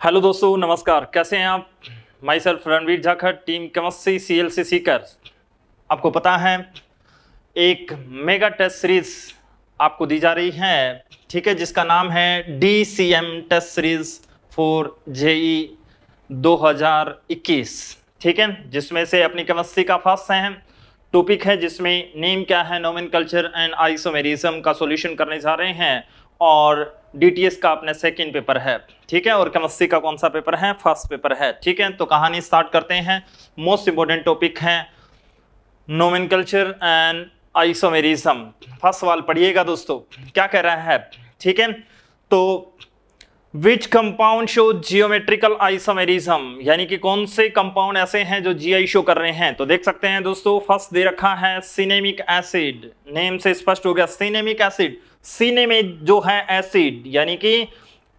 Hello दोस्तों, नमस्कार। कैसे हैं आप? Myself Ranveer Jhakhar team chemistry C L C Sikar आपको पता है, एक मेगा टेस्ट सीरीज़ आपको दी जा रही है, ठीक है, जिसका नाम है D C M test series for JEE 2021 ठीक है? जिसमें से अपनी केमिस्ट्री का फ़र्स्ट है, टॉपिक है जिसमें नेम क्या है नोमिन कल्चर एंड आइसोमेरिज्म का सॉल्यूशन करने जा रहे हैं, और डीटीएस का अपने सेकेंड पेपर है, ठीक है? और केमिस्ट्री का कौन सा पेपर है? फ़र्स्ट पेपर है, ठीक है? तो कहानी स्टार्ट करते हैं। मोस्ट इंपॉर्टेंट टॉपिक है nomenclature and isomerism first सवाल पढ़िएगा दोस्तों, क्या कह रहा है? ठीक है? तो which compound show geometrical isomerism यानी कि कौन से कंपाउंड ऐसे हैं जो जीआई शो कर रहे हैं? तो देख सकते हैं दोस्तों, फ़र्स्ट दे रखा है सिनेमिक एसिड नेम से स्पष्ट हो गया सिनेमिक एसिड सीने में जो है एसिड यानी कि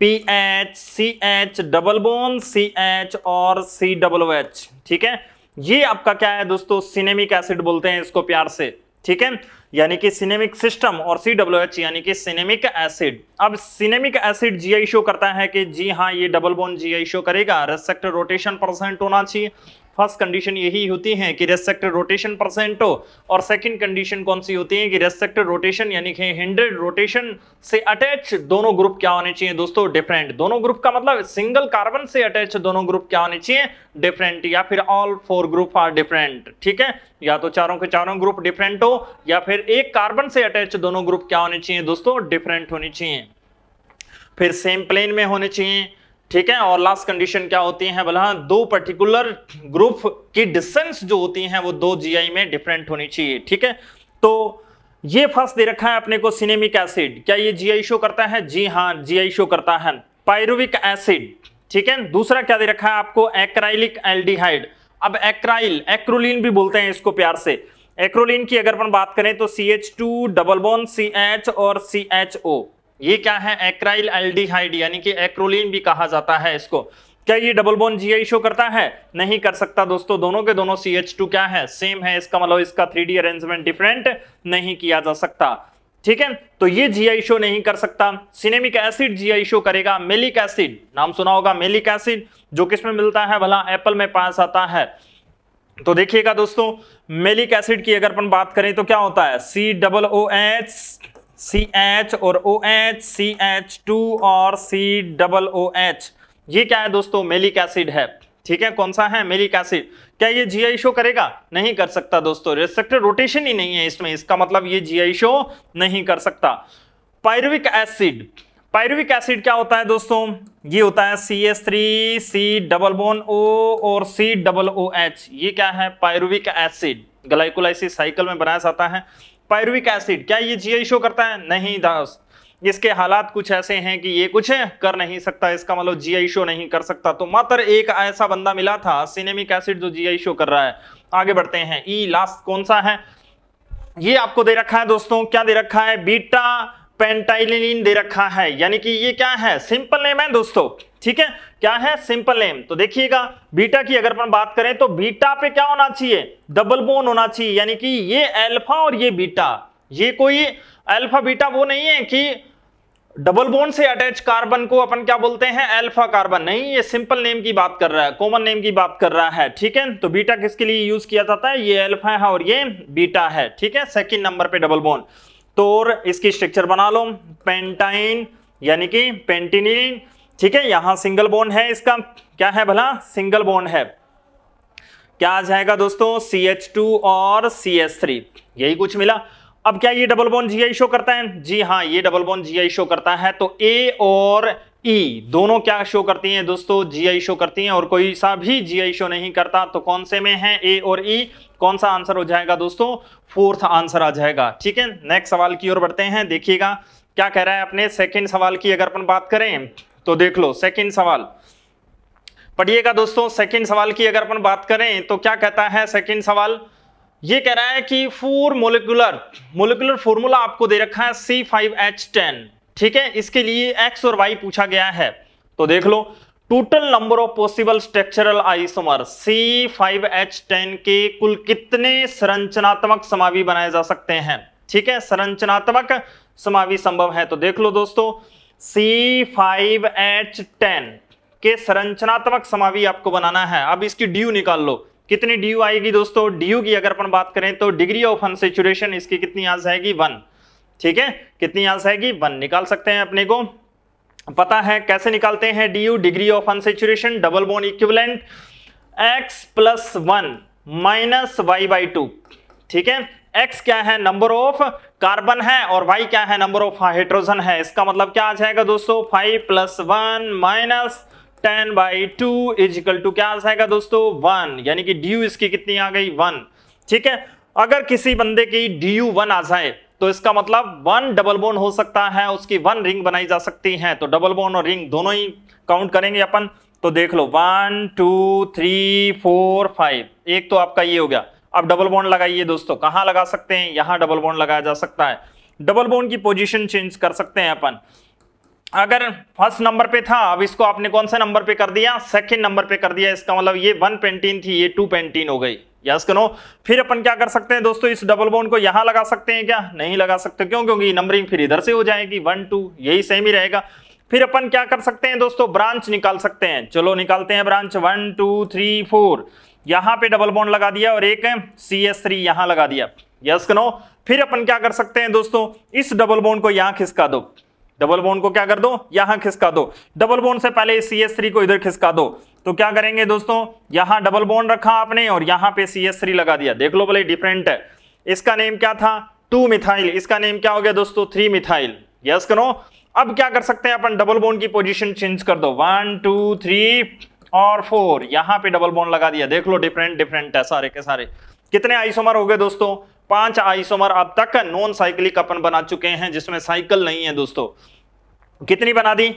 P H C H double bond C H और सी डबल एच ठीक है? ये आपका क्या है दोस्तों सिनेमिक एसिड बोलते हैं इसको प्यार से। ठीक है? यानी कि सिनेमिक सिस्टम और सी डब्ल्यू एच यानी कि सिनेमिक एसिड अब सिनेमिक एसिड जीआई शो करता है कि जी हाँ ये डबल बोन जीआई शो करेगा। रेस्पेक्ट रोटेशन परसेंट होना चाहिए। फ़र्स्ट कंडीशन यही होती है कि रेस्ट्रिक्टेड रोटेशन परसेंट हो, और सेकंड कंडीशन कौन सी होती है कि रेस्ट्रिक्टेड रोटेशन, यानी कि हिंड्रेड रोटेशन से अटैच दोनों ग्रुप क्या होने चाहिए दोस्तों? डिफरेंट दोनों ग्रुप का मतलब सिंगल कार्बन से अटैच दोनों ग्रुप क्या होने चाहिए? डिफरेंट या फिर all four group are different ठीक है? या तो चारों के चारों ग्रुप डिफरेंट हो, या फिर एक कार्बन से अटैच दोनों ग्रुप क्या होने चाहिए दोस्तों? डिफरेंट होने चाहिए। फिर सेम प्लेन में होने चाहिए। ठीक है, और लास्ट कंडीशन क्या होती है बोला दो पर्टिकुलर ग्रुप की डिस्टेंस जो होती है, वो दो जीआई में डिफरेंट होनी चाहिए, ठीक है? तो ये फ़र्स्ट दे रखा है अपने को सिनेमिक एसिड क्या ये जीआई शो करता है? जी हाँ जीआई शो करता है। पायरुविक एसिड ठीक है? दूसरा क्या दे रखा है आपको? एक्राइलिक एल्डिहाइड अब एक्राइल एक्रोलिन भी बोलते हैं इसको प्यार से। एक्रोलिन की अगर अपन बात करें तो C H two double bond C H और सी एच ओ ये क्या है? एक्राइल एल्डिहाइड यानी कि एक्रोलिन भी कहा जाता है इसको। क्या ये डबल बोन जीआई शो करता है? नहीं कर सकता दोस्तों। दोनों के दोनों सी एच टू क्या है? सेम है इसका मतलब इसका थ्री डी अरेंजमेंट डिफरेंट नहीं किया जा सकता। ठीक है? तो ये जीआई शो नहीं कर सकता। सिनेमिक एसिड जीआई शो करेगा। मेलिक एसिड नाम सुना होगा मेलिक एसिड जो किसमें मिलता है? भला एप्पल में पास आता है। तो देखिएगा दोस्तों मेलिक एसिड की अगर अपन बात करें तो क्या होता है? C double O H C H और O H C H two और सी डबल ओ एच ये क्या है दोस्तों? मेलिक एसिड है। ठीक है? कौन सा है? Maleic acid. क्या ये जीआई शो करेगा? नहीं कर सकता दोस्तों। रेस्ट्रिक्टेड रोटेशन ही नहीं है इसमें। इसका मतलब ये जीआई शो नहीं कर सकता। पायरुविक एसिड पायरुविक एसिड क्या होता है दोस्तों? ये होता है C S three C double bond O और सी डबल ओ एच ये क्या है? पायरुविक एसिड ग्लाइकोलाइसिस साइकिल में बनाया जाता है। पायरुविक एसिड, क्या ये जीआई शो करता है? नहीं दास। इसके हालात कुछ ऐसे हैं कि ये कुछ कर नहीं सकता, इसका मतलब जीआई शो नहीं कर सकता। तो मात्र एक ऐसा बंदा मिला था, सिनेमिक एसिड जो जीआई शो कर रहा है। आगे बढ़ते हैं। ई e लास्ट कौन सा है? ये आपको दे रखा है दोस्तों, क्या दे रखा है? बीटा पेंटाइलिन दे रखा है। यानी कि ये क्या है? सिंपल नेम है दोस्तों। ठीक है? क्या है? सिंपल नेम तो देखिएगा बीटा की अगर अपन बात करें तो बीटा पे क्या होना चाहिए? डबल बोन होना चाहिए। यानी कि ये अल्फ़ा और ये बीटा ये कोई अल्फ़ा बीटा वो नहीं है कि डबल बोन से अटैच कार्बन को अपन क्या बोलते हैं? अल्फ़ा कार्बन नहीं, ये सिंपल नेम की बात कर रहा है। कॉमन नेम की बात कर रहा है। ठीक है? तो बीटा किसके लिए यूज़ किया जाता है? ये अल्फ़ा है और ये बीटा है। ठीक है? सेकंड नंबर पे डबल बोन तो और इसकी स्ट्रक्चर बना लो पेंटाइन यानी कि पेंटिनिन ठीक है यहाँ सिंगल बोन है इसका। क्या है भला? सिंगल बोन है। क्या आ जाएगा दोस्तों? सी एच टू और सी एच थ्री यही कुछ मिला। अब क्या ये डबल बोन जीआई शो करता है? जी हाँ ये डबल बोन जीआई शो करता है। तो ए और ई e, दोनों क्या शो करती हैं दोस्तों? जीआई शो करती हैं और कोई सा भी जीआई शो नहीं करता। तो कौन से में है? ए और ई e? कौन सा आंसर हो जाएगा दोस्तों? फोर्थ आंसर आ जाएगा। ठीक है नेक्स्ट सवाल की ओर बढ़ते हैं, देखिएगा, क्या कह रहा है अपने? सेकंड सवाल की अगर अपन बात करें तो देख लो सेकंड सवाल। पढ़िएगा दोस्तों सेकंड सवाल की अगर अपन बात करें तो क्या कहता है सेकंड सवाल? ये कह रहा है कि फोर मोलिकुलर मोलिकुलर फॉर्मूला आपको दे रखा है सी ठीक है, इसके लिए एक्स और वाई पूछा गया है। तो देख लो total number of possible structural isomer C five H ten के कुल कितने संरचनात्मक समावी बनाए जा सकते हैं? ठीक है, संरचनात्मक समावी संभव है तो देख लो दोस्तों सी फाइव एच टेन के संरचनात्मक समावि आपको बनाना है। अब इसकी ड्यू निकाल लो। कितनी ड्यू आएगी दोस्तों? ड्यू की अगर अपन बात करें तो डिग्री ऑफ़ अनसेचुरेशन इसकी कितनी आ जाएगी? वन ठीक है, कितनी आ जाएगी? वन निकाल सकते हैं अपने को। पता है कैसे निकालते हैं D U degree of unsaturation double bond equivalent X plus one minus Y by two ठीक है? एक्स क्या है? नंबर ऑफ़ कार्बन है और वाई क्या है? नंबर ऑफ़ हाइड्रोजन है। इसका मतलब क्या आ जाएगा दोस्तों? Five plus one minus ten by two is equal to क्या आ जाएगा दोस्तों? वन यानी कि ड्यू इसकी कितनी आ गई? वन ठीक है? अगर किसी बंदे की डी यू वन आ जाए तो इसका मतलब वन डबल बोन हो सकता है, उसकी वन रिंग बनाई जा सकती है। तो डबल बोन और रिंग दोनों ही काउंट करेंगे अपन। तो देख लो one two three four five एक तो आपका ये हो गया। अब डबल बॉन्ड लगाइए दोस्तों, कहाँ लगा सकते हैं? यहाँ डबल बॉन्ड लगाया जा सकता है। डबल बॉन्ड की पोजीशन चेंज कर सकते हैं अपन। अगर फ़र्स्ट नंबर पे था, अब इसको आपने कौन सा नंबर पे कर दिया? सेकंड नंबर पे कर दिया। इसका मतलब ये वन पेंटीन थी, ये टू पेंटीन हो गई। यस करो फिर अपन क्या कर सकते हैं दोस्तों? इस डबल बोन को यहाँ लगा सकते हैं क्या? नहीं लगा सकते। क्यों? क्योंकि नंबरिंग फिर इधर से हो जाएगी। वन टू यही सेम ही रहेगा। फिर अपन क्या कर सकते हैं दोस्तों? ब्रांच निकाल सकते हैं। चलो, निकालते हैं branch one two three four यहाँ पे डबल बॉन्ड लगा दिया और एक सी एस थ्री यहाँ लगा दिया। यस कनो फिर अपन क्या कर सकते हैं दोस्तों? इस डबल बॉन्ड को यहाँ खिसका दो। डबल बॉन्ड को क्या कर दो? यहाँ खिसका दो। डबल बॉन्ड से पहले सी एस थ्री को इधर खिसका दो। तो क्या करेंगे दोस्तों? यहाँ डबल बॉन्ड रखा आपने और यहाँ पे सी एस थ्री लगा दिया। देख लो भले डिफरेंट है। इसका नेम क्या था? टू मिथाइल इसका नेम क्या हो गया दोस्तों? थ्री मिथाइल यस करो? अब क्या कर सकते हैं अपन? डबल बॉन्ड की पोजीशन चेंज कर दो। वन टू थ्री और फोर यहाँ पे डबल बोन लगा दिया। देख लो डिफरेंट डिफरेंट है सारे के सारे। कितने आइसोमर हो गए दोस्तों? पाँच आइसोमर अब तक नॉन साइक्लिक अपन बना चुके हैं, जिसमें साइकिल नहीं है दोस्तों। कितनी बना दी?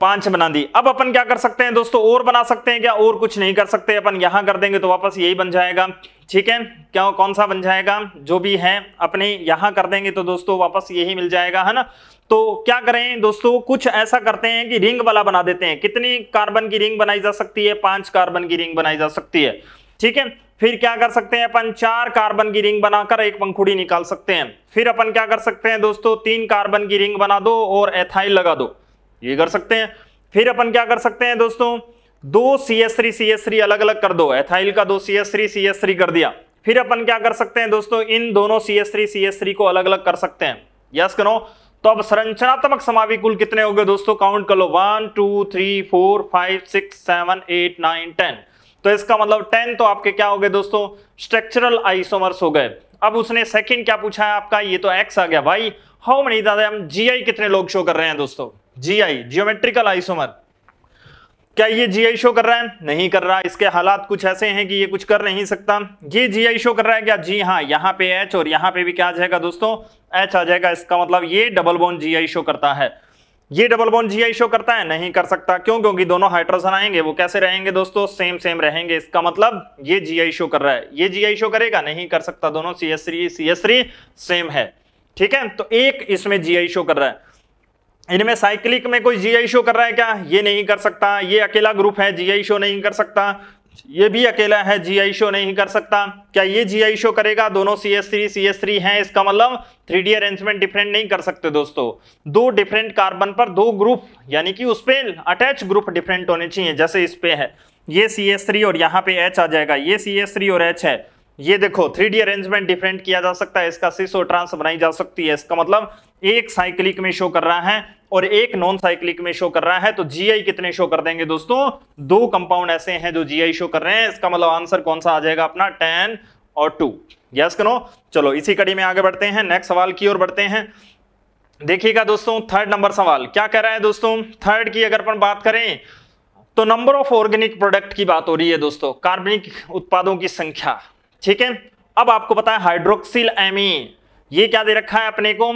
पाँच बना दी। अब अपन क्या कर सकते हैं दोस्तों? और बना सकते हैं क्या? और कुछ नहीं कर सकते। अपन यहाँ कर देंगे तो वापस यही बन जाएगा। ठीक है? क्या, कौन सा बन जाएगा? जो भी है, अपने यहाँ कर देंगे तो दोस्तों वापस यही मिल जाएगा, है ना? तो क्या करें दोस्तों? कुछ ऐसा करते हैं कि रिंग वाला बना देते हैं। कितनी कार्बन की रिंग बनाई जा सकती है? पाँच कार्बन की रिंग बनाई जा सकती है। ठीक है? फिर क्या कर सकते हैं अपन? चार कार्बन की रिंग बनाकर एक पंखुड़ी निकाल सकते हैं। फिर अपन क्या कर सकते हैं दोस्तों? तीन कार्बन की रिंग बना दो और एथाइल लगा दो। ये कर सकते हैं। फिर अपन क्या कर सकते हैं दोस्तों? दो C S three C S three अलग अलग कर दो। एथाइल का दो C S three C S three कर दिया। फिर अपन क्या कर सकते हैं दोस्तों? इन दोनों C S three C S three को अलग अलग कर सकते हैं। यस करो तो अब संरचनात्मक समावि कुल कितने हो गए दोस्तों? काउंट कर लो। One two three four five six seven eight nine ten तो इसका मतलब टेन तो आपके क्या हो गए दोस्तों? स्ट्रक्चरल आइसोमर्स हो गए। अब उसने सेकंड क्या पूछा है आपका? ये तो एक्स आ गया। भाई हाउ मनी दादा हम जीआई कितने लोग शो कर रहे हैं दोस्तों? जीआई जियोमेट्रिकल आइसोमर क्या ये जीआई शो कर रहा है? नहीं कर रहा। इसके हालात कुछ ऐसे हैं कि ये कुछ कर नहीं सकता। ये जीआई शो कर रहा है क्या? जी हाँ यहाँ पे एच और यहाँ पे भी क्या आ जाएगा दोस्तों? एच आ जाएगा। इसका मतलब ये डबल बोन जीआई शो करता है। ये डबल बोन जीआई शो करता है? नहीं कर सकता। क्यों? क्योंकि दोनों हाइड्रोजन आएँगे। वो कैसे रहेंगे दोस्तों? सेम सेम रहेंगे। इसका मतलब ये जीआई शो कर रहा है। ये जीआई शो करेगा? नहीं कर सकता। दोनों C S three C S three same है। ठीक है? तो एक इसमें जीआई शो कर रहा है। इनमें साइक्लिक में कोई जीआई शो कर रहा है क्या? ये नहीं कर सकता। ये अकेला ग्रुप है जीआई शो नहीं कर सकता। ये भी अकेला है जीआई शो नहीं कर सकता। क्या ये जीआई शो करेगा? दोनों C S three C S three है, इसका मतलब थ्री डी अरेंजमेंट डिफरेंट नहीं कर सकते दोस्तों। दो डिफरेंट कार्बन पर दो ग्रुप यानी कि उस पर अटैच ग्रुप डिफरेंट होने चाहिए, जैसे इस पे है। ये सी एस थ्री और यहाँ पे एच आ जाएगा। ये सी एस थ्री और एच है। ये देखो थ्री डी अरेंजमेंट डिफरेंट किया जा सकता है, इसका सिस और ट्रांस बनाई जा सकती है। इसका मतलब एक साइक्लिक में शो कर रहा है और एक नॉन साइक्लिक में शो कर रहा है तो जीआई कितने शो कर देंगे दोस्तों? दो कंपाउंड ऐसे हैं जो जीआई शो कर रहे हैं। इसका मतलब आंसर कौन सा आ जाएगा अपना? टेन और टू यस करो चलो, इसी कड़ी में आगे बढ़ते हैं नेक्स्ट सवाल की ओर बढ़ते हैं। देखिएगा दोस्तों थर्ड नंबर सवाल। क्या कह रहा है दोस्तों? थर्ड की अगर अपन बात करें तो नंबर ऑफ़ ऑर्गेनिक प्रोडक्ट की बात हो रही है दोस्तों। कार्बनिक उत्पादों की संख्या। ठीक है? अब आपको पता है हाइड्रोक्सिल एमीन ये क्या दे रखा है अपने को?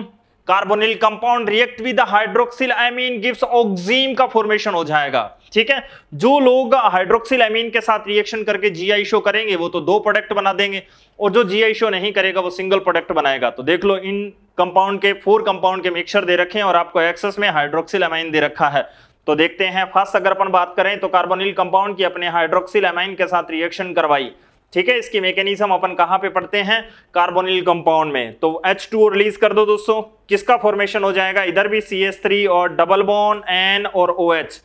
Carbonyl compound react with hydroxyl amine gives oxime का फॉर्मेशन हो जाएगा। ठीक है? जो लोग हाइड्रोक्सिल एमीन के साथ रिएक्शन करके जीआई शो करेंगे, वो तो दो प्रोडक्ट बना देंगे। और जो जीआई शो नहीं करेगा, वो सिंगल प्रोडक्ट बनाएगा। तो देख लो, इन कंपाउंड के फोर कंपाउंड के मिक्सर दे रखे हैं और आपको एक्सेस में हाइड्रोक्सिल एमाइन दे रखा है। तो देखते हैं फ़र्स्ट अगर अपन बात करें तो कार्बोनिल कंपाउंड की अपने हाइड्रोक्सिल एमाइन के साथ रिएक्शन करवाई। ठीक है, इसकी मैकेनिज्म अपन कहाँ पे पढ़ते हैं? कार्बोनिल कंपाउंड में। तो H2O रिलीज़ कर दो दोस्तों। किसका फॉर्मेशन हो जाएगा? इधर भी CH3 और डबल बॉन्ड N और OH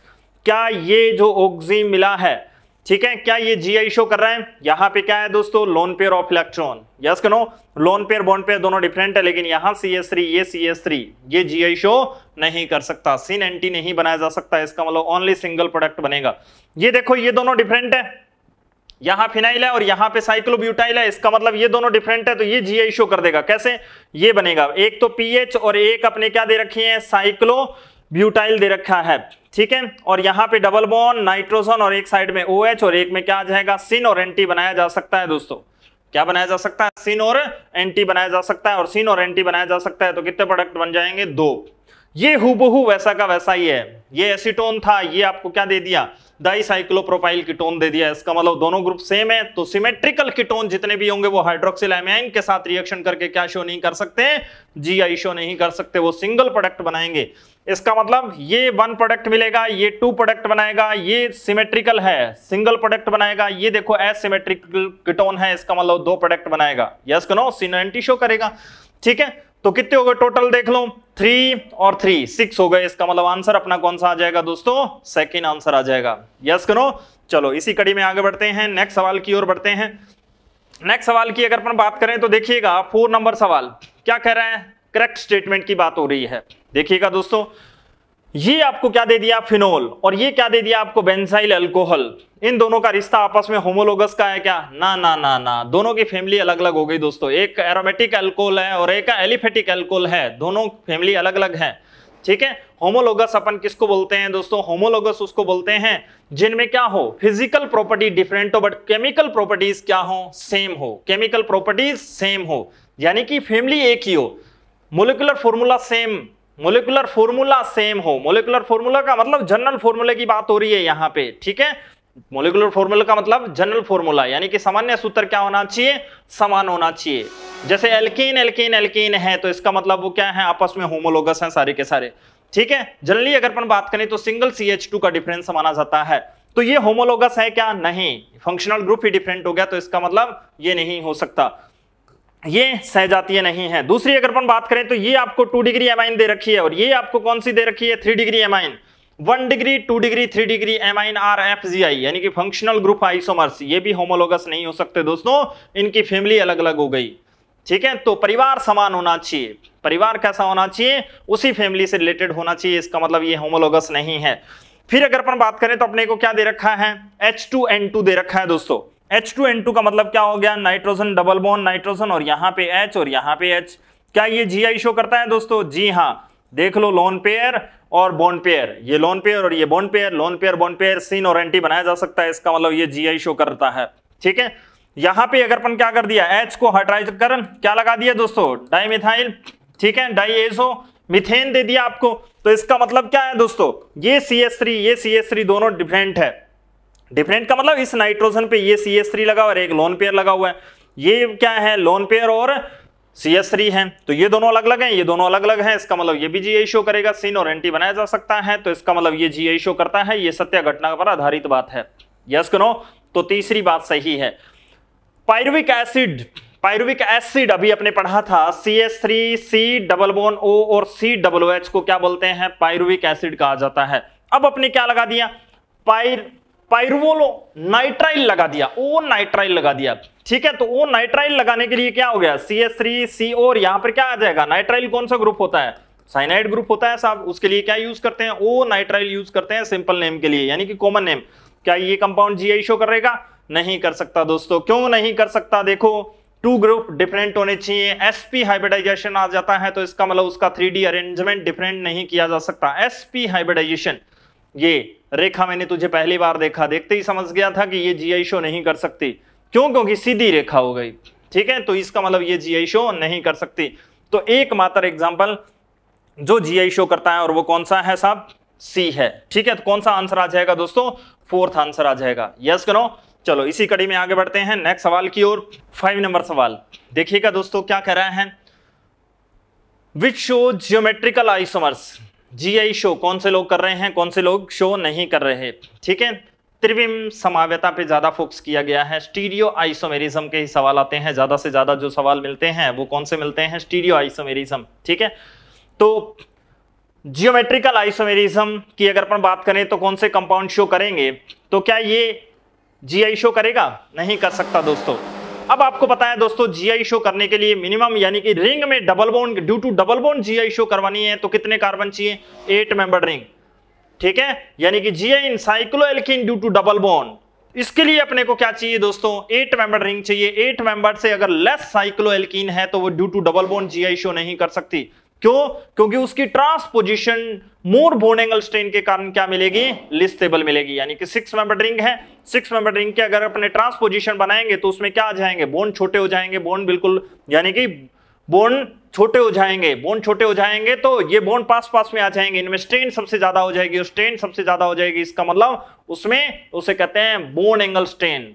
क्या ये जो ऑक्सी मिला है, ठीक है, क्या ये जी आई शो कर रहा है? यहाँ पे क्या है दोस्तों? Lone pair of electron yes कनो लोन पेयर बॉन्ड पेयर दोनों डिफरेंट है, लेकिन यहाँ सी एस थ्री ये सी एस थ्री ये जी आई शो नहीं कर सकता। सिन एंटी नहीं बनाया जा सकता, इसका मतलब ओनली सिंगल प्रोडक्ट बनेगा। ये देखो, ये दोनों डिफरेंट है। यहाँ फिनाइल है और यहाँ पे साइक्लोब्यूटाइल है, इसका मतलब ये दोनों डिफरेंट है तो ये जीआई शो कर देगा। कैसे? ये बनेगा। एक तो पीएच और एक अपने क्या दे रखी है? साइक्लो ब्यूटाइल दे रखा है। ठीक है? और यहाँ पे डबल बॉन्ड नाइट्रोजन और एक साइड में ओ OH और एक में क्या आ जाएगा? सिन और एंटी बनाया जा सकता है दोस्तों। क्या बनाया जा सकता है? सिन और एंटी बनाया जा सकता है और सिन और एंटी बनाया जा सकता है तो कितने प्रोडक्ट बन जाएँगे? दो। ये हुबहू वैसा का वैसा ही है। ये एसीटोन था, ये आपको क्या दे दिया? डाइसाइक्लोप्रोपाइल कीटोन दे दिया इसका मतलब दोनों ग्रुप सेम है तो सिमेट्रिकल कीटोन जितने भी होंगे वो हाइड्रोक्सिल एमाइन के साथ रिएक्शन करके क्या शो नहीं कर सकते जी आई शो नहीं कर सकते, वो सिंगल प्रोडक्ट बनाएँगे। इसका मतलब ये वन प्रोडक्ट मिलेगा, ये टू प्रोडक्ट बनाएगा, ये सिमेट्रिकल है सिंगल प्रोडक्ट बनाएगा, ये देखो एसिमेट्रिकल कीटोन है, इसका मतलब दो प्रोडक्ट बनाएगा। यस कनो सिनेंटी शो करेगा। ठीक है? तो कितने हो गए टोटल देख लो? थ्री और थ्री सिक्स हो गए. इसका मतलब आंसर अपना कौन सा आ जाएगा दोस्तों? सेकेंड आंसर आ जाएगा. यस करो चलो, इसी कड़ी में आगे बढ़ते हैं. नेक्स्ट सवाल की ओर बढ़ते हैं. नेक्स्ट सवाल की अगर अपन बात करें तो देखिएगा फोर नंबर सवाल. क्या कह रहे हैं? करेक्ट स्टेटमेंट की बात हो रही है. देखिएगा दोस्तों. ये आपको क्या दे दिया? फिनोल। और ये क्या दे दिया आपको? Benzyl alcohol. इन दोनों का रिश्ता आपस में होमोलोगस का है क्या? ना ना ना ना। दोनों की फैमिली अलग अलग हो गई दोस्तों। एक एरोमेटिक अल्कोहल है और एक एलिफेटिक अल्कोहल है। दोनों फैमिली अलग अलग है। ठीक है? होमोलोगस अपन किसको बोलते हैं दोस्तों? होमोलोगस उसको बोलते हैं जिनमें क्या हो? फ़िज़िकल प्रॉपर्टी डिफरेंट हो बट केमिकल प्रॉपर्टीज़ क्या हो? सेम हो। केमिकल प्रॉपर्टीज़ सेम हो। यानी कि फैमिली एक ही हो। Molecular formula same molecular formula same हो। मोलिकुलर फॉर्मूला का मतलब जनरल फॉर्मूले की बात हो रही है यहाँ पे, ठीक है? मोलिकुलर फॉर्मूला का मतलब जनरल फॉर्मूला यानी कि सामान्य सूत्र क्या होना चाहिए? समान होना चाहिए। जैसे एल्कीन एल्कीन एल्कीन है तो इसका मतलब वो क्या है? आपस में होमोलोगस है सारे के सारे, ठीक है? जनरली अगर अपन बात करें तो सिंगल सी एच टू का डिफरेंस माना जाता है। तो ये होमोलोगस है क्या? नहीं। फंक्शनल ग्रुप ही डिफरेंट हो गया तो इसका मतलब ये नहीं हो सकता। ये सहजातीय नहीं है। दूसरी अगर बात करें तो ये आपको टू डिग्री एमाइन दे रखी है, और ये आपको कौन सी दे रखी है? Three degree amine one degree two degree three degree amine are F G I यानी कि फंक्शनल ग्रुप आइसोमर्स ये भी होमोलोगस नहीं हो सकते दोस्तों, इनकी फैमिली अलग अलग हो गई। ठीक है तो परिवार समान होना चाहिए। परिवार कैसा होना चाहिए? उसी फैमिली से रिलेटेड होना चाहिए, इसका मतलब ये होमोलोगस नहीं है। फिर अगर अपन बात करें तो अपने को क्या दे रखा है? H2N2 दे रखा है दोस्तों। H2N2 का मतलब क्या हो गया? नाइट्रोजन डबल बोन नाइट्रोजन और यहाँ पे H और यहाँ पे H क्या ये जी आई शो करता है दोस्तों? जी हाँ। देख लो लोन पेयर और बॉन्ड पेयर ये लोन पेयर और ये bond pair lone pair bond pair syn और एंटी बनाया जा सकता है। इसका मतलब ये जी आई शो करता है। ठीक है? यहाँ पे अगर अपन क्या कर दिया? एच को हाइड्राइज कर क्या लगा दिया दोस्तों? डाईमिथाइल ठीक है? डाईएसो मिथेन दे दिया आपको। तो इसका मतलब क्या है दोस्तों? ये सी एस थ्री ये सी एस थ्री दोनों डिफरेंट है। डिफरेंट का मतलब इस नाइट्रोजन पे ये सी एस थ्री लगा और एक लोन पेयर लगा हुआ है। ये क्या है? लोन पेयर और सी एस थ्री है। तो ये दोनों अलग अलग हैं, ये दोनों अलग अलग हैं। इसका मतलब ये भी जी शो करेगा। सीन और एंटी बनाया जा सकता है। तो इसका मतलब ये जी शो करता है। ये सत्य घटना पर आधारित बात है। यस करो तो तीसरी बात सही है। पायरुविक एसिड पायरुविक एसिड अभी अपने पढ़ा था। C S three C double bond O और सी डबल एच को क्या बोलते हैं? पायरुविक एसिड कहा जाता है। अब अपने क्या लगा दिया? पायर पायरुवोलो नाइट्राइल लगा दिया, ओ नाइट्राइल लगा दिया। ठीक है तो ओ नाइट्राइल लगाने के लिए क्या हो गया? सी एस थ्री सी और यहाँ पर क्या आ जाएगा? नाइट्राइल कौन सा ग्रुप होता है? साइनाइड ग्रुप होता है साहब, उसके लिए क्या यूज़ करते हैं? ओ नाइट्राइल यूज़ करते हैं सिंपल नेम के लिए, यानी कि कॉमन नेम क्या ये कंपाउंड जी शो करेगा? नहीं कर सकता दोस्तों। क्यों नहीं कर सकता? देखो टू ग्रुप डिफरेंट होने चाहिए। एसपी हाइब्रिडाइजेशन आ जाता है तो इसका मतलब उसका थ्री अरेंजमेंट डिफरेंट नहीं किया जा सकता। एसपी हाइब्रिडाइजेशन ये रेखा मैंने तुझे पहली बार देखा, देखते ही समझ गया था कि ये जीआई शो नहीं कर सकती। क्यों? क्योंकि सीधी रेखा हो गई। ठीक है? तो इसका मतलब ये जीआई शो नहीं कर सकती। तो एकमात्र एग्ज़ाम्पल जो जीआई शो करता है और वो कौन सा है साहब? सी है। ठीक है? तो कौन सा आंसर आ जाएगा दोस्तों? फोर्थ आंसर आ जाएगा। यस करो चलो, इसी कड़ी में आगे बढ़ते हैं। नेक्स्ट सवाल की ओर। फाइव नंबर सवाल। देखिएगा दोस्तों, क्या कह रहे हैं? Which show geometrical isomers GI show कौन से लोग कर रहे हैं, कौन से लोग शो नहीं कर रहे ठीक है? त्रिविम समाव्यता पे ज़्यादा फोकस किया गया है। स्टीरियो आइसोमेरिज्म के ही सवाल आते हैं, ज़्यादा से ज़्यादा जो सवाल मिलते हैं, वो कौन से मिलते हैं? स्टीरियो आइसोमेरिज्म ठीक है? तो जियोमेट्रिकल आइसोमेरिज्म की अगर अपन बात करें तो कौन से कंपाउंड शो करेंगे? तो क्या ये जीआई शो करेगा? नहीं कर सकता दोस्तों। अब आपको पता है दोस्तों जीआई शो करने के लिए मिनिमम यानी कि रिंग में double bond due to double bond GI show करवानी है तो कितने कार्बन चाहिए? एट मेंबर रिंग ठीक है? यानी कि GI in cycloalkene due to double bond इसके लिए अपने को क्या चाहिए दोस्तों? एट मेंबर रिंग चाहिए। एट मेंबर से अगर लेस साइक्लो एल्किन है तो वो due to double bond GI show नहीं कर सकती। क्यों? क्योंकि उसकी transposition more bond angle strain के कारण क्या मिलेगी? लिस्टेबल मिलेगी। यानी कि सिक्स मेंबर रिंग है। सिक्स मेंबर रिंग के अगर अपने ट्रांसपोजिशन बनाएँगे तो उसमें क्या आ जाएँगे? बोन छोटे हो जाएँगे। बोन बिल्कुल, यानी कि बोन छोटे हो जाएँगे। बोन छोटे हो जाएँगे तो ये बोन पास पास में आ जाएँगे। इनमें स्ट्रेन सबसे ज़्यादा हो जाएगी। और स्ट्रेन सबसे ज़्यादा हो जाएगी। इसका मतलब उसमें उसे कहते हैं बोन एंगल स्ट्रेन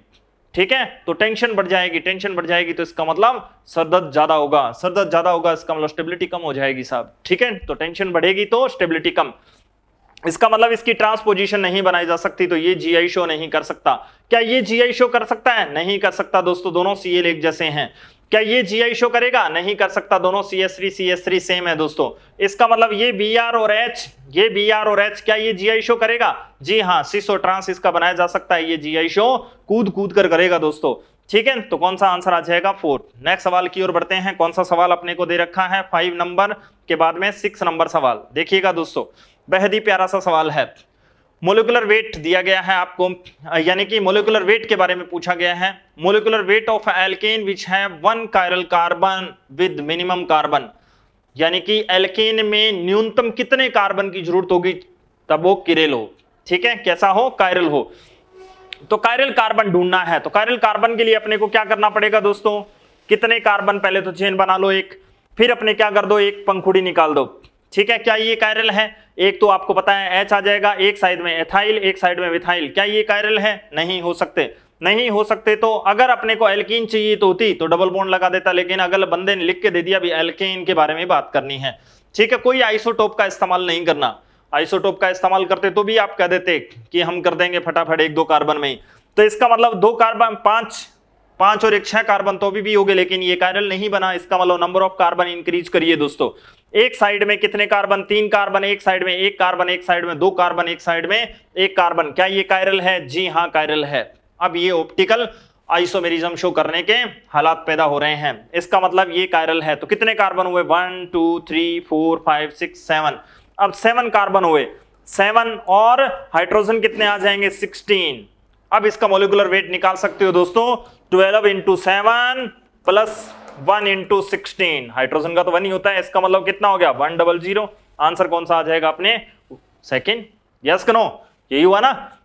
ठीक है? तो टेंशन बढ़ जाएगी टेंशन बढ़ जाएगी तो इसका मतलब सरदर्द ज़्यादा होगा। सरदर्द ज़्यादा होगा, इसका मतलब स्टेबिलिटी कम हो जाएगी साहब। ठीक है? तो टेंशन बढ़ेगी तो स्टेबिलिटी कम। इसका मतलब इसकी ट्रांसपोजिशन नहीं बनाई जा सकती तो ये जीआई शो नहीं कर सकता। क्या ये जीआई शो कर सकता है? नहीं कर सकता। दोस्तों, दोनों सीएल एक जैसे हैं। क्या ये जीआई शो करेगा? नहीं कर सकता दोनों C S three C S three same है दोस्तों। इसका मतलब ये बी आर और एच ये बी आर और एच क्या ये जीआई शो करेगा? जी हाँ सिस ट्रांस इसका बनाया जा सकता है, ये जीआई शो कूद कूद कर करेगा दोस्तों। ठीक है तो कौन सा आंसर आ जाएगा? फोर्थ नेक्स्ट सवाल की ओर बढ़ते हैं। कौन सा सवाल अपने को दे रखा है? फाइव नंबर के बाद में सिक्स नंबर सवाल। देखिएगा दोस्तों। बेहद ही प्यारा सा सवाल है। मोलिकुलर वेट दिया गया है आपको। यानी कि मोलिकुलर वेट के बारे में पूछा गया है। Molecular weight of alkane which है one chiral carbon with minimum carbon यानी कि एल्केन में न्यूनतम कितने कार्बन की ज़रूरत होगी? तब वो किरेल हो। ठीक है? कैसा हो? कायरल हो। तो कायरल कार्बन ढूंढना है। तो कायरल कार्बन के लिए अपने को क्या करना पड़ेगा दोस्तों? कितने कार्बन पहले तो चेन बना लो एक। फिर अपने क्या कर दो? एक पंखुड़ी निकाल दो। ठीक है क्या ये कायरल है? एक तो आपको पता है एच आ जाएगा एक साइड में एथाइल एक साइड में विथाइल क्या ये कायरल है? नहीं हो सकते। नहीं हो सकते तो अगर अपने को एल्कीन चाहिए तो होती तो डबल बोन लगा देता लेकिन अगर बंदे ने लिख के दे दिया अभी एल्कीन के बारे में बात करनी है। ठीक है कोई आइसोटोप का इस्तेमाल नहीं करना। आइसोटोप का इस्तेमाल करते तो भी आप कह देते कि हम कर देंगे फटाफट एक दो कार्बन में तो इसका मतलब दो कार्बन पाँच पाँच और एक छह कार्बन तो भी, भी हो गए लेकिन ये कायरल नहीं बना। इसका मतलब नंबर ऑफ़ कार्बन इंक्रीज करिए दोस्तों। एक साइड में कितने कार्बन? तीन कार्बन, एक साइड में एक कार्बन, एक साइड में दो कार्बन, एक साइड में एक कार्बन। क्या ये कायरल है? जी हाँ कायरल है। अब ये ऑप्टिकल आइसोमेरिज्म शो करने के हालात पैदा हो रहे हैं। इसका मतलब ये कायरल है। तो कितने कार्बन हुए? One, two, three, four, five, six, seven. अब सेवन कार्बन हुए। सेवन और हाइड्रोजन कितने आ जाएँगे? सिक्सटीन। अब इसका मोलिकुलर वेट निकाल सकते हो दोस्तों। Twelve into seven plus one into sixteen hydrogen का तो वन ही होता है, इसका मतलब कितना हो गया? वन डबल ज़ीरो आंसर कौन सा आ जाएगा अपने? सेकेंड यस कनो यही हुआ ना?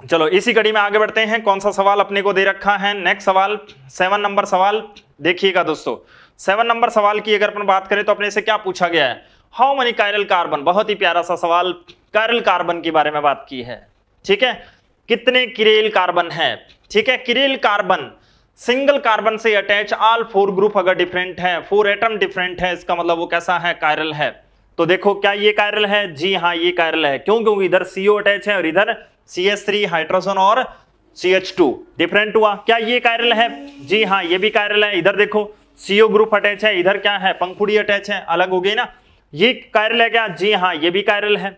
चलो, इसी कड़ी में आगे बढ़ते हैं। कौन सा सवाल अपने को दे रखा है? नेक्स्ट सवाल सेवन नंबर सवाल देखिएगा दोस्तों। सेवन नंबर सवाल की अगर अपन बात करें तो अपने से क्या पूछा गया है? हाउ मनी कायरल कार्बन बहुत ही प्यारा सा सवाल कायरल कार्बन के बारे में बात की है। ठीक है? कितने किरेल कार्बन है? ठीक है? किरेल कार्बन सिंगल कार्बन से अटैच ऑल फोर ग्रुप अगर डिफरेंट है फोर एटम डिफरेंट है, इसका मतलब वो कैसा है? कायरल है। तो देखो, क्या ये कायरल है? जी हाँ ये कायरल है। क्यों? क्योंकि इधर सीओ अटैच है और इधर सी एस थ्री हाइड्रोजन और सी एच टू डिफरेंट हुआ। क्या ये कायरल है? जी हाँ ये भी कायरल है। इधर देखो सीओ ग्रुप अटैच है, इधर क्या है? पंखुड़ी अटैच है। अलग हो गई ना। ये कायरल है क्या? जी हाँ ये भी कायरल है।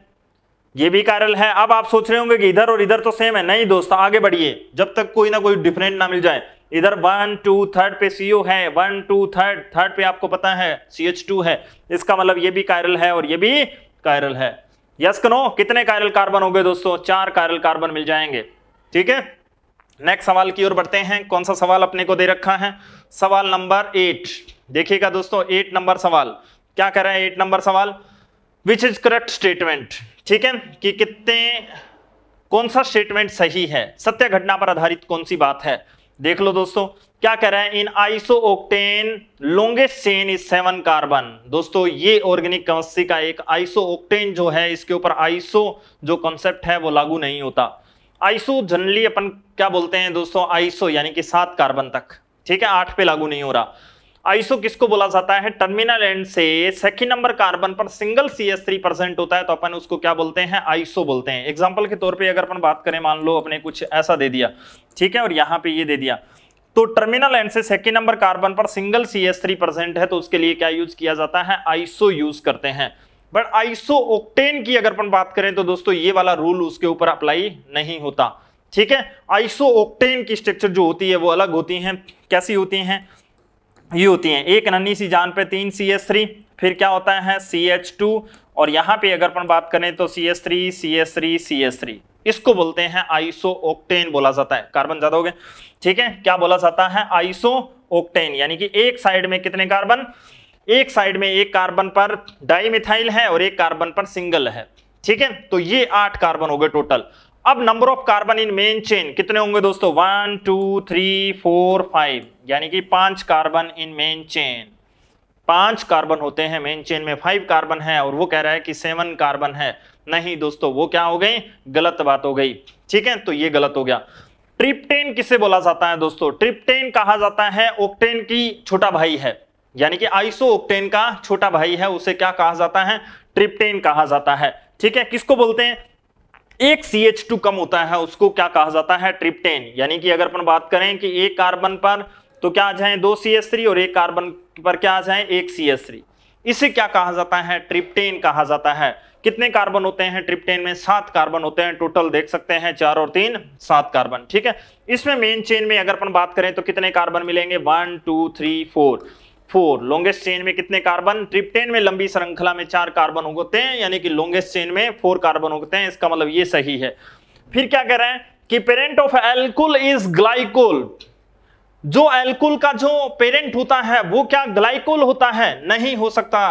ये भी कायरल है। अब आप सोच रहे होंगे कि इधर और इधर तो सेम है। नहीं दोस्त, आगे बढ़िए। जब तक कोई ना कोई डिफरेंट ना मिल जाए। इधर वन, टू, थर्ड पे सीओ है, वन, टू, थर्ड थर्ड पे आपको पता है सी एच टू है। इसका मतलब ये भी कायरल है और ये भी कायरल है। यस कनो कितने कायरल कार्बन हो गए दोस्तों? चार कायरल कार्बन मिल जाएँगे। ठीक है? नेक्स्ट सवाल की ओर बढ़ते हैं। कौन सा सवाल अपने को दे रखा है? सवाल नंबर एट देखिएगा दोस्तों एट नंबर सवाल। क्या कह रहा है एट नंबर सवाल? विच इज़ करेक्ट स्टेटमेंट ठीक है? कि कितने, कौन सा स्टेटमेंट सही है? सत्य घटना पर आधारित कौन सी बात है? देख लो दोस्तों, क्या कह रहे हैं? In isooctane longest chain is seven carbon. दोस्तों, ये ऑर्गेनिक केमिस्ट्री का एक आइसो ओक्टेन जो है, इसके ऊपर आइसो जो कॉन्सेप्ट है, वो लागू नहीं होता। आइसो जनरली अपन क्या बोलते हैं दोस्तों? आइसो यानी कि सात कार्बन तक। ठीक है? आठ पे लागू नहीं हो रहा। आइसो किसको बोला जाता है? टर्मिनल एंड से सेकेंड नंबर कार्बन पर single C S three present होता है तो अपन उसको क्या बोलते हैं? आइसो बोलते हैं। एग्ज़ाम्पल के तौर पे अगर अपन बात करें, मान लो अपने कुछ ऐसा दे दिया। ठीक है? और यहाँ पे ये दे दिया। तो टर्मिनल एंड से सेकेंड नंबर कार्बन पर single C S three present है तो उसके लिए क्या यूज़ किया जाता है? आइसो यूज़ करते हैं। बट आइसो ओक्टेन की अगर अपन बात करें तो दोस्तों ये वाला रूल उसके ऊपर अप्लाई नहीं होता। ठीक है? आइसो ओक्टेन की स्ट्रक्चर जो होती है, वो अलग होती हैं। कैसी होती हैं? ये होती हैं। एक नन्ही सी जान पे तीन सी एस थ्री फिर क्या होता है? सी एच टू और यहाँ पे अगर अपन बात करें तो C S three C S three C S three इसको बोलते हैं आइसो ओक्टेन बोला जाता है। कार्बन ज़्यादा हो गए ठीक है? क्या बोला जाता है? आइसो ओक्टेन यानी कि एक साइड में कितने कार्बन? एक साइड में एक कार्बन पर डाई मिथाइल है और एक कार्बन पर सिंगल है। ठीक है? तो ये आठ कार्बन हो गए टोटल। अब number of carbon in main chain कितने होंगे दोस्तों? One two three four five यानी कि पाँच कार्बन इन मेन चेन पाँच कार्बन होते हैं मेन चेन में. फाइव कार्बन है और वो कह रहा है कि सेवन कार्बन है। नहीं दोस्तों, वो क्या हो गई? गलत बात हो गई। ठीक है तो ये गलत हो गया। ट्रिप्टेन किसे बोला जाता है दोस्तों? ट्रिप्टेन कहा जाता है ओक्टेन की छोटा भाई है। यानी कि आइसो ओक्टेन का छोटा भाई है, उसे क्या कहा जाता है? ट्रिप्टेन कहा जाता है। ठीक है, किसको बोलते हैं? एक सी एच टू कम होता है, उसको क्या कहा जाता है? ट्रिप्टेन यानी कि अगर अपन बात करें कि एक कार्बन पर तो क्या आ जाए दो CH3 और एक कार्बन पर क्या आ जाए एक CH3 इसे क्या कहा जाता है? ट्रिप्टेन कहा जाता है। कितने कार्बन होते हैं? ट्रिप्टेन में सात कार्बन होते हैं। टोटल देख सकते हैं, चार और तीन, सात कार्बन ठीक है? इसमें मेन चेन में अगर अपन बात करें तो कितने कार्बन मिलेंगे? One two three four four longest chain में कितने कार्बन ट्रिप्टेन में लंबी श्रृंखला में चार कार्बन होते हैं, यानी कि लॉन्गेस्ट चेन में फोर कार्बन होते हैं, इसका मतलब ये सही है। फिर क्या कह रहे हैं कि parent of alcohol is glycol जो एल्कुल का जो पेरेंट होता है, वो क्या ग्लाइकोल होता है? नहीं हो सकता।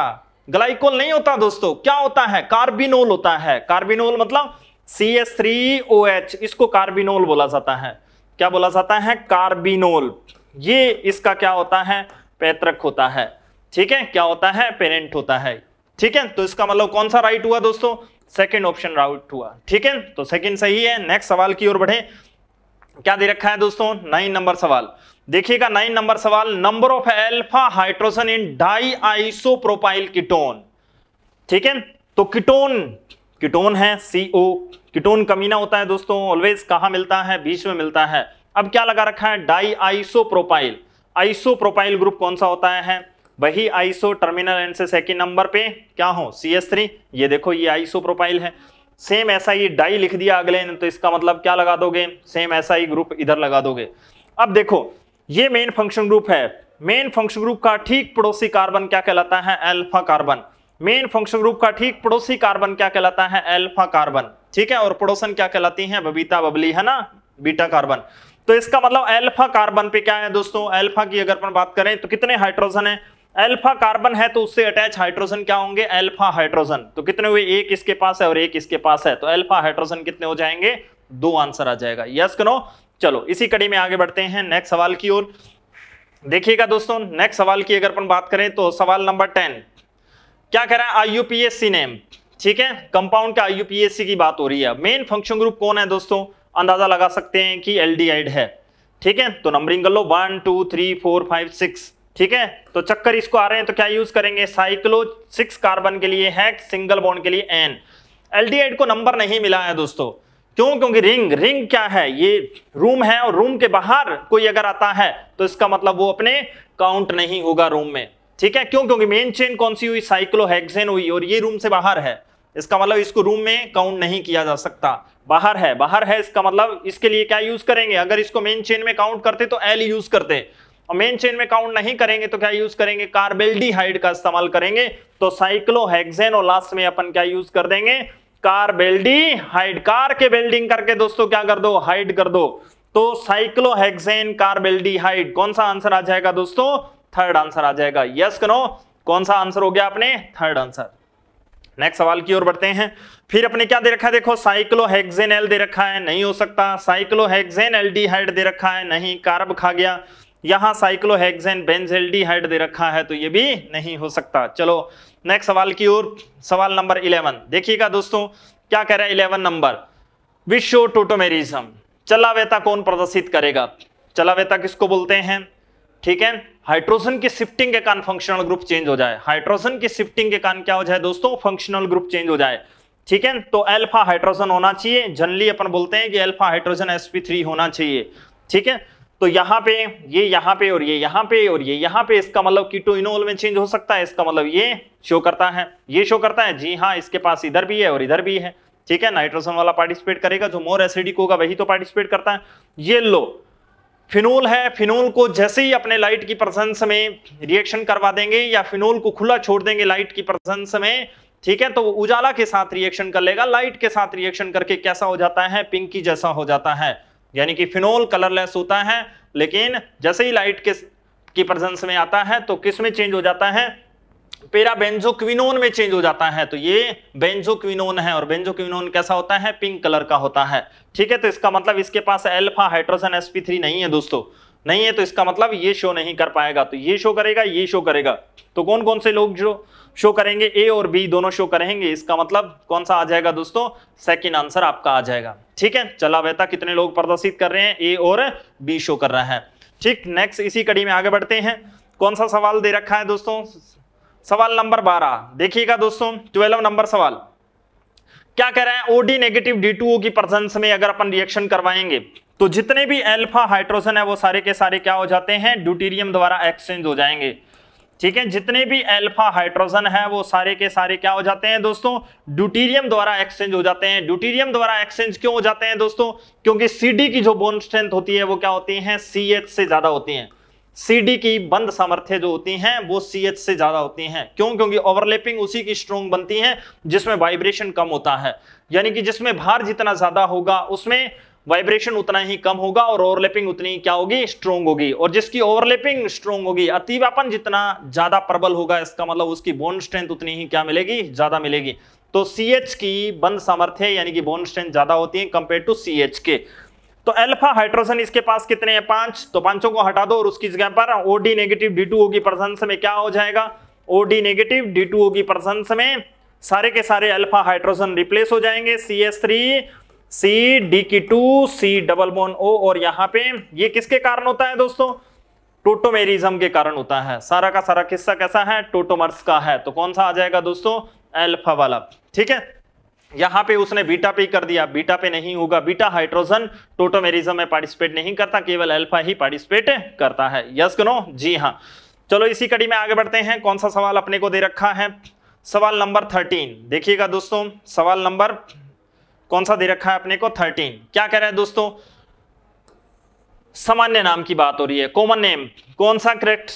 ग्लाइकोल नहीं होता दोस्तों। क्या होता है? कार्बिनोल होता है। कार्बिनोल मतलब C S three O H इसको कार्बिनोल बोला जाता है। क्या बोला जाता है? कार्बिनोल ये इसका क्या होता है? पैतृक होता है। ठीक है? क्या होता है? पेरेंट होता है। ठीक है? तो इसका मतलब कौन सा राइट हुआ दोस्तों? सेकेंड ऑप्शन राइट हुआ। ठीक है? तो सेकेंड सही है। नेक्स्ट सवाल की ओर बढ़े। क्या दे रखा है दोस्तों? नाइन नंबर सवाल। देखिएगा नाइन नंबर सवाल number of alpha hydrogen in di isopropyl ketone ठीक है? तो कीटोन कीटोन है सीओ कीटोन कमीना होता है दोस्तों ऑलवेज कहा मिलता है? बीच में मिलता है। अब क्या लगा रखा है? डाई आइसोप्रोपाइल आइसोप्रोपाइल ग्रुप कौन सा होता है? वही आइसो टर्मिनल एंड से सेकेंड नंबर पे क्या हो? सी एस थ्री ये देखो, ये आइसोप्रोपाइल है। सेम ऐसा ही डाई लिख दिया अगले ने तो इसका मतलब क्या लगा दोगे? सेम ऐसा ही ग्रुप इधर लगा दोगे। अब देखो, ये मेन फ़ंक्शन ग्रुप है। मेन फ़ंक्शन ग्रुप का ठीक पड़ोसी कार्बन क्या कहलाता है? Alpha carbon main function group का ठीक पड़ोसी कार्बन क्या कहलाता है? एल्फा कार्बन ठीक है? और पड़ोसन क्या कहलाती है? बबीता, बबली, है ना? बीटा कार्बन तो इसका मतलब एल्फा कार्बन पे क्या है दोस्तों? एल्फा की अगर बात करें तो कितने हाइड्रोजन है? एल्फा कार्बन है तो उससे अटैच हाइड्रोजन क्या होंगे? एल्फा हाइड्रोजन तो कितने हुए? एक इसके पास है और एक इसके पास है। तो एल्फा हाइड्रोजन कितने हो जाएँगे? दो आंसर आ जाएगा। यस करो चलो, इसी कड़ी में आगे बढ़ते हैं नेक्स्ट सवाल की ओर। देखिएगा दोस्तों नेक्स्ट सवाल की अगर अपन बात करें तो सवाल नंबर टेन क्या कह रहा है? आईयूपीएससी नेम ठीक है? कंपाउंड का आईयूपीएससी की बात हो रही है। मेन फ़ंक्शन ग्रुप कौन है दोस्तों? अंदाज़ा लगा सकते हैं कि एल्डिहाइड है। ठीक है? तो नंबरिंग कर लो। One two three four five six ठीक है? तो चक्कर इसको आ रहे हैं तो क्या यूज़ करेंगे? साइक्लो सिक्स कार्बन के लिए है सिंगल बॉन्ड के लिए एन एल्डिहाइड को नंबर नहीं मिला है दोस्तों। क्यों? क्योंकि रिंग रिंग क्या है? ये रूम है और रूम के बाहर कोई अगर आता है तो इसका मतलब वो अपने काउंट नहीं होगा रूम में। ठीक है? क्यों? क्योंकि मेन चेन कौन सी हुई? साइक्लोहेक्सेन हुई और ये रूम से बाहर है। इसका मतलब इसको रूम में काउंट नहीं किया जा सकता। बाहर है बाहर है, इसका मतलब इसके लिए क्या यूज़ करेंगे? अगर इसको मेन चेन में काउंट करते तो एल यूज़ करते। और मेन चेन में काउंट नहीं करेंगे तो क्या यूज़ करेंगे? कार्बेल्डिहाइड का इस्तेमाल करेंगे। तो साइक्लोहेक्सेन और लास्ट में अपन क्या यूज़ कर देंगे? कार बेल्डी हाइड कार के बेल्डिंग करके दोस्तों क्या कर दो? हाइड कर दो। तो साइक्लोहेक्सेन कार बेल्डी हाइड कौन सा आंसर आ जाएगा दोस्तों? थर्ड आंसर आ जाएगा। यस करो कौन सा आंसर हो गया अपने थर्ड आंसर नेक्स्ट सवाल की ओर बढ़ते हैं। फिर अपने क्या दे रखा है? देखो साइक्लोहेक्सेन एल दे रखा है, नहीं हो सकता। साइक्लोहेक्सेन एल्डिहाइड दे रखा है, नहीं कार्ब खा गया। यहाँ साइक्लोहेक्सेन बेंजेल्डिहाइड दे रखा है तो ये भी नहीं हो सकता। चलो नेक्स्ट सवाल की ओर। सवाल नंबर इलेवन। देखिएगा दोस्तों, क्या कह रहा है इलेवन नंबर? विश्व टोटोमेरिज्म। चलावेता कौन प्रदर्शित करेगा? चलावेता किसको बोलते हैं? ठीक है? हाइड्रोजन की शिफ्टिंग के कारण फंक्शनल ग्रुप चेंज हो जाए। हाइड्रोजन की शिफ्टिंग के कारण क्या हो जाए दोस्तों? फंक्शनल ग्रुप चेंज हो जाए। ठीक है? तो अल्फ़ा हाइड्रोजन होना चाहिए। जनरली अपन बोलते हैं कि अल्फ़ा हाइड्रोजन sp3 होना चाहिए। ठीक है? तो यहाँ पे, ये यहाँ पे और ये यहाँ पे और ये यहाँ पे, इसका मतलब कीटो इनोल में चेंज हो सकता है। इसका मतलब ये शो करता है। ये शो करता है, जी हाँ इसके पास इधर भी है और इधर भी है। ठीक है? नाइट्रोजन वाला पार्टिसिपेट करेगा। जो मोर एसिडिक होगा, वही तो पार्टिसिपेट करता है। ये लो फिनोल है, फिनोल को जैसे ही अपने लाइट की प्रेजेंस में रिएक्शन करवा देंगे या फिनोल को खुला छोड़ देंगे लाइट की प्रेजेंस में, ठीक है तो उजाला के साथ रिएक्शन कर लेगा। लाइट के साथ रिएक्शन करके कैसा हो जाता है? पिंकी जैसा हो जाता है। यानी कि फिनोल कलरलेस होता है, लेकिन जैसे ही लाइट के, की प्रेजेंस में आता है तो किसमें चेंज हो जाता है? पेरा बेंजोक्विनोन में चेंज हो जाता है तो ये बेंजोक्विनोन है, और बेंजोक्विनोन कैसा होता है? पिंक कलर का होता है। ठीक है तो इसका मतलब इसके पास एल्फा हाइड्रोजन sp3 नहीं है दोस्तों। नहीं है तो इसका मतलब ये शो नहीं कर पाएगा। तो ये शो करेगा, ये शो करेगा। तो कौन कौन से लोग जो शो करेंगे? ए और बी दोनों शो करेंगे। इसका मतलब कौन सा आ जाएगा दोस्तों? सेकंड आंसर आपका आ जाएगा। ठीक है, चला वेता कितने लोग प्रदर्शित कर रहे हैं? ए और बी शो कर रहा है। ठीक नेक्स्ट इसी कड़ी में आगे बढ़ते हैं। कौन सा सवाल दे रखा है दोस्तों? सवाल नंबर बारह। देखिएगा दोस्तों, ट्वेल्व नंबर सवाल। क्या कह रहे हैं O D negative D two की प्रेजेंस में अगर अपन रिएक्शन करवाएँगे तो जितने भी अल्फ़ा हाइड्रोजन है, वो सारे के सारे क्या हो जाते हैं ड्यूटीरियम द्वारा एक्सचेंज हो जाएँगे। ठीक है, जितने भी अल्फ़ा हाइड्रोजन है, वो सारे के सारे क्या हो जाते हैं दोस्तों ड्यूटीरियम द्वारा एक्सचेंज हो जाते हैं। ड्यूटीरियम द्वारा एक्सचेंज क्यों हो जाते हैं दोस्तों, क्योंकि सीडी की जो बोन स्ट्रेंथ होती है, वो क्या होती है सीएच से ज़्यादा होती है। सीडी की बंद सामर्थ्य जो होती हैं, वो सी एच से ज़्यादा होती हैं। क्यों? क्योंकि ओवरलैपिंग उसी की स्ट्रोंग बनती है, जिसमें वाइब्रेशन कम होता है। यानी कि जिसमें भार जितना ज़्यादा होगा, उसमें वाइब्रेशन उतना ही कम होगा और ओवरलैपिंग उतनी ही क्या होगी? स्ट्रोंग होगी। और जिसकी ओवरलैपिंग स्ट्रोंग होगी, अतिव्यापन जितना ज़्यादा प्रबल होगा, इसका मतलब उसकी बोन स्ट्रेंथ उतनी ही क्या मिलेगी? ज़्यादा मिलेगी। तो सीएच की बंद सामर्थ्य, यानी कि बोन स्ट्रेंथ ज़्यादा होती है कंपेयर टू सीएच के। तो अल्फ़ा हाइड्रोजन इसके पास कितने हैं? पाँच। तो पाँचों को हटा दो और उसकी जगह पर O D negative D two की प्रेजेंस में। क्या हो जाएगा? O D negative D two की प्रेजेंस में। सारे के सारे अल्फ़ा हाइड्रोजन रिप्लेस हो जाएँगे। C S three C D की two C double bond O और यहाँ पे ये किसके कारण होता है दोस्तों? टोटोमेरिज्म के कारण होता है। सारा का सारा किस्सा कैसा है? टोटोमर्स का है। तो कौन सा आ जाएगा दोस्तों? अल्फ़ा वाला। ठीक है? यहाँ पे उसने बीटा पे कर दिया। बीटा पे नहीं होगा। बीटा हाइड्रोजन टोटोमेरिज्म में पार्टिसिपेट नहीं करता, केवल अल्फ़ा ही पार्टिसिपेट करता है। यस नो जी हाँ। चलो, इसी कड़ी में आगे बढ़ते हैं। कौन सा सवाल अपने को दे रखा है? सवाल नंबर थर्टीन देखिएगा दोस्तों, सवाल नंबर कौन सा दे रखा है अपने को? थर्टीन क्या कह रहे हैं दोस्तों? सामान्य नाम की बात हो रही है। कॉमन नेम कौन सा करेक्ट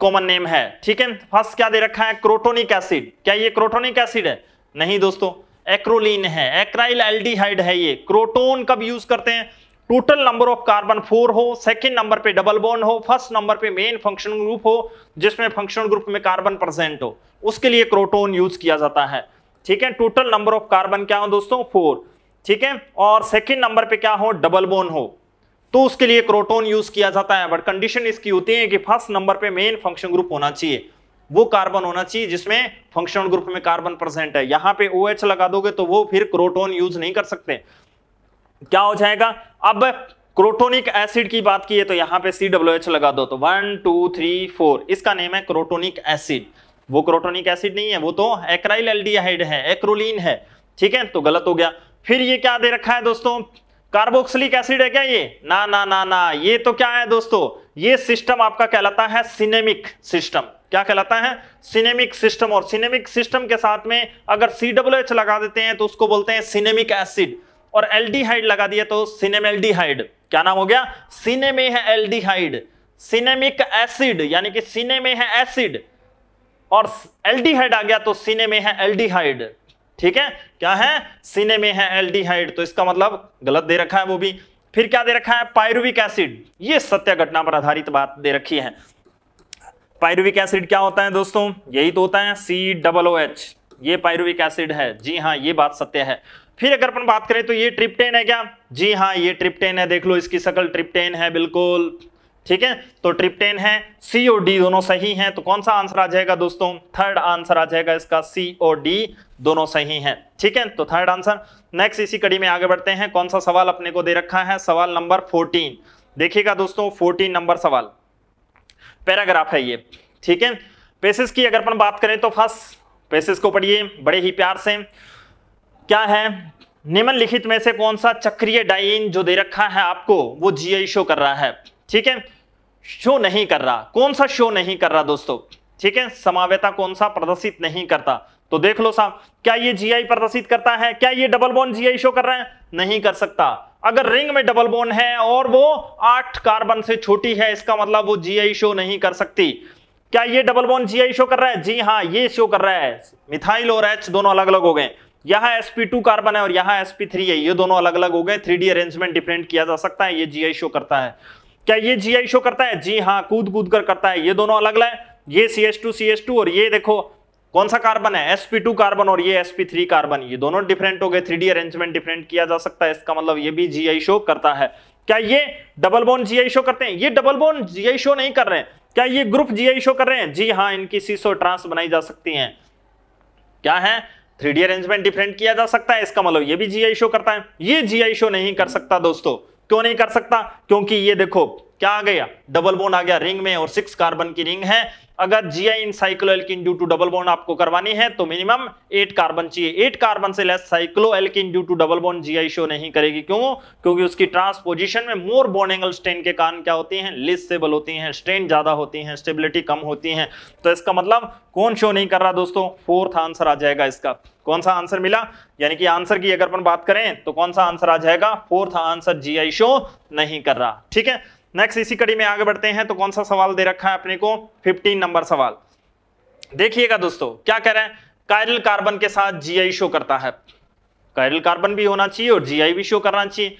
कॉमन नेम है? ठीक है? फ़र्स्ट क्या दे रखा है? क्रोटोनिक एसिड क्या ये क्रोटोनिक एसिड है? नहीं दोस्तों। एक्रोलिन है एक्राइल एल्डिहाइड है ये। क्रोटोन कब यूज़ करते हैं? Total number of carbon four हो सेकंड नंबर पे डबल बॉन्ड हो फ़र्स्ट नंबर पे मेन फंक्शनल ग्रुप हो, जिसमें फंक्शनल ग्रुप में कार्बन प्रेजेंट हो। उसके लिए क्रोटोन यूज़ किया जाता है। ठीक है? टोटल नंबर ऑफ़ कार्बन क्या हो दोस्तों? फोर ठीक है? और सेकेंड नंबर पे क्या हो? डबल बोन हो। तो उसके लिए क्रोटोन यूज़ किया जाता है। बट कंडीशन इसकी होती है कि फ़र्स्ट नंबर पे मेन फ़ंक्शन ग्रुप होना चाहिए। वो कार्बन होना चाहिए, जिसमें फंक्शनल ग्रुप में कार्बन प्रेजेंट है। यहाँ पे ओ OH लगा दोगे तो वो फिर क्रोटोन यूज़ नहीं कर सकते। क्या हो जाएगा? अब क्रोटोनिक एसिड की बात की है तो यहाँ पे सी डब्ल्यू एच लगा दो तो वन टू थ्री फोर इसका नेम है क्रोटोनिक एसिड वो क्रोटोनिक एसिड नहीं है, वो तो एक्राइल एल्डिहाइड है एक्रोलिन है। ठीक है? तो गलत हो गया। फिर ये क्या दे रखा है दोस्तों? कार्बोक्सिलिक एसिड है क्या ये? ना ना ना ना। ये तो क्या है दोस्तों? ये सिस्टम आपका कहलाता है सिनेमिक सिस्टम क्या कहलाता है? सिनेमिक सिस्टम और सिनेमिक सिस्टम के साथ में अगर सी डब्ल्यू एच लगा देते हैं तो उसको बोलते हैं सिनेमिक एसिड और एल्डिहाइड लगा दिया तो सिनेमेल्डिहाइड क्या नाम हो गया? सिने में है एल्डिहाइड सिनेमिक एसिड यानी कि सिने में है एसिड और एल्डिहाइड आ गया तो सिने में है एल्डिहाइड ठीक है? क्या है? सिने में है एल्डिहाइड तो इसका मतलब गलत दे रखा है वो भी। फिर क्या दे रखा है? पायरुविक एसिड ये सत्य घटना पर आधारित बात दे रखी है। पायरुविक एसिड क्या होता है दोस्तों? यही तो होता है सी डबल ओ एच ये पायरुविक एसिड है। जी हाँ ये बात सत्य है। फिर अगर अपन बात करें तो ये ट्रिप्टेन है क्या? जी हाँ ये ट्रिप्टेन है। देख लो, इसकी शकल ट्रिप्टेन है बिल्कुल। ठीक है? तो ट्रिप्टेन है सी और डी दोनों सही हैं। तो कौन सा आंसर आ जाएगा दोस्तों? थर्ड आंसर आ जाएगा इसका। सी और डी दोनों सही हैं। ठीक है? तो थर्ड आंसर नेक्स्ट इसी कड़ी में आगे बढ़ते हैं। कौन सा सवाल अपने को दे रखा है? सवाल नंबर फोर्टीन देखिएगा दोस्तों फोर्टीन नंबर सवाल। पैराग्राफ है ये, ठीक है? पेसिस की अगर अपन बात करें तो फ़र्स्ट, पेसिस को पढ़िए, बड़े ही प्यार से। क्या है? निम्नलिखित में से कौन सा चक्रीय डाइन जो दे रखा है आपको, वो जीआई शो कर रहा है, ठीक है? शो नहीं कर रहा। कौन सा शो नहीं कर रहा दोस्तों? ठीक है? समावेता कौन सा प्रदर्शित नहीं करता? तो देख लो साहब, क्या ये जीआई प्रदर्शित करता है? क्या ये डबल बॉन्ड जीआई शो कर रहा है? नहीं कर सकता। अगर रिंग में डबल बॉन्ड है और वो आठ कार्बन से छोटी है, इसका मतलब वो जीआई शो नहीं कर सकती। क्या ये डबल बॉन्ड जीआई शो कर रहा है? जी हाँ ये शो कर रहा है। मिथाइल और एच दोनों अलग अलग हो गए। यहाँ sp2 कार्बन है और यहाँ sp3 है। ये दोनों अलग अलग हो गए। थ्री डी अरेंजमेंट डिफरेंट किया जा सकता है। ये जीआई शो करता है। क्या ये जीआई शो करता है? जी हाँ कूद कूद कर करता है। ये दोनों अलग अलग है। ये C S two C H two और ये देखो कौन सा कार्बन है? Sp2 कार्बन और ये sp3 कार्बन, ये दोनों डिफरेंट हो गए थ्री अरेंजमेंट डिफरेंट किया जा सकता है, इसका मतलब ये भी जीआई शो करता है। क्या ये डबल बोन जीआई शो करते हैं? ये डबल बोन जीआई शो नहीं कर रहे हैं। क्या ये ग्रुप जीआई शो कर रहे हैं? जी हाँ इनकी सीसो ट्रांस बनाई जा सकती हैं। क्या है? थ्री अरेंजमेंट डिफरेंट किया जा सकता है, इसका मतलब ये भी जीआई शो करता है। ये जीआई शो नहीं कर सकता दोस्तों। क्यों नहीं कर सकता? क्योंकि ये देखो, क्या आ गया? डबल बोन आ गया रिंग में और सिक्स कार्बन की रिंग है। अगर G I in cycloalkene due to double bond आपको करवानी है तो मिनिमम एट कार्बन चाहिए। एट कार्बन से less cycloalkene due to double bond GI show नहीं करेगी। क्यों? क्योंकि उसकी ट्रांसपोजिशन में मोर बॉन्ड एंगल स्ट्रेन के कारण क्या होती हैं? लिस स्टेबल होती हैं स्ट्रेन ज़्यादा होती हैं स्टेबिलिटी कम होती है। तो इसका मतलब कौन शो नहीं कर रहा दोस्तों? फोर्थ आंसर आ जाएगा इसका। कौन सा आंसर मिला? यानी कि आंसर की अगर अपन बात करें तो कौन सा आंसर आ जाएगा? फोर्थ आंसर जीआई शो नहीं कर रहा। ठीक है? नेक्स्ट इसी कड़ी में आगे बढ़ते हैं तो कौन सा सवाल दे रखा है अपने को? 15 नंबर सवाल। देखिएगा दोस्तों, क्या कह रहे हैं? कायरल कार्बन के साथ जीआई शो करता है। कायरल कार्बन भी होना चाहिए और जीआई भी शो करना चाहिए।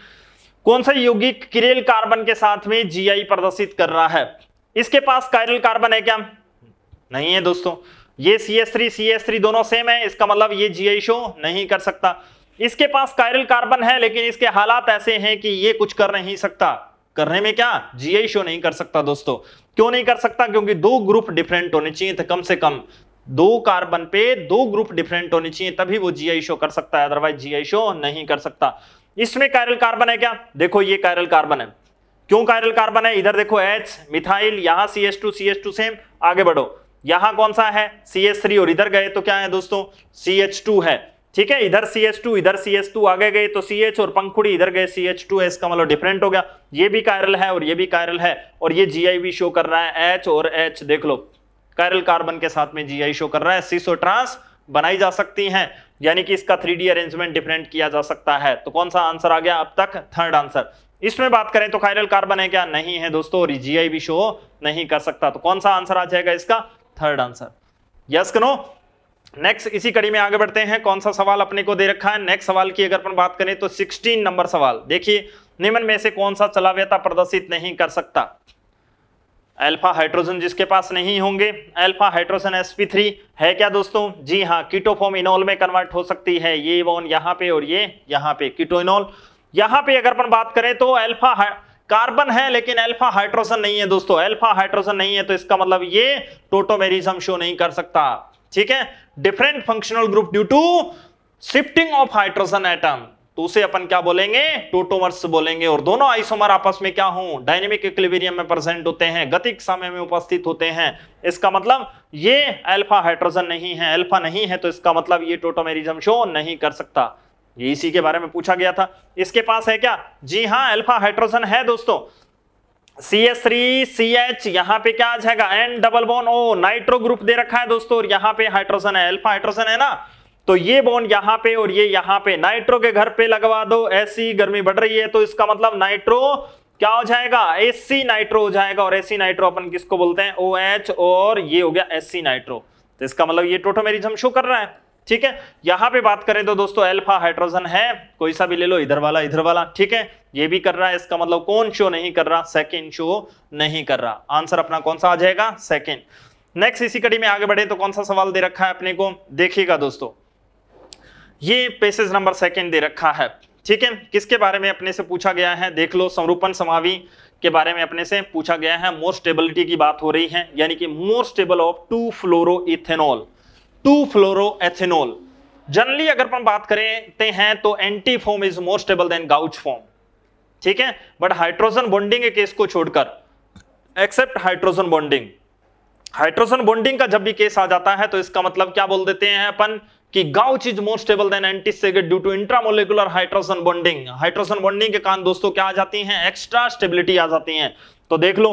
कौन सा यौगिक किरेल कार्बन के साथ में जीआई प्रदर्शित कर रहा है? इसके पास कायरल कार्बन है क्या? नहीं है दोस्तों। ये CH3 CH3 दोनों सेम है, इसका मतलब ये जीआई शो नहीं कर सकता। इसके पास कायरल कार्बन है, लेकिन इसके हालात ऐसे हैं कि ये कुछ कर नहीं सकता। करने में क्या? जीआई शो नहीं कर सकता दोस्तों। क्यों नहीं कर सकता? क्योंकि दो ग्रुप डिफरेंट होने चाहिए थे कम से कम। दो कार्बन पे दो ग्रुप डिफरेंट होने चाहिए, तभी वो जीआई शो कर सकता है। अदरवाइज़ जीआई शो नहीं कर सकता। इसमें कायरल कार्बन है क्या? देखो ये कायरल कार्बन है। क्यों कायरल कार्बन है? इधर देखो एच मिथाइल यहाँ C H two C H two same आगे बढ़ो। यहाँ कौन सा है? सी एस थ्री और इधर गए तो क्या है दोस्तों? सी एच टू है। ठीक है, इधर सी एच टू इधर सी एच टू आगे गए तो सी एच और पंखुड़ी इधर गए सी एच टू है इसका मतलब डिफरेंट हो गया। ये भी कायरल है और ये भी कायरल है और ये जी आई भी शो कर रहा है एच और एच देख लो। कायरल कार्बन के साथ में जी आई शो कर रहा है सीसो ट्रांस बनाई जा सकती हैं, यानी कि इसका थ्री डी अरेंजमेंट डिफरेंट किया जा सकता है। तो कौन सा आंसर आ गया अब तक? थर्ड आंसर इसमें बात करें तो कायरल कार्बन है क्या? नहीं है दोस्तों और जी आई भी शो नहीं कर सकता। तो कौन सा आंसर आ जाएगा इसका? थर्ड आंसर यस कनो नेक्स्ट इसी कड़ी में आगे बढ़ते हैं। कौन सा सवाल अपने को दे रखा है? नेक्स्ट सवाल की अगर अपन बात करें तो 16 नंबर सवाल। देखिए, निम्न में से कौन सा चलाव्यता प्रदर्शित नहीं कर सकता? अल्फ़ा हाइड्रोजन जिसके पास नहीं होंगे। अल्फ़ा हाइड्रोजन sp3 है क्या दोस्तों? जी हाँ कीटोफॉर्म इनोल में कन्वर्ट हो सकती है। ये वन यहाँ पे और ये यहाँ पे कीटोइनोल। यहाँ पे अगर अपन बात करें तो अल्फ़ा कार्बन है, लेकिन अल्फ़ा हाइड्रोजन नहीं है दोस्तों। अल्फ़ा हाइड्रोजन नहीं है तो इसका मतलब ये टोटोमेरिज्म शो नहीं कर सकता। ठीक है? Different functional group due to shifting of hydrogen atom तो उसे अपन क्या बोलेंगे? टोटोमर्स बोलेंगे। और दोनों आइसोमर आपस में क्या हो? डायनेमिक इक्विलिब्रियम में प्रेजेंट होते हैं, गतिक समय में उपस्थित होते हैं। इसका मतलब ये अल्फ़ा हाइड्रोजन नहीं है अल्फ़ा नहीं है तो इसका मतलब ये टोटोमेरिज्म शो नहीं कर सकता। ये इसी के बारे में पूछा गया था। इसके पास है क्या? जी हाँ अल्फ़ा हाइड्रोजन है दोस्तों। C S three C H यहाँ पे क्या आ जाएगा? N double bond O nitro group दे रखा है दोस्तों, और यहाँ पे हाइड्रोजन है अल्फ़ा हाइड्रोजन है ना? तो ये बॉन्ड यहाँ पे और ये यहाँ पे नाइट्रो के घर पे लगवा दो। ऐसी गर्मी बढ़ रही है तो इसका मतलब नाइट्रो क्या हो जाएगा? एसी नाइट्रो हो जाएगा, और एसी नाइट्रो अपन किसको बोलते हैं? ओ OH और ये हो गया एसी नाइट्रो तो इसका मतलब ये टोटोमेरिज्म शो कर रहा है। ठीक है? यहाँ पे बात करें तो दोस्तों अल्फ़ा हाइड्रोजन है, कोई सा भी ले लो, इधर वाला इधर वाला, ठीक है? ये भी कर रहा है, इसका मतलब कौन शो नहीं कर रहा? सेकंड शो नहीं कर रहा। आंसर अपना कौन सा आ जाएगा? सेकंड नेक्स्ट इसी कड़ी में आगे बढ़े तो कौन सा सवाल दे रखा है अपने को? देखिएगा दोस्तों। ये पेसेज नंबर सेकेंड दे रखा है, ठीक है? किसके बारे में अपने से पूछा गया है? देख लो समरूपन समावी के बारे में अपने से पूछा गया है। मोर स्टेबिलिटी की बात हो रही है, यानी कि more stable of two fluoro ethanol two fluoro ethanol generally अगर हम बात करते हैं तो anti form is more stable than gauche form ठीक है? बट हाइड्रोजन बॉन्डिंग केस को छोड़कर except hydrogen bonding hydrogen bonding का जब भी केस आ जाता है तो इसका मतलब क्या बोल देते हैं अपन? कि gauche is more stable than anti staggered due to intramolecular hydrogen bonding hydrogen bonding के कारण दोस्तों क्या आ जाती हैं? एक्स्ट्रा स्टेबिलिटी आ जाती हैं। तो देख लो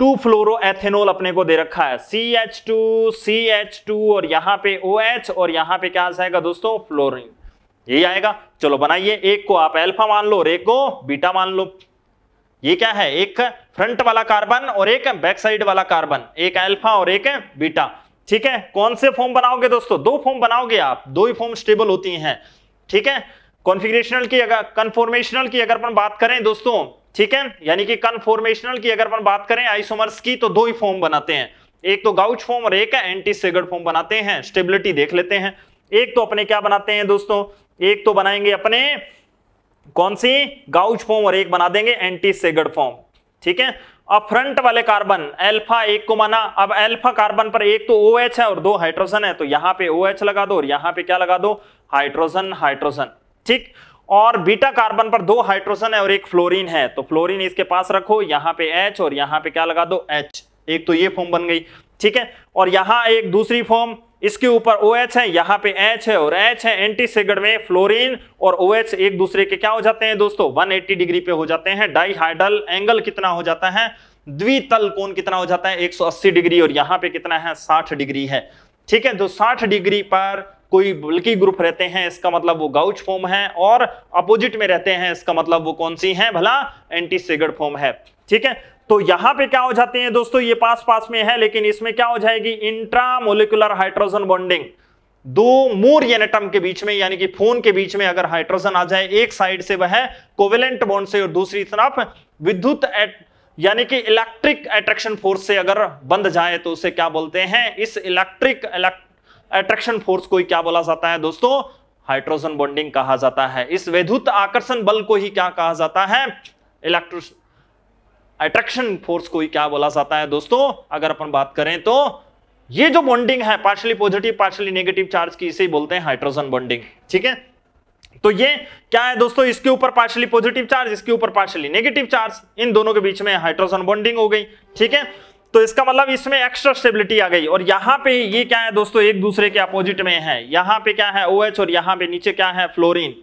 टू फ्लोरो एथेनॉल अपने को दे रखा है। C H two C H two और यहाँ पे ओ OH और यहाँ पे क्या आ जाएगा दोस्तों? फ्लोरिन यही आएगा। चलो बनाइए। एक को आप अल्फ़ा मान लो और एक को बीटा मान लो। ये क्या है? एक फ्रंट वाला कार्बन और एक बैक साइड वाला कार्बन एक अल्फ़ा और एक बीटा ठीक है? कौन से फॉर्म बनाओगे दोस्तों? दो फॉर्म बनाओगे आप। दो ही फॉर्म स्टेबल होती हैं। ठीक है? कॉन्फ़िगरेशनल की अगर कन्फॉर्मेशनल की अगर अपन बात करें दोस्तों ठीक है? यानी कि कन्फॉर्मेशनल की अगर अपन बात करें आइसोमर्स की तो दो ही फॉर्म बनाते हैं। एक तो गाउच फॉर्म और एक एंटी सेगड फॉर्म बनाते हैं स्टेबिलिटी देख लेते हैं। एक तो अपने क्या बनाते हैं दोस्तों? एक तो बनाएँगे अपने कौन सी? गाउच फॉर्म और एक बना देंगे एंटी सेगड फॉर्म ठीक है? अब फ्रंट वाले कार्बन एल्फा एक को माना। अब एल्फा कार्बन पर एक तो ओ OH है और दो हाइड्रोजन है तो यहाँ पे ओ OH लगा दो और यहाँ पे क्या लगा दो? हाइड्रोजन हाइड्रोजन ठीक? और बीटा कार्बन पर दो हाइड्रोजन है और एक फ्लोरीन है। तो फ्लोरीन इसके पास रखो, यहाँ पे H और यहाँ पे क्या लगा दो? H एक तो ये फॉर्म बन गई, ठीक है? और यहाँ एक दूसरी फॉर्म इसके ऊपर ओ OH है, यहाँ पे H है और H है। एंटी सेगड में फ्लोरीन और OH एक दूसरे के क्या हो जाते हैं दोस्तों? 180 डिग्री पे हो जाते हैं। डाईहाइड्रल एंगल कितना हो जाता है? द्वितल कोण कितना हो जाता है? 180 डिग्री और यहाँ पे कितना है? 60 डिग्री है, ठीक है? तो 60 डिग्री पर कोई बल्कि ग्रुप रहते हैं, इसका मतलब वो गाउच फॉर्म है और अपोजिट में रहते हैं, इसका मतलब वो कौन सी है? भला एंटी सेगड फॉर्म है। ठीक है? तो यहाँ पे क्या हो जाते हैं दोस्तों? ये पास पास में है, लेकिन इसमें क्या हो जाएगी? इंट्रामोलिकुलर हाइड्रोजन बॉन्डिंग दो मोर एटम के बीच में, यानी कि फ़ोन के बीच में अगर हाइड्रोजन आ जाए, एक साइड से वह कोवेलेंट बॉन्ड से और दूसरी तरफ़ विद्युत यानी कि इलेक्ट्रिक अट्रैक्शन फोर्स से अगर बंध जाए तो उसे क्या बोलते हैं? इस इलेक्ट्रिक इलेक्ट्रिक अट्रैक्शन फोर्स को ही क्या बोला जाता है? दोस्तों, हाइड्रोजन बॉन्डिंग कहा जाता है। इस विद्युत आकर्षण बल को ही क्या कहा जाता है? इलेक्ट्रो अट्रैक्शन फोर्स को ही क्या बोला जाता है? दोस्तों, अगर अपन बात करें तो ये जो बॉन्डिंग है partially positive partially negative charge की, इसे ही बोलते हैं हाइड्रोजन बॉन्डिंग। ठीक है? तो ये क्या है दोस्तों? इसके ऊपर पार्शली पॉजिटिव चार्ज इसके ऊपर पार्शली नेगेटिव चार्ज इन दोनों के बीच में हाइड्रोजन बॉन्डिंग हो गई। ठीक है? तो इसका मतलब इसमें एक्स्ट्रा स्टेबिलिटी आ गई। और यहाँ पे ये क्या है दोस्तों, एक दूसरे के अपोजिट में है। यहाँ पे क्या है ओ OH और यहाँ पे नीचे क्या है फ्लोरीन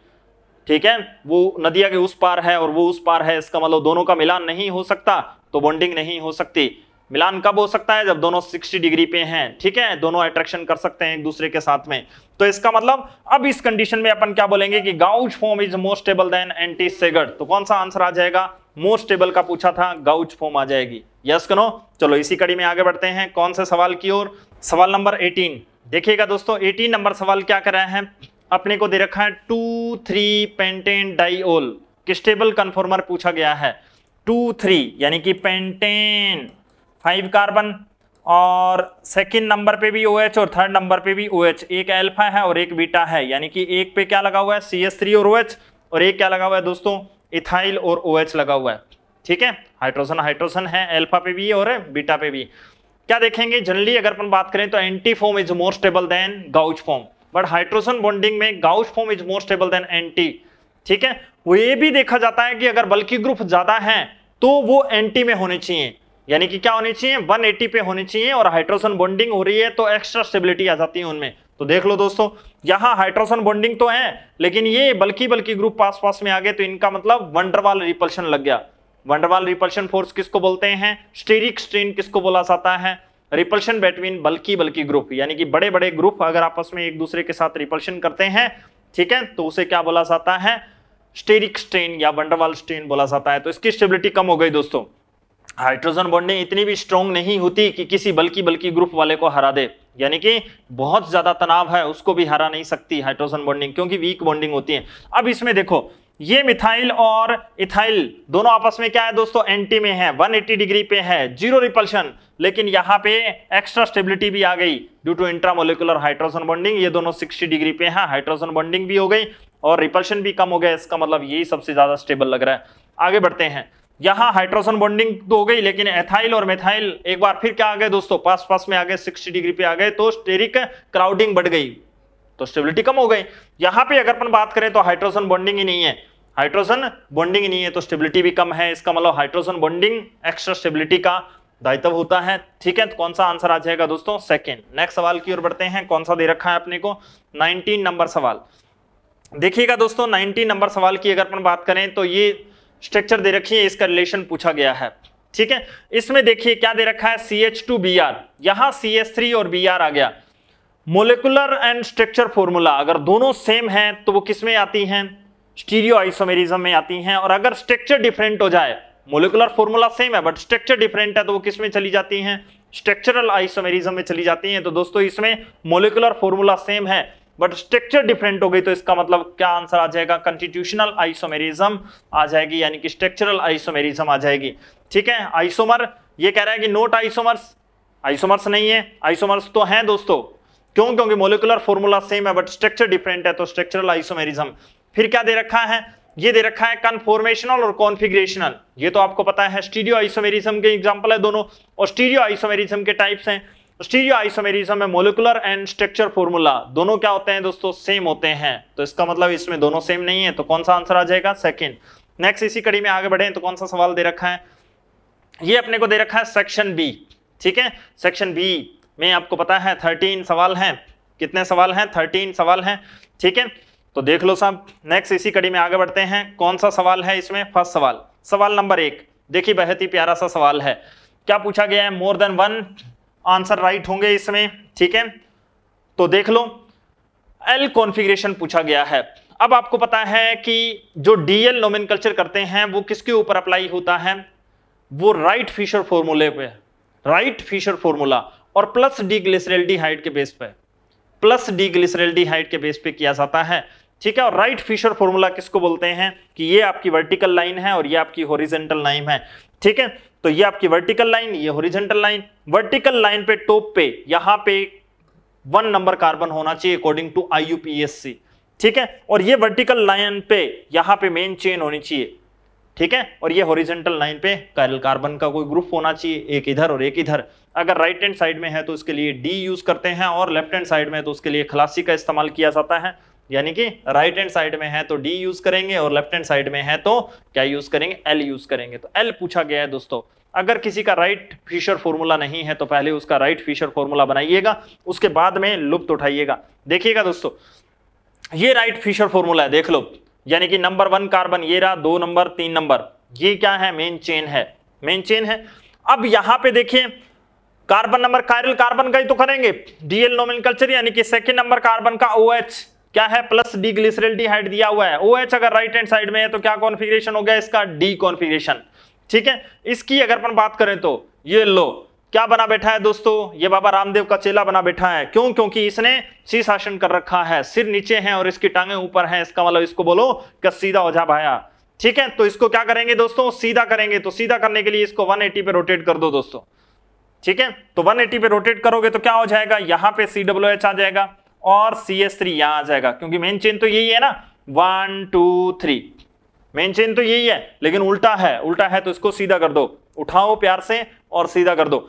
ठीक है? वो नदिया के उस पार है और वो उस पार है। इसका मतलब दोनों का मिलान नहीं हो सकता तो बॉन्डिंग नहीं हो सकती। मिलान कब हो सकता है? जब दोनों 60 डिग्री पे हैं। ठीक है? दोनों अट्रैक्शन कर सकते हैं एक दूसरे के साथ में। तो इसका मतलब अब इस कंडीशन में अपन क्या बोलेंगे कि gauche form is more stable than anti staggered तो कौन सा आंसर आ जाएगा? मोर स्टेबल का पूछा था गाउच फॉर्म आ जाएगी। यस कनो चलो, इसी कड़ी में आगे बढ़ते हैं। कौन से सवाल की ओर? सवाल नंबर 18 देखिएगा दोस्तों 18 नंबर सवाल क्या कर रहे हैं? अपने को दे रखा है two three pentane diol stable conformer पूछा गया है? टू थ्री यानी कि पेंटेन फाइव कार्बन और सेकंड नंबर पे भी ओ OH और थर्ड नंबर पे भी ओ OH एक एल्फा है और एक बीटा है। यानी कि एक पे क्या लगा हुआ है? सी एस थ्री और ओ OH और एक क्या लगा हुआ है दोस्तों? इथाइल और ओ OH लगा हुआ है। ठीक है? हाइड्रोजन हाइड्रोजन है, अल्फ़ा पे भी और बीटा पे भी। क्या देखेंगे? जनरली अगर अपन बात करें तो anti form is more stable than gauche form but hydrogen bonding में gauche form is more stable than anti ठीक है? वो ये भी देखा जाता है कि अगर बल्कि ग्रुप ज़्यादा है तो वो एंटी में होने चाहिए। यानी कि क्या होने चाहिए? 180 पे होने चाहिए और हाइड्रोजन बॉन्डिंग हो रही है तो एक्स्ट्रा स्टेबिलिटी आ जाती है उनमें। तो देख लो दोस्तों, यहाँ हाइड्रोजन बॉन्डिंग तो है, लेकिन ये बल्कि बल्कि ग्रुप पास पास में आ गए तो इनका मतलब वंडरवाल रिपल्शन लग गया। वंडरवाल रिपल्शन फोर्स किसको बोलते हैं? स्टेरिक स्ट्रेन किसको बोला जाता है? रिपल्शन बिटवीन बल्कि बल्कि ग्रुप यानी कि बड़े बड़े ग्रुप अगर आपस में एक दूसरे के साथ रिपल्शन करते हैं, ठीक है तो उसे क्या बोला जाता है? स्टेरिक स्ट्रेन या वंडरवाल स्ट्रेन बोला जाता है। तो इसकी स्टेबिलिटी कम हो गई दोस्तों। हाइड्रोजन बॉन्डिंग इतनी भी स्ट्रॉन्ग नहीं होती कि किसी बल्कि बल्कि ग्रुप वाले को हरा दे। यानी कि बहुत ज़्यादा तनाव है, उसको भी हरा नहीं सकती हाइड्रोजन बॉन्डिंग, क्योंकि वीक बॉन्डिंग होती है। अब इसमें देखो, ये मिथाइल और इथाइल दोनों आपस में क्या है दोस्तों? एंटी में है 180 डिग्री पे है ज़ीरो रिपल्शन लेकिन यहाँ पे एक्स्ट्रा स्टेबिलिटी भी आ गई due to intramolecular hydrogen bonding ये दोनों 60 डिग्री पे है हाइड्रोजन बॉन्डिंग भी हो गई और रिपल्शन भी कम हो गया। इसका मतलब यही सबसे ज़्यादा स्टेबल लग रहा है। आगे बढ़ते हैं। यहाँ हाइड्रोजन बॉन्डिंग तो हो गई, लेकिन एथाइल और मेथाइल एक बार फिर क्या आ गए दोस्तों? पास पास में आ गए 60 डिग्री पे आ गए तो स्टेरिक क्राउडिंग बढ़ गई तो स्टेबिलिटी कम हो गई। यहाँ पे अगर अपन बात करें तो हाइड्रोजन बॉन्डिंग ही नहीं है। हाइड्रोजन बॉन्डिंग ही नहीं है तो स्टेबिलिटी भी कम है। इसका मतलब हाइड्रोजन बॉन्डिंग एक्स्ट्रा स्टेबिलिटी का दायित्व होता है। ठीक है तो कौन सा आंसर आ जाएगा दोस्तों? सेकेंड नेक्स्ट सवाल की ओर बढ़ते हैं। कौन सा दे रखा है अपने को? 19 नंबर सवाल। देखिएगा दोस्तों 19 नंबर सवाल की अगर अपन बात करें तो ये स्ट्रक्चर दे रखी है, इसका रिलेशन पूछा गया है। ठीक है? इसमें देखिए क्या दे रखा है? C H two B R यहाँ सी एच थ्री और बी आर आ गया। मोलिकुलर एंड स्ट्रक्चर फॉर्मूला अगर दोनों सेम हैं तो वो किसमें आती हैं? स्टीरियो आइसोमेरिज्म में आती हैं। और अगर स्ट्रक्चर डिफरेंट हो जाए मोलिकुलर फॉर्मूला सेम है बट स्ट्रक्चर डिफरेंट है तो वो किसमें चली जाती हैं? स्ट्रक्चरल आइसोमेरिज्म में चली जाती हैं। तो दोस्तों, इसमें मोलिकुलर फॉर्मूला सेम है। बट स्ट्रक्चर डिफरेंट हो गई तो इसका मतलब क्या आंसर आ जाएगा? कंस्टिट्यूशनल आइसोमेरिज्म आ जाएगी, यानी कि स्ट्रक्चरल आइसोमेरिज्म आ जाएगी। ठीक है? आइसोमर ये कह रहा है कि नोट आइसोमर्स आइसोमर्स नहीं है। आइसोमर्स तो हैं दोस्तों। क्यों? क्योंकि मोलिकुलर फॉर्मूला सेम है बट स्ट्रक्चर डिफरेंट है तो स्ट्रक्चरल आइसोमेरिज्म फिर क्या दे रखा है? ये दे रखा है कन्फॉर्मेशनल और कॉन्फिग्रेशनल ये तो आपको पता है स्टीरियो आइसोमेरिज्म के एग्जांपल है दोनों। और स्टीरियो आइसोमेरिज्म के टाइप्स हैं। स्टीरियो आइसोमेरिज्म में मोलिकुलर एंड स्ट्रक्चर फॉर्मूला दोनों क्या होते हैं दोस्तों? सेम होते हैं। तो इसका मतलब इसमें दोनों सेम नहीं है तो कौन सा आंसर आ जाएगा? सेकेंड नेक्स्ट इसी कड़ी में आगे बढ़े तो कौन सा सवाल दे रखा है? ये अपने को दे रखा है सेक्शन बी ठीक है? सेक्शन बी में आपको पता है थर्टीन सवाल हैं। कितने सवाल हैं? थर्टीन सवाल हैं, ठीक है? तो देख लो साहब। नेक्स्ट इसी कड़ी में आगे बढ़ते हैं। कौन सा सवाल है इसमें? फ़र्स्ट सवाल। सवाल नंबर एक। देखिए, बहुत ही प्यारा सा सवाल है। क्या पूछा गया है? More than one answer right होंगे इसमें ठीक है? तो देख लो एल कॉन्फ़िगरेशन पूछा गया है। अब आपको पता है कि जो डीएल नोमेनकल्चर करते हैं, वो किसके ऊपर अप्लाई होता है? वो राइट फिशर फॉर्मूले पे राइट फिशर फॉर्मूला और प्लस डी ग्लिसरेल्डिहाइड के बेस पे। प्लस डी ग्लिसरेल्डिहाइड के बेस पे किया जाता है, ठीक है? और राइट फिशर फॉर्मूला किसको बोलते हैं? कि ये आपकी वर्टिकल लाइन है और ये आपकी होरिजेंटल लाइन है, ठीक है? तो ये आपकी वर्टिकल लाइन ये होरिजेंटल लाइन वर्टिकल लाइन पे टॉप पे, यहाँ पे वन नंबर कार्बन होना चाहिए अकॉर्डिंग टू आईयूपीएससी ठीक है? और ये वर्टिकल लाइन पे, यहाँ पे मेन चेन होनी चाहिए. ठीक है? और ये होरिजेंटल लाइन पे कायरल कार्बन का कोई ग्रुप होना चाहिए, एक इधर और एक इधर. अगर राइट हैंड साइड में है तो उसके लिए डी यूज़ करते हैं और लेफ़्ट हैंड साइड में तो उसके लिए खलासी का इस्तेमाल किया जाता है. यानी कि राइट हैंड साइड में है तो डी यूज़ करेंगे और लेफ़्ट हैंड साइड में है तो क्या यूज़ करेंगे? एल यूज़ करेंगे. तो एल पूछा गया है दोस्तों अगर किसी का राइट फिशर फॉर्मूला नहीं है तो पहले उसका राइट फिशर फॉर्मूला बनाइएगा, उसके बाद में लुप्त उठाइएगा। देखिएगा दोस्तों, ये राइट फिशर फॉर्मूला है, देख लो, यानी कि नंबर वन कार्बन ये रहा, दो नंबर तीन नंबर ये क्या है? मेन चेन है। मेन चेन है। अब यहाँ पे देखिए कार्बन नंबर कायरल कार्बन का ही तो करेंगे। डीएल नोमेनकल्चर यानी कि सेकंड नंबर कार्बन का ओ OH क्या है? प्लस डी ग्लिसरल्डिहाइड दिया हुआ है। ओ OH अगर राइट हैंड साइड में है तो क्या कॉन्फ़िगरेशन हो गया इसका? डी कॉन्फ़िगरेशन ठीक है? इसकी अगर अपन बात करें तो ये लो, क्या बना बैठा है दोस्तों? ये बाबा रामदेव का चेला बना बैठा है। क्यों? क्योंकि इसने शीर्षासन कर रखा है। सिर नीचे है और इसकी टांगे ऊपर है। इसका मतलब इसको बोलो कि सीधा जा भाया। ठीक है? तो इसको क्या करेंगे दोस्तों? सीधा करेंगे। तो सीधा करने के लिए इसको 180 पे रोटेट कर दो दोस्तों। ठीक है? तो 180 पे रोटेट करोगे तो क्या हो जाएगा? यहाँ पे सी डब्ल्यू एच आ जाएगा और सी एस थ्री यहाँ आ जाएगा। क्योंकि मेन चेन तो यही है ना। One two three main chain तो यही है, लेकिन उल्टा है उल्टा है तो इसको सीधा कर दो। उठाओ प्यार से और सीधा कर दो।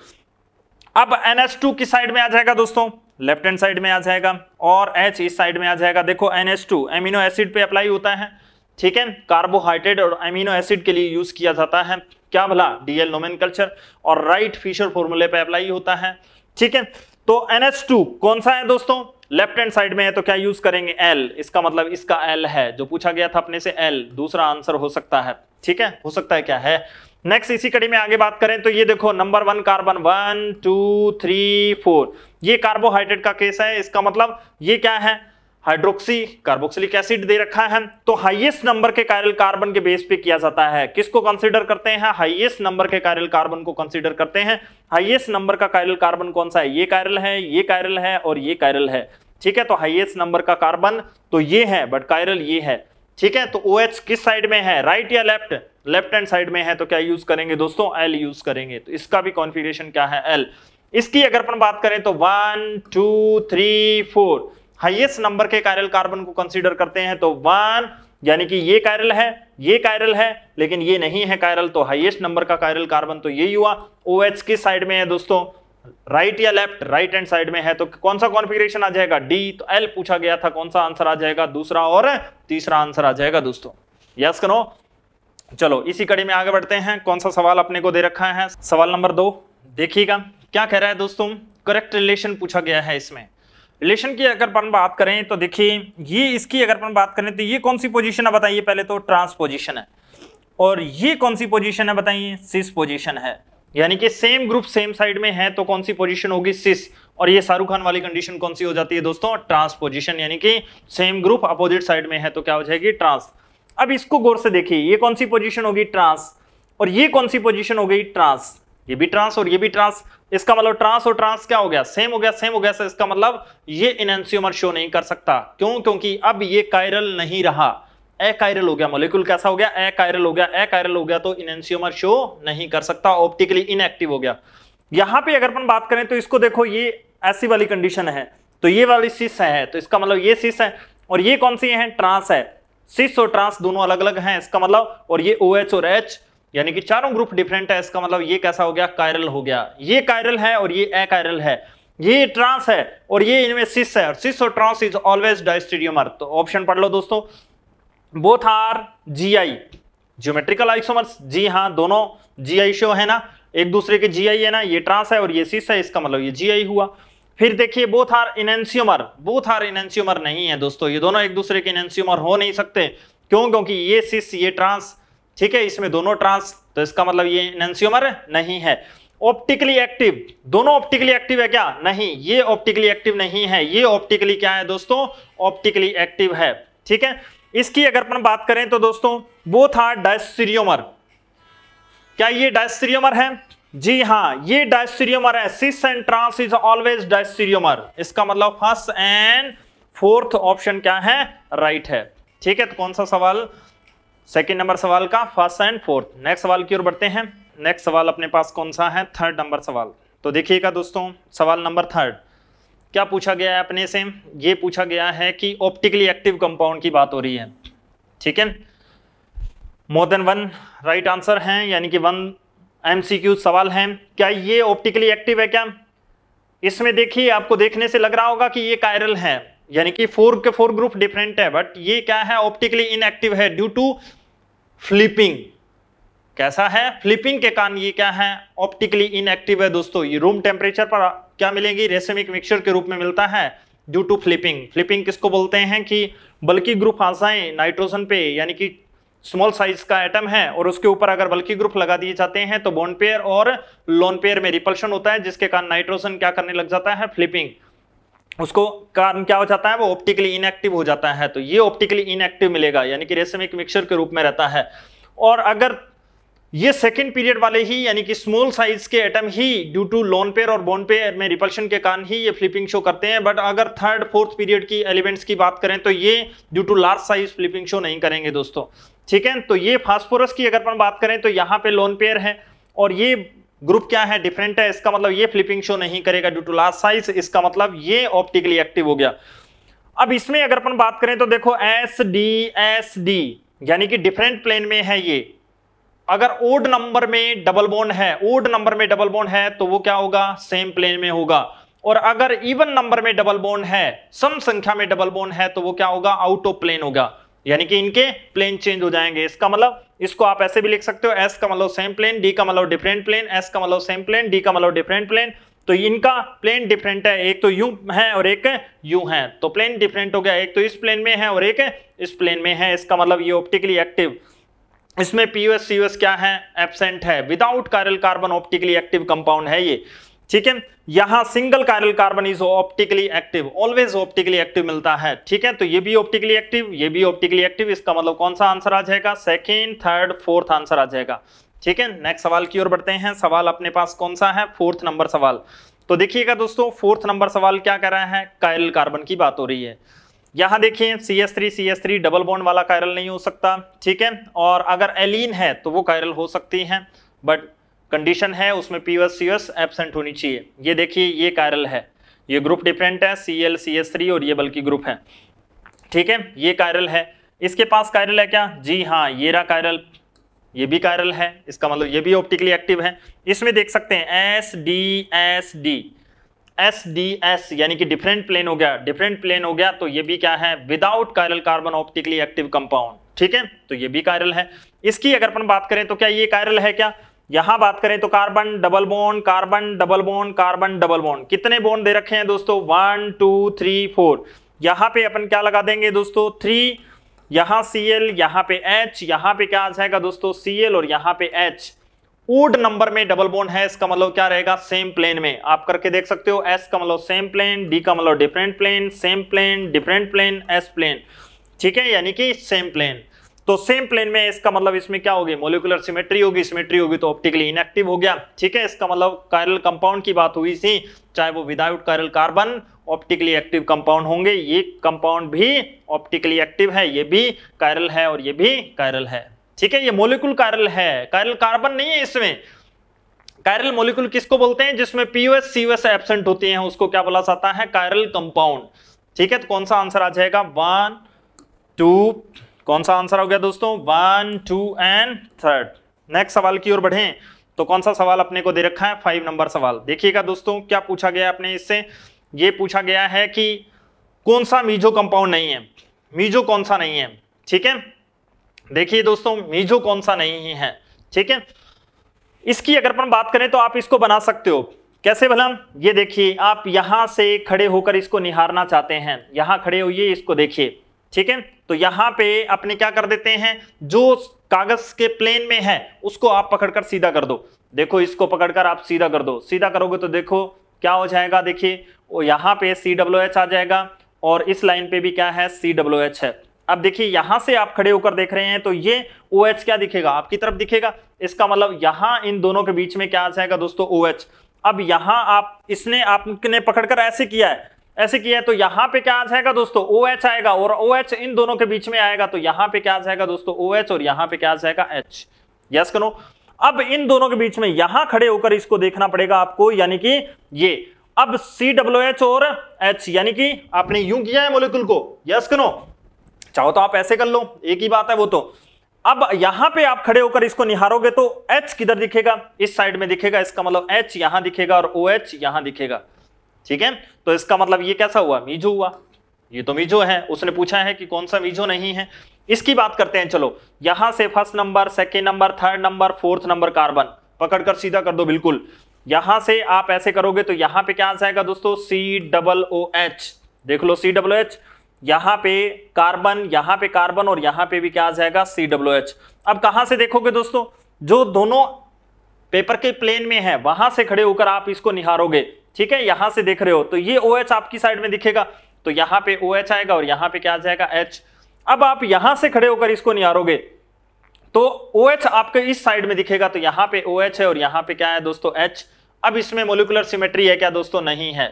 अब NH2 की साइड में आ जाएगा दोस्तों। लेफ़्ट हैंड साइड में आ जाएगा और H इस साइड में आ जाएगा। देखो NH2 एमिनो एसिड पे अप्लाई होता है। ठीक है? कार्बोहाइड्रेट और एमिनो एसिड के लिए यूज़ किया जाता है। क्या भला? डीएल नोमेनकल्चर और राइट फिशर फॉर्मूले पे अप्लाई होता है। ठीक है? तो NH2 कौन सा है दोस्तों? लेफ़्ट हैंड साइड में है तो क्या यूज़ करेंगे? एल इसका मतलब इसका एल है। जो पूछा गया था अपने से एल दूसरा आंसर हो सकता है। ठीक है? हो सकता है क्या? है। नेक्स्ट इसी कड़ी में आगे बात करें तो ये देखो number one carbon one two three four ये कार्बोहाइड्रेट का केस है। इसका मतलब ये क्या है? हाइड्रोक्सी कार्बोक्सिलिक एसिड दे रखा है। तो हाईएस्ट नंबर के कायरल कार्बन के बेस पे किया जाता है। किसको कंसीडर करते हैं? हाईएस्ट नंबर के कायरल कार्बन को कंसीडर करते हैं। हाईएस्ट नंबर का कायरल कार्बन कौन सा है? ये कायरल है, ये कायरल है और ये कायरल है। ठीक है तो हाईएस्ट नंबर का कार्बन तो ये है बट कायरल ये है। ठीक है तो ओ OH किस साइड में है? राइट या लेफ़्ट लेफ़्ट हैंड साइड में है तो क्या यूज़ करेंगे दोस्तों? एल यूज़ करेंगे। तो इसका भी कॉन्फिग्रेशन क्या है? एल इसकी अगर अपन बात करें तो one two three four highest number के कायरल कार्बन को कंसीडर करते हैं तो वन यानी कि ये कायरल है, ये कायरल है, लेकिन ये नहीं है कायरल तो हाईएस्ट नंबर का कायरल कार्बन तो यही हुआ। ओ OH किस साइड में है दोस्तों? राइट या लेफ़्ट राइट हैंड साइड में है तो कौन सा कॉन्फ़िगरेशन आ जाएगा? डी तो एल पूछा गया था, कौन सा आंसर आ जाएगा? दूसरा और तीसरा आंसर आ जाएगा दोस्तों। यस करो चलो, इसी कड़ी में आगे बढ़ते हैं। कौन सा सवाल अपने को दे रखा है? सवाल नंबर दो, देखिएगा। क्या कह रहा है दोस्तों? करेक्ट रिलेशन पूछा गया है इसमें। रिलेशन की अगर अपन बात करें तो देखिए, ये इसकी अगर अपन बात करें तो ये कौन सी पोजीशन है बताइए पहले तो? ट्रांस पोजीशन है। और ये कौन सी पोजीशन है बताइए? सिस पोजीशन है। यानी कि सेम ग्रुप सेम साइड में है तो कौन सी पोजीशन होगी? सिस और ये शाहरुख खान वाली कंडीशन कौन सी हो जाती है दोस्तों? ट्रांस पोजीशन यानी कि सेम ग्रुप अपोजिट साइड में है तो क्या हो जाएगी? ट्रांस अब इसको गौर से देखिए, ये कौन सी पोजीशन होगी? ट्रांस और ये कौन सी पोजीशन हो गई? ट्रांस ये भी ट्रांस और ये भी ट्रांस इसका मतलब ट्रांस और ट्रांस क्या हो गया? सेम हो गया सेम हो गया सर इसका मतलब ये इनएंसियोमर शो नहीं कर सकता। क्यों? क्योंकि अब ये कायरल नहीं रहा। कायरल हो गया मोलिकुल कैसा हो गया? कायरल हो गया कायरल हो गया तो इनएंसियोमर शो नहीं कर सकता। ऑप्टिकली इनएक्टिव हो गया। यहाँ पे अगर अपन बात करें तो इसको देखो, ये ऐसी वाली कंडीशन है। तो ये वाली सिस है तो इसका मतलब ये सिस है। और ये कौन सी है? ट्रांस है। सिस और ट्रांस दोनों अलग अलग हैं, इसका मतलब। और ये ओ OH और एच यानी कि चारों ग्रुप डिफरेंट है, इसका मतलब ये कैसा हो गया? कायरल हो गया। ये कायरल है और ये अकायरल है। ये ट्रांस है और ये इनमें सिस है और सिस और ट्रांस इज़ ऑलवेज डायस्टेरियोमर तो ऑप्शन पढ़ लो दोस्तों। Both are GI geometrical isomers जी हाँ दोनों जीआई शो है ना? एक दूसरे के जीआई है ना? ये ट्रांस है और ये सिस है, इसका मतलब ये जीआई हुआ। फिर देखिए both are enantiomer both are enantiomer नहीं है दोस्तों। ये दोनों एक दूसरे के इनेंसियोमर हो नहीं सकते। क्यों? क्योंकि ये सिस ये ट्रांस ठीक है, इसमें दोनों ट्रांस तो इसका मतलब ये इनेंसियोमर नहीं है। ऑप्टिकली एक्टिव दोनों ऑप्टिकली एक्टिव है क्या? नहीं, ये ऑप्टिकली एक्टिव नहीं है। ये ऑप्टिकली क्या है दोस्तों? ऑप्टिकली एक्टिव है। ठीक है? इसकी अगर अपन बात करें तो दोस्तों बोथ आर डायस्टीरियोमर क्या ये डायस्टीरियोमर है? जी हाँ ये डायस्टीरियोमर है। Cis and trans is always diastereomer इसका मतलब फ़र्स्ट एंड फोर्थ ऑप्शन क्या है? राइट right है। ठीक है तो कौन सा सवाल? सेकेंड नंबर सवाल का फ़र्स्ट एंड फोर्थ नेक्स्ट सवाल की ओर बढ़ते हैं। नेक्स्ट सवाल अपने पास कौन सा है? थर्ड नंबर सवाल. तो देखिएगा दोस्तों, सवाल नंबर थर्ड क्या पूछा गया है अपने से? ये पूछा गया है कि ऑप्टिकली एक्टिव कंपाउंड की बात हो रही है। ठीक है? More than one right answer है, यानी कि वन एमसीक्यू सवाल है। क्या ये ऑप्टिकली एक्टिव है क्या? इसमें देखिए, आपको देखने से लग रहा होगा कि ये कायरल है। यानी कि फोर के फोर ग्रुप डिफरेंट है बट ये क्या है? ऑप्टिकली इनएक्टिव है। Due to flipping. कैसा है? फ्लिपिंग के कारण ये क्या है? ऑप्टिकली इनएक्टिव है दोस्तों। ये रूम टेम्परेचर पर क्या मिलेगी? रेसमिक मिक्सचर के रूप में मिलता है ड्यू टू फ्लिपिंग फ्लिपिंग किसको बोलते हैं कि बल्कि ग्रुप आ जाए नाइट्रोजन पे, यानी कि स्मॉल साइज़ का एटम है, और उसके ऊपर अगर बल्कि ग्रुप लगा दिए जाते हैं तो बॉन्ड पेयर और लोन पेयर में रिपल्शन होता है, जिसके कारण नाइट्रोजन क्या करने लग जाता है? फ्लिपिंग उसको कारण क्या हो जाता है? वो ऑप्टिकली इनएक्टिव हो जाता है। तो ये ऑप्टिकली इनएक्टिव मिलेगा, यानी कि रेसमिक मिक्सचर के रूप में रहता है। और अगर ये सेकेंड पीरियड वाले ही, यानी कि स्मॉल साइज़ के एटम ही ड्यू टू लोन पेयर और बोन पेयर में रिपल्शन के कारण ही ये फ्लिपिंग शो करते हैं। बट अगर थर्ड फोर्थ पीरियड की एलिमेंट्स की बात करें तो ये due to large size flipping show नहीं करेंगे दोस्तों। ठीक है? तो ये फास्फोरस की अगर बात करें तो यहाँ पे लोन पेयर है। और ये ग्रुप क्या है? डिफरेंट है, इसका मतलब ये फ्लिपिंग शो नहीं करेगा ड्यू टू लार्ज साइज़ इसका मतलब ये ऑप्टिकली एक्टिव हो गया। अब इसमें अगर अपन बात करें तो देखो एस डी एस डी यानी कि डिफरेंट प्लेन में है ये। अगर ओड नंबर में डबल बोन है ओड नंबर में डबल बोन है तो वो क्या होगा? सेम प्लेन में होगा। और अगर इवन नंबर में डबल बोन है सम संख्या में डबल बोन है तो वो क्या होगा? आउट ऑफ़ प्लेन होगा। यानी कि इनके प्लेन चेंज हो जाएँगे। इसका मतलब इसको आप ऐसे भी लिख सकते हो एस का मतलब सेम प्लेन डी का मतलब डिफरेंट प्लेन एस का मतलब सेम प्लेन डी का मतलब डिफरेंट प्लेन तो इनका प्लेन डिफरेंट है। एक तो यू है और एक यू है। तो प्लेन डिफरेंट हो गया। एक तो इस प्लेन में है और एक इस प्लेन में है। इसका मतलब ये ऑप्टिकली एक्टिव इसमें पीयूएस सीयूएस क्या है? एबसेंट है। Without chiral carbon optically active compound है ये। ठीक है? यहाँ single chiral carbon is optically active always optically active मिलता है। ठीक है? तो ये भी ऑप्टिकली एक्टिव ये भी ऑप्टिकली एक्टिव इसका मतलब कौन सा आंसर आ जाएगा? सेकेंड थर्ड फोर्थ आंसर आ जाएगा। ठीक है? नेक्स्ट सवाल की ओर बढ़ते हैं। सवाल अपने पास कौन सा है? फोर्थ नंबर सवाल। तो देखिएगा दोस्तों फोर्थ नंबर सवाल क्या कर रहा है? कायरल कार्बन की बात हो रही है। यहाँ देखिए C S three C S three double bond वाला कायरल नहीं हो सकता। ठीक है? और अगर एलिन है तो वो कायरल हो सकती है। बट कंडीशन है, उसमें P S C S absent होनी चाहिए। ये देखिए, ये कायरल है। ये ग्रुप डिफरेंट है C L C S three और ये बल्कि ग्रुप है। ठीक है? ये कायरल है। इसके पास कायरल है क्या? जी हाँ ये रहा कायरल ये भी कायरल है। इसका मतलब ये भी ऑप्टिकली एक्टिव है। इसमें देख सकते हैं S D S D S D S यानी कि डिफरेंट प्लेन हो गया। डिफरेंट प्लेन हो गया तो ये भी क्या है? Without chiral carbon optically active compound ठीक है? तो ये भी कायरल है। इसकी अगर अपन बात करें तो क्या ये कायरल है क्या? यहाँ बात करें तो carbon double bond carbon double bond carbon double bond कितने बोन दे रखे हैं दोस्तों? वन टू थ्री फोर यहाँ पे अपन क्या लगा देंगे दोस्तों? थ्री यहाँ सी एल यहाँ पे एच यहाँ पे क्या आ जाएगा दोस्तों? सी एल और यहाँ पे एच ऊड नंबर में डबल बोन है, इसका मतलब क्या रहेगा? सेम प्लेन में। आप करके देख सकते हो एस का मतलब सेम प्लेन डी का मतलब different plane same plane different plane S plane ठीक है? यानी कि सेम प्लेन तो सेम प्लेन में इसका मतलब इसमें क्या होगी? मोलिकुलर सिमेट्री होगी सिमेट्री होगी तो ऑप्टिकली इनएक्टिव हो गया। ठीक है, इसका मतलब कायरल कंपाउंड की बात हुई थी, चाहे वो without chiral carbon optically active compound होंगे, ये कंपाउंड भी ऑप्टिकली एक्टिव है, ये भी कायरल है और ये भी कायरल है। ठीक है, ये मोलिकुल कायरल है। कायरल कार्बन नहीं है इसमें। कायरल मोलिकुल किसको बोलते हैं? जिसमें पीओएस सीओएस एब्सेंट होती हैं, उसको क्या बोला जाता है? कायरल कंपाउंड ठीक है तो कौन सा आंसर आ जाएगा? वन टू कौन सा आंसर हो गया दोस्तों? One two and third next सवाल की ओर बढ़े। तो कौन सा सवाल अपने को दे रखा है? फाइव नंबर सवाल। देखिएगा दोस्तों, क्या पूछा गया अपने इससे? ये पूछा गया है कि कौन सा मीजो कंपाउंड नहीं है? मीजो कौन सा नहीं है? ठीक है? देखिए दोस्तों, मीजो कौन सा नहीं है? ठीक है? इसकी अगर अपन बात करें तो आप इसको बना सकते हो। कैसे भला? ये देखिए, आप यहाँ से खड़े होकर इसको निहारना चाहते हैं। यहाँ खड़े होइए, इसको देखिए। ठीक है? तो यहाँ पे अपने क्या कर देते हैं? जो कागज़ के प्लेन में है, उसको आप पकड़कर सीधा कर दो। देखो, इसको पकड़कर आप सीधा कर दो। सीधा करोगे तो देखो, क्या हो जाएगा? देखिए यहाँ पे सी डब्ल्यू एच आ जाएगा और इस लाइन पे भी क्या है? सी डब्ल्यू एच है। अब देखिए, यहाँ से आप खड़े होकर देख रहे हैं तो ये ओ OH क्या दिखेगा? आपकी तरफ़ दिखेगा। इसका मतलब यहाँ इन दोनों के बीच में क्या आ जाएगा दोस्तों? ओ OH अब यहाँ आप, इसने, आपने पकड़कर ऐसे किया है। ऐसे किया तो यहाँ पे क्या आ जाएगा दोस्तों? ओ OH आएगा और ओ OH इन दोनों के बीच में आएगा तो यहाँ पे क्या आ जाएगा दोस्तों? ओ OH और यहाँ पे क्या आ जाएगा एच यस करो अब इन दोनों के बीच में यहाँ खड़े होकर इसको देखना पड़ेगा आपको, यानी कि ये। अब सी डब्ल्यू एच और एच यानी कि आपने यूँ किया है मोलिकुल को। यस करो चाहो तो आप ऐसे कर लो, एक ही बात है वो तो। अब यहाँ पे आप खड़े होकर इसको निहारोगे तो एच किधर दिखेगा? इस साइड में दिखेगा, इसका मतलब एच यहाँ दिखेगा और OH यहाँ दिखेगा। ठीक है? तो इसका मतलब ये कैसा हुआ? मीजो हुआ। ये तो मीजो है। उसने पूछा है कि कौन सा मीजो नहीं है। इसकी बात करते हैं, चलो। यहाँ से first number second number third number fourth number carbon पकड़कर सीधा कर दो, बिल्कुल। यहाँ से आप ऐसे करोगे तो यहाँ पे क्या आ जाएगा दोस्तों? सी डबल ओ एच देख लो सी डबल एच यहाँ पे कार्बन यहाँ पे कार्बन और यहाँ पे भी क्या आ जाएगा? सी डब्ल्यू एच अब कहाँ से देखोगे दोस्तों? जो दोनों पेपर के प्लेन में है, वहाँ से खड़े होकर आप इसको निहारोगे। ठीक है, यहाँ से देख रहे हो तो ये ओ OH आपकी साइड में दिखेगा तो यहाँ पे ओ OH आएगा और यहाँ पे क्या आ जाएगा एच अब आप यहाँ से खड़े होकर इसको निहारोगे तो ओ OH आपके इस साइड में दिखेगा तो यहाँ पे ओ OH है और यहाँ पे क्या है दोस्तों एच अब इसमें मोलिकुलर सिमेट्री है क्या दोस्तों, नहीं है।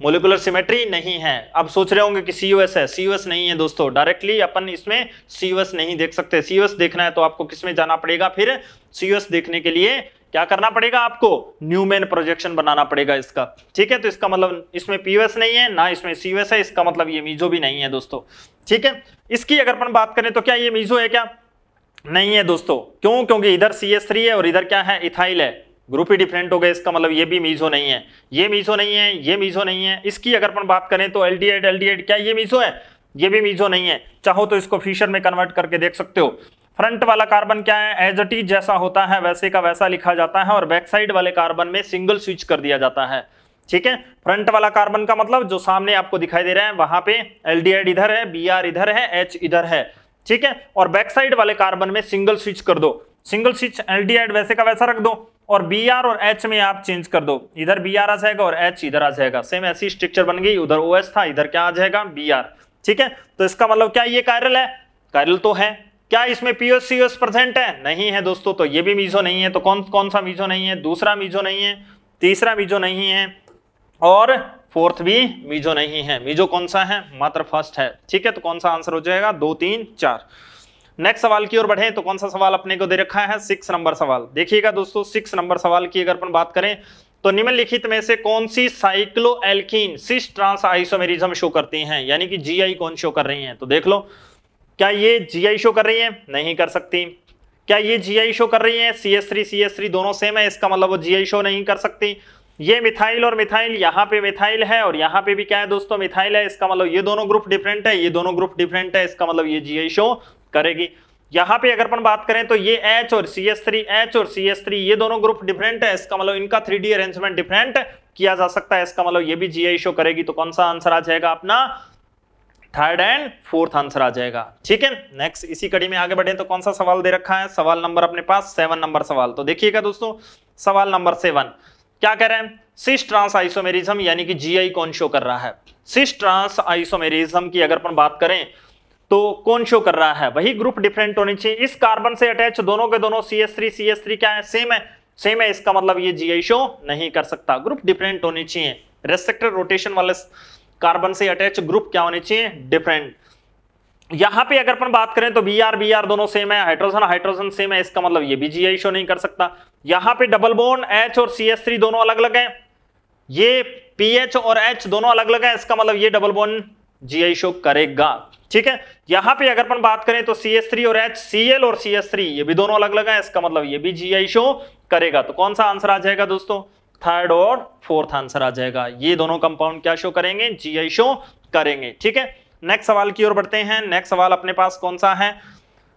मोलिकुलर सिमेट्री नहीं है। अब सोच रहे होंगे कि सीयूएस है सीयूएस नहीं है दोस्तों डायरेक्टली अपन इसमें सीयूएस नहीं देख सकते। सीयूएस देखना है तो आपको किसमें जाना पड़ेगा, फिर सीयूएस देखने के लिए क्या करना पड़ेगा आपको? न्यूमैन प्रोजेक्शन बनाना पड़ेगा इसका। ठीक है तो इसका मतलब इसमें पीओएस नहीं है, ना इसमें सीओएस है, इसका मतलब ये मीजो भी नहीं है दोस्तों। ठीक है, इसकी अगर अपन बात करें तो क्या ये मीजो है क्या? नहीं है दोस्तों। क्यों? क्योंकि इधर सी एस थ्री है और इधर क्या है? इथाइल है। ग्रुप ही डिफरेंट हो गए, इसका मतलब ये भी मीजो नहीं है। ये मीजो नहीं है, ये मीजो नहीं है। इसकी अगर अपन बात करें तो एलडीएड एलडीएड क्या ये मीजो है? ये भी मीजो नहीं है। चाहो तो इसको फिशर में कन्वर्ट करके देख सकते हो। फ्रंट वाला कार्बन क्या है? एज इट जैसा होता है, वैसे का वैसा लिखा जाता है और बैक साइड वाले कार्बन में सिंगल स्विच कर दिया जाता है। ठीक है? फ्रंट वाला कार्बन का मतलब जो सामने आपको दिखाई दे रहा है, वहाँ पे एल्डिहाइड इधर है, बीआर इधर है, एच इधर है। ठीक है? और बैक साइड वाले कार्बन में सिंगल स्विच कर दो। सिंगल स्विच एल्डिहाइड वैसे का वैसा रख दो और बी आर और एच में आप चेंज कर दो। इधर बी आर आ जाएगा और एच इधर आ जाएगा। सेम ऐसी स्ट्रक्चर बन गई, उधर ओ था, इधर क्या आ जाएगा? बी आर ठीक है? तो इसका मतलब क्या ये कायरल है? कायरल तो है। क्या इसमें पीओस सीओस प्रेजेंट है? नहीं है दोस्तों तो ये भी मीजो नहीं है तो कौन कौन सा मीजो नहीं है? दूसरा मीजो नहीं है, तीसरा मीजो नहीं है, और फोर्थ भी मीजो नहीं है। मीजो कौन सा है? मात्र फ़र्स्ट है। ठीक है तो कौन सा आंसर हो जाएगा? दो, तीन, चार। नेक्स्ट सवाल की ओर बढ़े तो कौन सा सवाल अपने को दे रखा है? सिक्स नंबर सवाल। देखिएगा दोस्तों सिक्स नंबर सवाल की अगर अपन बात करें तो निम्नलिखित में से कौन सी cycloalkene cis trans isomerism show करती हैं? यानी कि जीआई कौन शो कर रही हैं? तो देख लो क्या ये जीआई शो कर रही है? नहीं कर सकती। क्या ये जीआई शो कर रही है? C S three C S three दोनों सेम है, इसका मतलब वो जीआई शो नहीं कर सकती। ये मिथाइल और मिथाइल यहाँ पे मिथाइल है और यहाँ पे भी क्या है दोस्तों? मिथाइल है, इसका मतलब ये दोनों ग्रुप डिफरेंट है, ये दोनों ग्रुप डिफरेंट है, इसका मतलब ये जीआई शो करेगी। यहाँ पे अगर अपन बात करें तो ये H और सी एस थ्री एच और सी एस थ्री ये दोनों ग्रुप डिफरेंट है, इसका मतलब इनका थ्री डी अरेंजमेंट डिफरेंट किया जा सकता है, इसका मतलब ये भी जीआई शो करेगी। तो कौन सा आंसर आ जाएगा अपना? थर्ड एंड फोर्थ आंसर आ जाएगा। ठीक है? नेक्स्ट इसी कड़ी में आगे बढ़े तो कौन सा सवाल दे रखा है? सवाल नंबर अपने पास सेवन नंबर सवाल। तो देखिएगा दोस्तों, सवाल नंबर सेवन क्या कह रहे हैं? सिस ट्रांस आइसोमेरिज्म यानी कि जीआई कौन शो कर रहा है? सिस ट्रांस आइसोमेरिज्म की अगर अपन बात करें तो कौन शो कर रहा है? वही ग्रुप डिफरेंट होनी चाहिए। इस कार्बन से अटैच दोनों के दोनों C S three C S three क्या है? सेम है। सेम है, इसका मतलब ये जीआई शो नहीं कर सकता। ग्रुप डिफरेंट होनी चाहिए। रेस्ट्रिक्टेड रोटेशन वाले कार्बन से अटैच ग्रुप क्या होने चाहिए? डिफरेंट। यहाँ पे अगर अपन बात करें तो बी आर बी आर दोनों सेम है हाइड्रोजन हाइड्रोजन सेम है, इसका मतलब ये भी जीआई शो नहीं कर सकता। यहाँ पे डबल बोन एच और सी एस थ्री दोनों अलग अलग है। ये पी एच और एच दोनों अलग अलग है, इसका मतलब ये डबल बोन जीआई शो करेगा। ठीक है? यहाँ पे अगर अपन बात करें तो सी एस थ्री और एच सी एल और सी एस थ्री ये भी दोनों अलग अलग है, इसका मतलब ये भी जीआई शो करेगा। तो कौन सा आंसर आ जाएगा दोस्तों? थर्ड और फोर्थ आंसर आ जाएगा। ये दोनों कंपाउंड क्या शो करेंगे? जीआई शो करेंगे, ठीक है? नेक्स्ट सवाल की ओर बढ़ते हैं। नेक्स्ट सवाल अपने पास कौन सा है?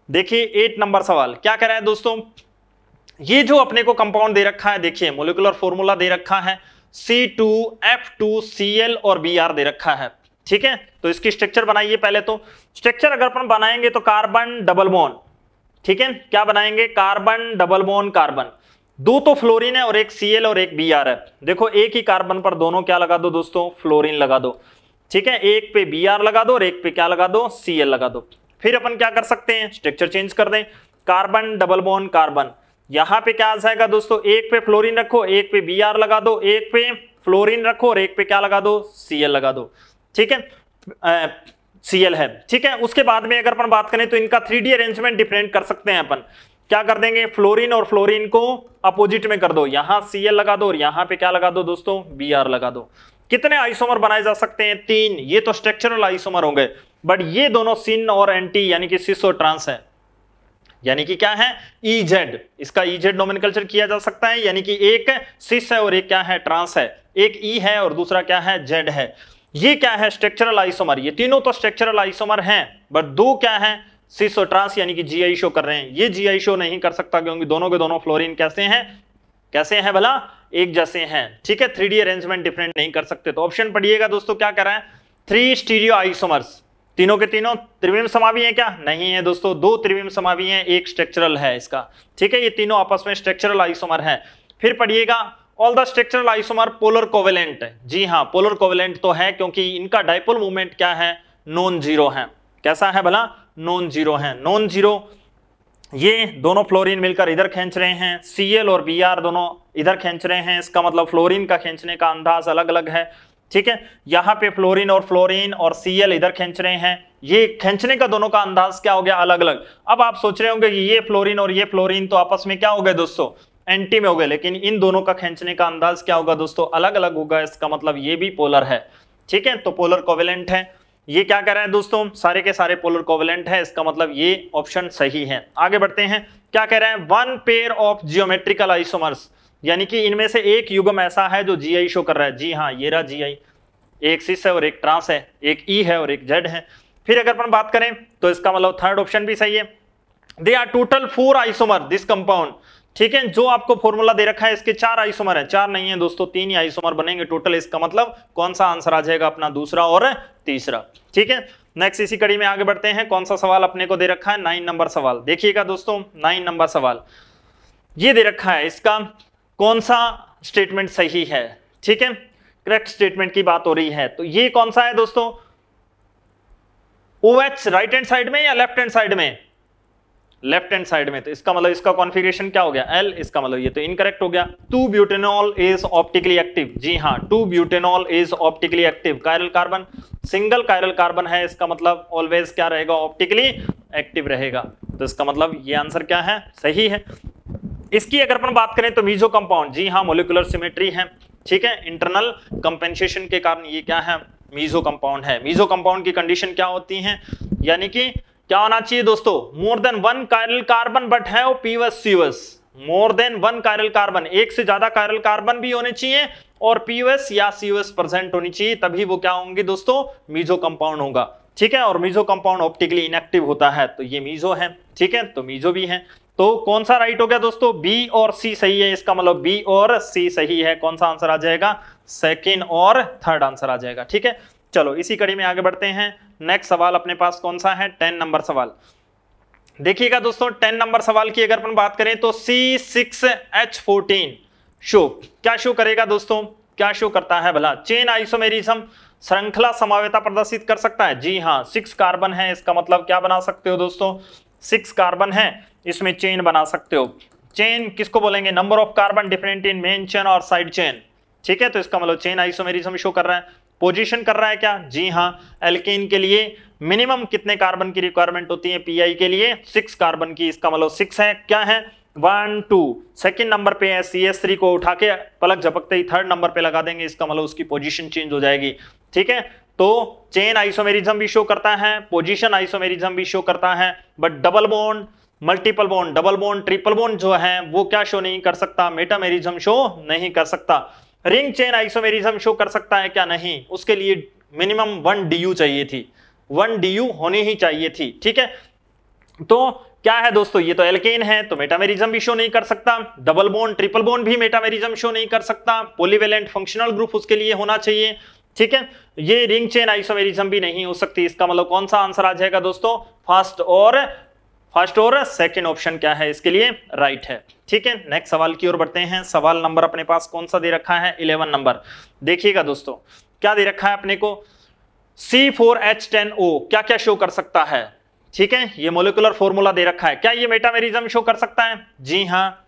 देखिए एट नंबर सवाल। क्या कह रहा है दोस्तों? ये जो अपने को कंपाउंड दे रखा है, देखिए मोलिकुलर फॉर्मूला दे रखा है। C2F2Cl और बी आर दे रखा है, ठीक है? तो इसकी स्ट्रक्चर बनाइए पहले तो। स्ट्रक्चर अगर अपन बनाएँगे तो कार्बन डबल बोन ठीक है? क्या बनाएँगे? कार्बन डबल बोन कार्बन दो तो फ्लोरीन है और एक Cl और एक Br है। देखो, एक ही कार्बन पर दोनों क्या लगा दो दोस्तों? फ्लोरीन लगा दो। ठीक है? एक पे Br लगा दो और एक पे क्या लगा दो? Cl लगा दो। फिर अपन क्या कर सकते हैं? स्ट्रक्चर चेंज कर दें। कार्बन डबल बोन कार्बन यहाँ पे क्या आ जाएगा दोस्तों? एक पे फ्लोरीन रखो, एक पे Br लगा दो, एक पे फ्लोरीन रखो और एक पे क्या लगा दो? Cl लगा दो। ठीक है? Cl है। ठीक है? उसके बाद में अगर अपन बात करें तो इनका थ्री अरेंजमेंट डिफरेंट कर सकते हैं अपन। क्या कर देंगे? फ्लोरीन और फ्लोरीन को अपोजिट में कर दो। यहाँ Cl लगा दो और यहाँ पे क्या लगा दो दोस्तों? Br लगा दो। कितने आइसोमर बनाए जा सकते हैं? तीन। ये तो स्ट्रक्चरल आइसोमर होंगे। बट ये दोनों सिन और एंटी यानी कि सिस और ट्रांस है। यानी कि क्या है? इजेड इसका इजेड नोमेनकल्चर किया जा सकता है। यानी कि एक सिस है और एक क्या है? ट्रांस है। एक ई है और दूसरा क्या है? जेड है। ये क्या है? स्ट्रक्चरल आइसोमर ये तीनों तो स्ट्रक्चरल आइसोमर हैं। बट दो क्या है? सिस और यानी कि जीआई शो कर रहे हैं। ये जीआई शो नहीं कर सकता क्योंकि दोनों के दोनों फ्लोरीन कैसे हैं कैसे हैं भला? एक जैसे हैं। ठीक है थ्री डी अरेंजमेंट डिफरेंट नहीं कर सकते। तो ऑप्शन पढ़िएगा दोस्तों, क्या कर रहा है? थ्री स्टीरियो आइसोमर्स तीनों के तीनों त्रिविम समावी है क्या? नहीं है दोस्तों, दो त्रिविम समावी हैं, एक स्ट्रक्चरल है इसका। ठीक है, ये तीनों आपस में स्ट्रक्चरल आइसोमर है। फिर पढ़िएगा all the structural isomer polar covalent जी हाँ पोलर कोवेलेंट तो है, क्योंकि इनका डाइपोल मूवमेंट क्या है? नॉन ज़ीरो है। कैसा है भला? नॉन ज़ीरो है। नॉन ज़ीरो ये दोनों फ्लोरीन मिलकर इधर खींच रहे हैं। सीएल और Br दोनों इधर खींच रहे हैं। इसका मतलब फ्लोरीन का खींचने का अंदाज अलग अलग है। ठीक है? यहाँ पे फ्लोरीन और फ्लोरीन और सीएल इधर खींच रहे हैं। ये खींचने का दोनों का अंदाज क्या हो गया? अलग अलग अब आप सोच रहे होंगे कि ये फ्लोरीन और ये फ्लोरीन तो आपस में क्या हो गए दोस्तों? एंटी में हो गए, लेकिन इन दोनों का खींचने का अंदाज क्या होगा दोस्तों? अलग अलग होगा। इसका मतलब ये भी पोलर है। ठीक है? तो पोलर कोवेलेंट है। ये क्या कर रहे हैं दोस्तों? सारे के सारे पोलर कोवेलेंट है, इसका मतलब ये ऑप्शन सही है। आगे बढ़ते हैं। क्या कह रहे हैं? One pair of geometrical isomers यानी कि इनमें से एक युगम ऐसा है जो जीआई शो कर रहा है। जी हाँ ये रहा जीआई एक सिस है और एक ट्रांस है, एक ई e है और एक जेड है। फिर अगर अपन बात करें तो इसका मतलब थर्ड ऑप्शन भी सही है। They are total four isomer this compound ठीक है, जो आपको फॉर्मूला दे रखा है, इसके चार आइसोमर है। चार नहीं है दोस्तों, तीन ही आइसोमर बनेंगे टोटल इसका मतलब कौन सा आंसर आ जाएगा अपना दूसरा और तीसरा। ठीक है नेक्स्ट इसी कड़ी में आगे बढ़ते हैं। कौन सा सवाल अपने को दे रखा है? नाइन नंबर सवाल। देखिएगा दोस्तों नाइन नंबर सवाल। ये दे रखा है इसका, कौन सा स्टेटमेंट सही है? ठीक है करेक्ट स्टेटमेंट की बात हो रही है। तो ये कौन सा है दोस्तों? O H right hand side में या लेफ़्ट हैंड साइड में? लेफ़्ट हैंड साइड में तो इसका मतलब इसका कॉन्फ़िगरेशन क्या हो गया? एल इसका मतलब ये तो इनकरेक्ट हो गया। Two butanol is optically active. जी हाँ two butanol is optically active. Chiral carbon single chiral carbon है, इसका मतलब ऑलवेज क्या रहेगा? ऑप्टिकली एक्टिव रहेगा। तो इसका मतलब ये आंसर क्या है? सही है। इसकी अगर अपन बात करें तो मीजो कंपाउंड जी हाँ मोलिकुलर सिमेट्री है। ठीक है? इंटरनल कंपेंसेशन के कारण ये क्या है? मीजो कंपाउंड है। मीजो कंपाउंड की कंडीशन क्या होती है? यानी कि क्या होना चाहिए दोस्तों? More than one chiral carbon but है वो पीवस सीवस more than one chiral carbon एक से ज़्यादा कायरल कार्बन भी होने चाहिए और पीवस या सीवस प्रेजेंट होनी चाहिए, तभी वो क्या होंगे दोस्तों? मीजो कंपाउंड होगा। ठीक है? और मीजो कंपाउंड ऑप्टिकली इनएक्टिव होता है तो ये मीजो है। ठीक है? तो मीजो भी है। तो कौन सा राइट हो गया दोस्तों? बी और सी सही है, इसका मतलब बी और सी सही है। कौन सा आंसर आ जाएगा? सेकेंड और थर्ड आंसर आ जाएगा। ठीक है? चलो, इसी कड़ी में आगे बढ़ते हैं। नेक्स्ट सवाल अपने पास कौन सा है? टेन नंबर सवाल। देखिएगा दोस्तों टेन नंबर सवाल की अगर अपन बात करें तो C six H fourteen show क्या शो करेगा दोस्तों? क्या शो करता है भला? चेन आइसोमेरिज्म श्रृंखला समावेता प्रदर्शित कर सकता है? जी हाँ सिक्स कार्बन है, इसका मतलब क्या बना सकते हो दोस्तों? सिक्स कार्बन है, इसमें चेन बना सकते हो। चेन किसको बोलेंगे? Number of carbon different in main chain और साइड चेन ठीक है तो इसका मतलब चेन आइसोमेरिज्म शो कर रहा है। पोजीशन कर रहा है क्या? जी हाँ एल्केन के लिए मिनिमम कितने कार्बन की रिक्वायरमेंट होती है पीआई के लिए? सिक्स कार्बन की, इसका मतलब सिक्स है। क्या है? वन टू सेकेंड नंबर पे है सी एस थ्री को उठा के पलक झपकते ही थर्ड नंबर पे लगा देंगे, इसका मतलब उसकी पोजीशन चेंज हो जाएगी। ठीक है? तो चेन आइसोमेरिज्म भी शो करता है पोजीशन आइसोमेरिज्म भी शो करता है but double bond multiple bond double bond triple bond जो है, वो क्या शो नहीं कर सकता मेटामेरिज्म शो नहीं कर सकता। रिंग चेन आइसोमेरिज्म शो कर सकता है क्या? नहीं। उसके लिए मिनिमम वन डी चाहिए थी। वन डी होनी ही चाहिए थी, ठीक है? तो क्या है दोस्तों? ये तो एल्केन है तो मेटामेरिज्म भी शो नहीं कर सकता। डबल बोन ट्रिपल बोन भी मेटामेरिज्म शो नहीं कर सकता। पोलीवेलेंट फंक्शनल ग्रुप उसके लिए होना चाहिए, ठीक है? ये रिंग चेन आइसोमेरिज्म भी नहीं हो सकती। इसका मतलब कौन सा आंसर आ जाएगा दोस्तों? फ़र्स्ट और फ़र्स्ट और सेकंड ऑप्शन क्या है? इसके लिए राइट right है। ठीक है? नेक्स्ट सवाल की ओर बढ़ते हैं। सवाल नंबर अपने पास कौन सा दे रखा है? इलेवन नंबर देखिएगा दोस्तों, क्या दे रखा है अपने को? C four H ten O क्या क्या शो कर सकता है? ठीक है? ये मोलिकुलर फॉर्मूला दे रखा है। क्या ये मेटामेरिज्म शो कर सकता है? जी हाँ।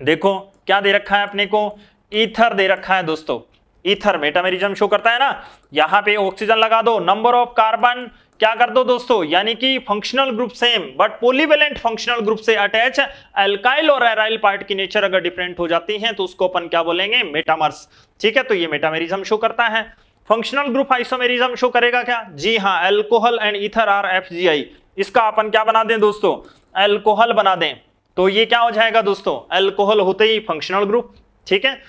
देखो, क्या दे रखा है अपने को? ईथर दे रखा है दोस्तों। ईथर मेटामेरिज्म शो करता है ना? यहाँ पे ऑक्सीजन लगा दो। नंबर ऑफ़ कार्बन क्या कर दो दोस्तों? यानी कि functional group same but polyvalent functional group से अटैच एल्काइल और एराइल पार्ट की नेचर अगर डिफरेंट हो जाती है तो उसको अपन क्या बोलेंगे? मेटामर्स ठीक है तो ये मेटामेरिज्म शो करता है। फंक्शनल ग्रुप आइसोमेरिज्म शो करेगा क्या? जी हाँ alcohol and ether are F इसका अपन क्या बना दें दोस्तों? एल्कोहल बना दें। तो ये क्या हो जाएगा दोस्तों? एल्कोहल होते ही फंक्शनल ग्रुप ठीक है?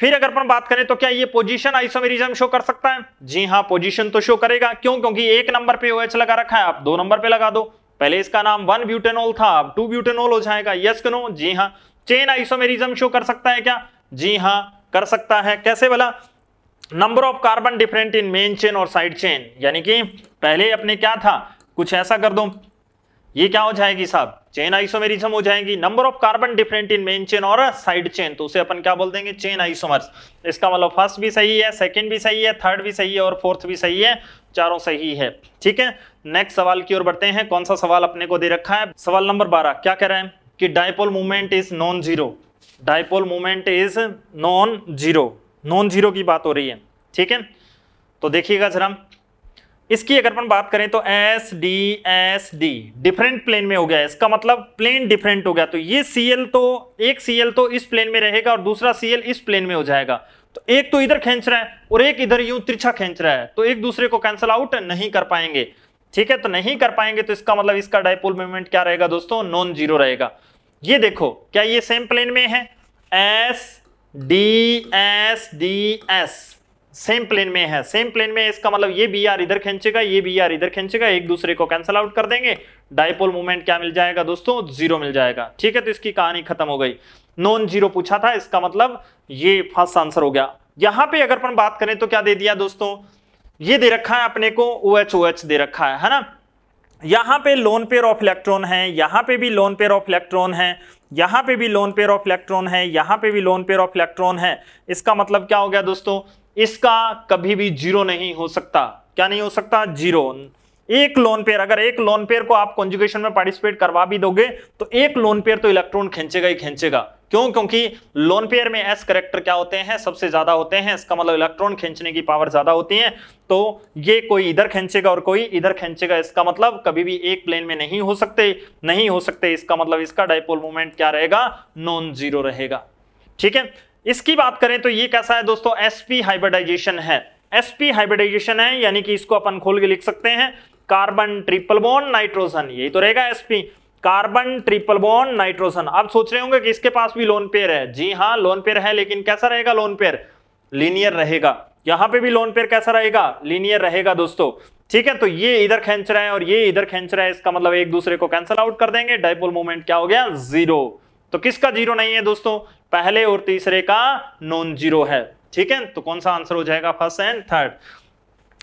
फिर अगर अपन बात करें तो क्या ये पोजीशन आइसोमेरिज्म शो कर सकता है? जी हाँ पोजीशन तो शो करेगा। क्यों? क्योंकि एक नंबर पे OH लगा रखा है। आप दो नंबर पे लगा दो। पहले इसका नाम वन ब्यूटेनोल था। अब टू ब्यूटेनोल हो जाएगा। यस नो जी हाँ। चेन आइसोमेरिज्म शो कर सकता है क्या? जी हाँ कर सकता है। कैसे बोला number of carbon different in main chain और साइड चेन यानी कि पहले अपने क्या था? कुछ ऐसा कर दो। ये क्या हो जाएगी साहब? चेन आइसोमेरिज्म हो जाएगी। Number of carbon different in main chain और साइड चेन तो उसे अपन क्या बोल देंगे? चेन आइसोमर्स इसका मतलब फ़र्स्ट भी सही है सेकंड भी सही है थर्ड भी सही है और फोर्थ भी सही है। चारों सही है। ठीक है? नेक्स्ट सवाल की ओर बढ़ते हैं। कौन सा सवाल अपने को दे रखा है? सवाल नंबर बारह। क्या कह रहे हैं? कि dipole movement is non zero dipole movement is non zero non zero की बात हो रही है। ठीक है? तो देखिएगा जरा। इसकी अगर अपन बात करें तो S D S D different plane में हो गया। इसका मतलब प्लेन डिफरेंट हो गया। तो ये सीएल तो एक सीएल तो इस प्लेन में रहेगा और दूसरा सीएल इस प्लेन में हो जाएगा। तो एक तो इधर खींच रहा है और एक इधर यूँ तिरछा खींच रहा है। तो एक दूसरे को कैंसिल आउट नहीं कर पाएँगे। ठीक है? तो नहीं कर पाएँगे तो इसका मतलब इसका डायपोल मूवमेंट क्या रहेगा दोस्तों? नॉन ज़ीरो रहेगा। ये देखो, क्या ये सेम प्लेन में है? S D S D S same plane में है, सेम प्लेन में इसका मतलब ये बी आर इधर खींचेगा, ये बी आर इधर खींचेगा, एक दूसरे को कैंसिल आउट कर देंगे। डाइपोल मूवमेंट क्या मिल जाएगा दोस्तों? ज़ीरो मिल जाएगा। ठीक है तो इसकी कहानी खत्म हो गई। नॉन ज़ीरो पूछा था, इसका मतलब ये फ़र्स्ट आंसर हो गया। यहाँ पे अगर अपन बात करें तो क्या दे दिया दोस्तों? ये दे रखा है अपने को ओ एच ओ एच दे रखा है है ना? यहाँ पे लोन पेयर ऑफ़ इलेक्ट्रॉन है, यहाँ पे भी लोन पेयर ऑफ़ इलेक्ट्रॉन है, यहाँ पे भी लोन पेयर ऑफ़ इलेक्ट्रॉन है, यहाँ पे भी लोन पेयर ऑफ़ इलेक्ट्रॉन है। इसका मतलब क्या हो गया दोस्तों? इसका कभी भी ज़ीरो नहीं हो सकता। क्या नहीं हो सकता? ज़ीरो। एक लोन पेयर अगर एक लोन पेयर को आप कॉन्जुगेशन में पार्टिसिपेट करवा भी दोगे तो एक लोन पेयर तो इलेक्ट्रॉन खींचेगा ही खींचेगा। क्यों? क्योंकि लोन पेयर में एस करेक्टर क्या होते हैं? सबसे ज़्यादा होते हैं। इसका मतलब इलेक्ट्रॉन खींचने की पावर ज़्यादा होती है। तो ये कोई इधर खींचेगा और कोई इधर खींचेगा। इसका मतलब कभी भी एक प्लेन में नहीं हो सकते, नहीं हो सकते। इसका मतलब इसका डाइपोल मूवमेंट क्या रहेगा? नॉन ज़ीरो रहेगा। ठीक है? इसकी बात करें तो ये कैसा है दोस्तों? एसपी हाइब्रिडाइजेशन है। एसपी हाइब्रिडाइजेशन है, यानी कि इसको अपन खोल के लिख सकते हैं। कार्बन ट्रिपल बोन नाइट्रोजन यही तो रहेगा SP carbon triple bond nitrogen अब सोच रहे होंगे कि इसके पास भी लोन पेयर है। जी हाँ लोन पेयर है, लेकिन कैसा रहेगा लोन पेयर लीनियर रहेगा। यहाँ पे भी लोन पेयर कैसा रहेगा? लीनियर रहेगा दोस्तों। ठीक है तो ये इधर खेच रहा है और ये इधर खेच रहा है। इसका मतलब एक दूसरे को कैंसिल आउट कर देंगे। डाइपोल मोमेंट क्या हो गया? ज़ीरो तो किसका ज़ीरो नहीं है दोस्तों? पहले और तीसरे का नॉन ज़ीरो है। ठीक है? तो कौन सा आंसर हो जाएगा फ़र्स्ट एंड थर्ड?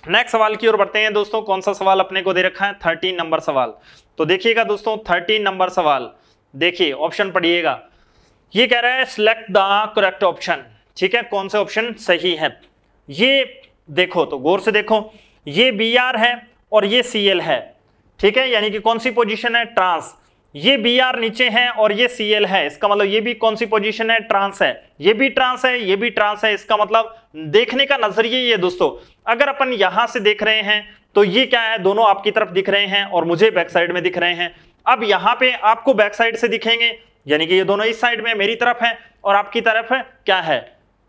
नेक्स्ट सवाल की ओर बढ़ते हैं दोस्तों। कौन सा सवाल अपने को दे रखा है? थर्टीन नंबर सवाल। तो देखिएगा दोस्तों, थर्टीन नंबर सवाल। देखिए, ऑप्शन पढ़िएगा। ये कह रहा है सिलेक्ट द करेक्ट ऑप्शन ठीक है? कौन सा ऑप्शन सही है? ये देखो तो गौर से देखो। ये बी आर है और ये सी एल है। ठीक है? यानी कि कौन सी पोजिशन है? ट्रांस ये बी आर नीचे है और ये सी एल है। इसका मतलब ये भी कौन सी पोजीशन है? ट्रांस है। ये भी ट्रांस है, ये भी ट्रांस है। इसका मतलब देखने का नज़रिया ये दोस्तों। अगर अपन यहाँ से देख रहे हैं तो ये क्या है? दोनों आपकी तरफ़ दिख रहे हैं और मुझे बैक साइड में दिख रहे हैं। अब यहाँ पे आपको बैक साइड से दिखेंगे, यानी कि ये दोनों इस साइड में, मेरी तरफ़ है और आपकी तरफ़ है क्या है?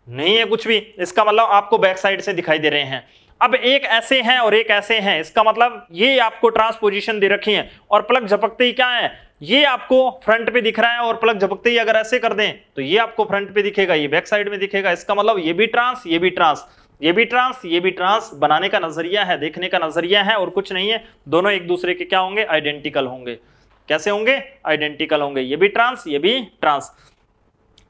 नहीं है कुछ भी। इसका मतलब आपको बैक साइड से दिखाई दे रहे हैं। अब एक ऐसे हैं और एक ऐसे हैं। इसका मतलब ये आपको ट्रांसपोजिशन दे रखी है और प्लग झपकते ही क्या है? ये आपको फ्रंट पे दिख रहा है और प्लग झपकते ही अगर ऐसे कर दें तो ये आपको फ्रंट पे दिखेगा, ये बैक साइड में दिखेगा। इसका मतलब ये भी ट्रांस ये भी ट्रांस ये भी ट्रांस ये भी ट्रांस बनाने का नज़रिया है, देखने का नज़रिया है और कुछ नहीं है। दोनों एक दूसरे के क्या होंगे? आइडेंटिकल होंगे। कैसे होंगे? आइडेंटिकल होंगे। ये भी ट्रांस ये भी ट्रांस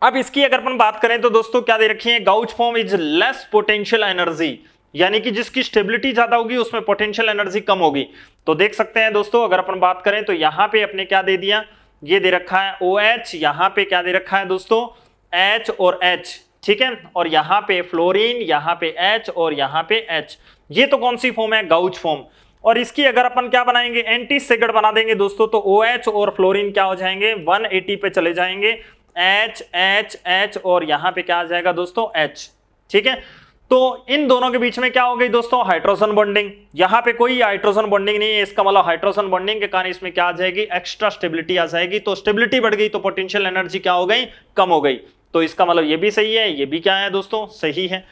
अब इसकी अगर अपन बात करें तो दोस्तों क्या दे रखी है? Gauche form is less potential energy यानी कि जिसकी स्टेबिलिटी ज़्यादा होगी, उसमें पोटेंशियल एनर्जी कम होगी। तो देख सकते हैं दोस्तों, अगर अपन बात करें तो यहाँ पे अपने क्या दे दिया? ये दे रखा है ओ एच यहाँ पे क्या दे रखा है दोस्तों? एच और एच ठीक है? और यहाँ पे फ्लोरीन यहाँ पे एच और यहाँ पे एच ये तो कौन सी फॉर्म है? गाउच फॉर्म और इसकी अगर अपन क्या बनाएँगे? एंटी सेगड बना देंगे दोस्तों तो ओ OH और फ्लोरीन क्या हो जाएँगे? 180 पे चले जाएँगे। एच एच एच और यहाँ पे क्या आ जाएगा दोस्तों? एच ठीक है? तो इन दोनों के बीच में क्या हो गई दोस्तों? हाइड्रोजन बॉन्डिंग यहाँ पे कोई हाइड्रोजन बॉन्डिंग नहीं है। इसका मतलब हाइड्रोजन बॉन्डिंग के कारण इसमें क्या आ जाएगी? एक्स्ट्रा स्टेबिलिटी आ जाएगी। तो स्टेबिलिटी बढ़ गई तो पोटेंशियल एनर्जी क्या हो गई? कम हो गई। तो इसका मतलब ये भी सही है, ये भी क्या है दोस्तों? सही है।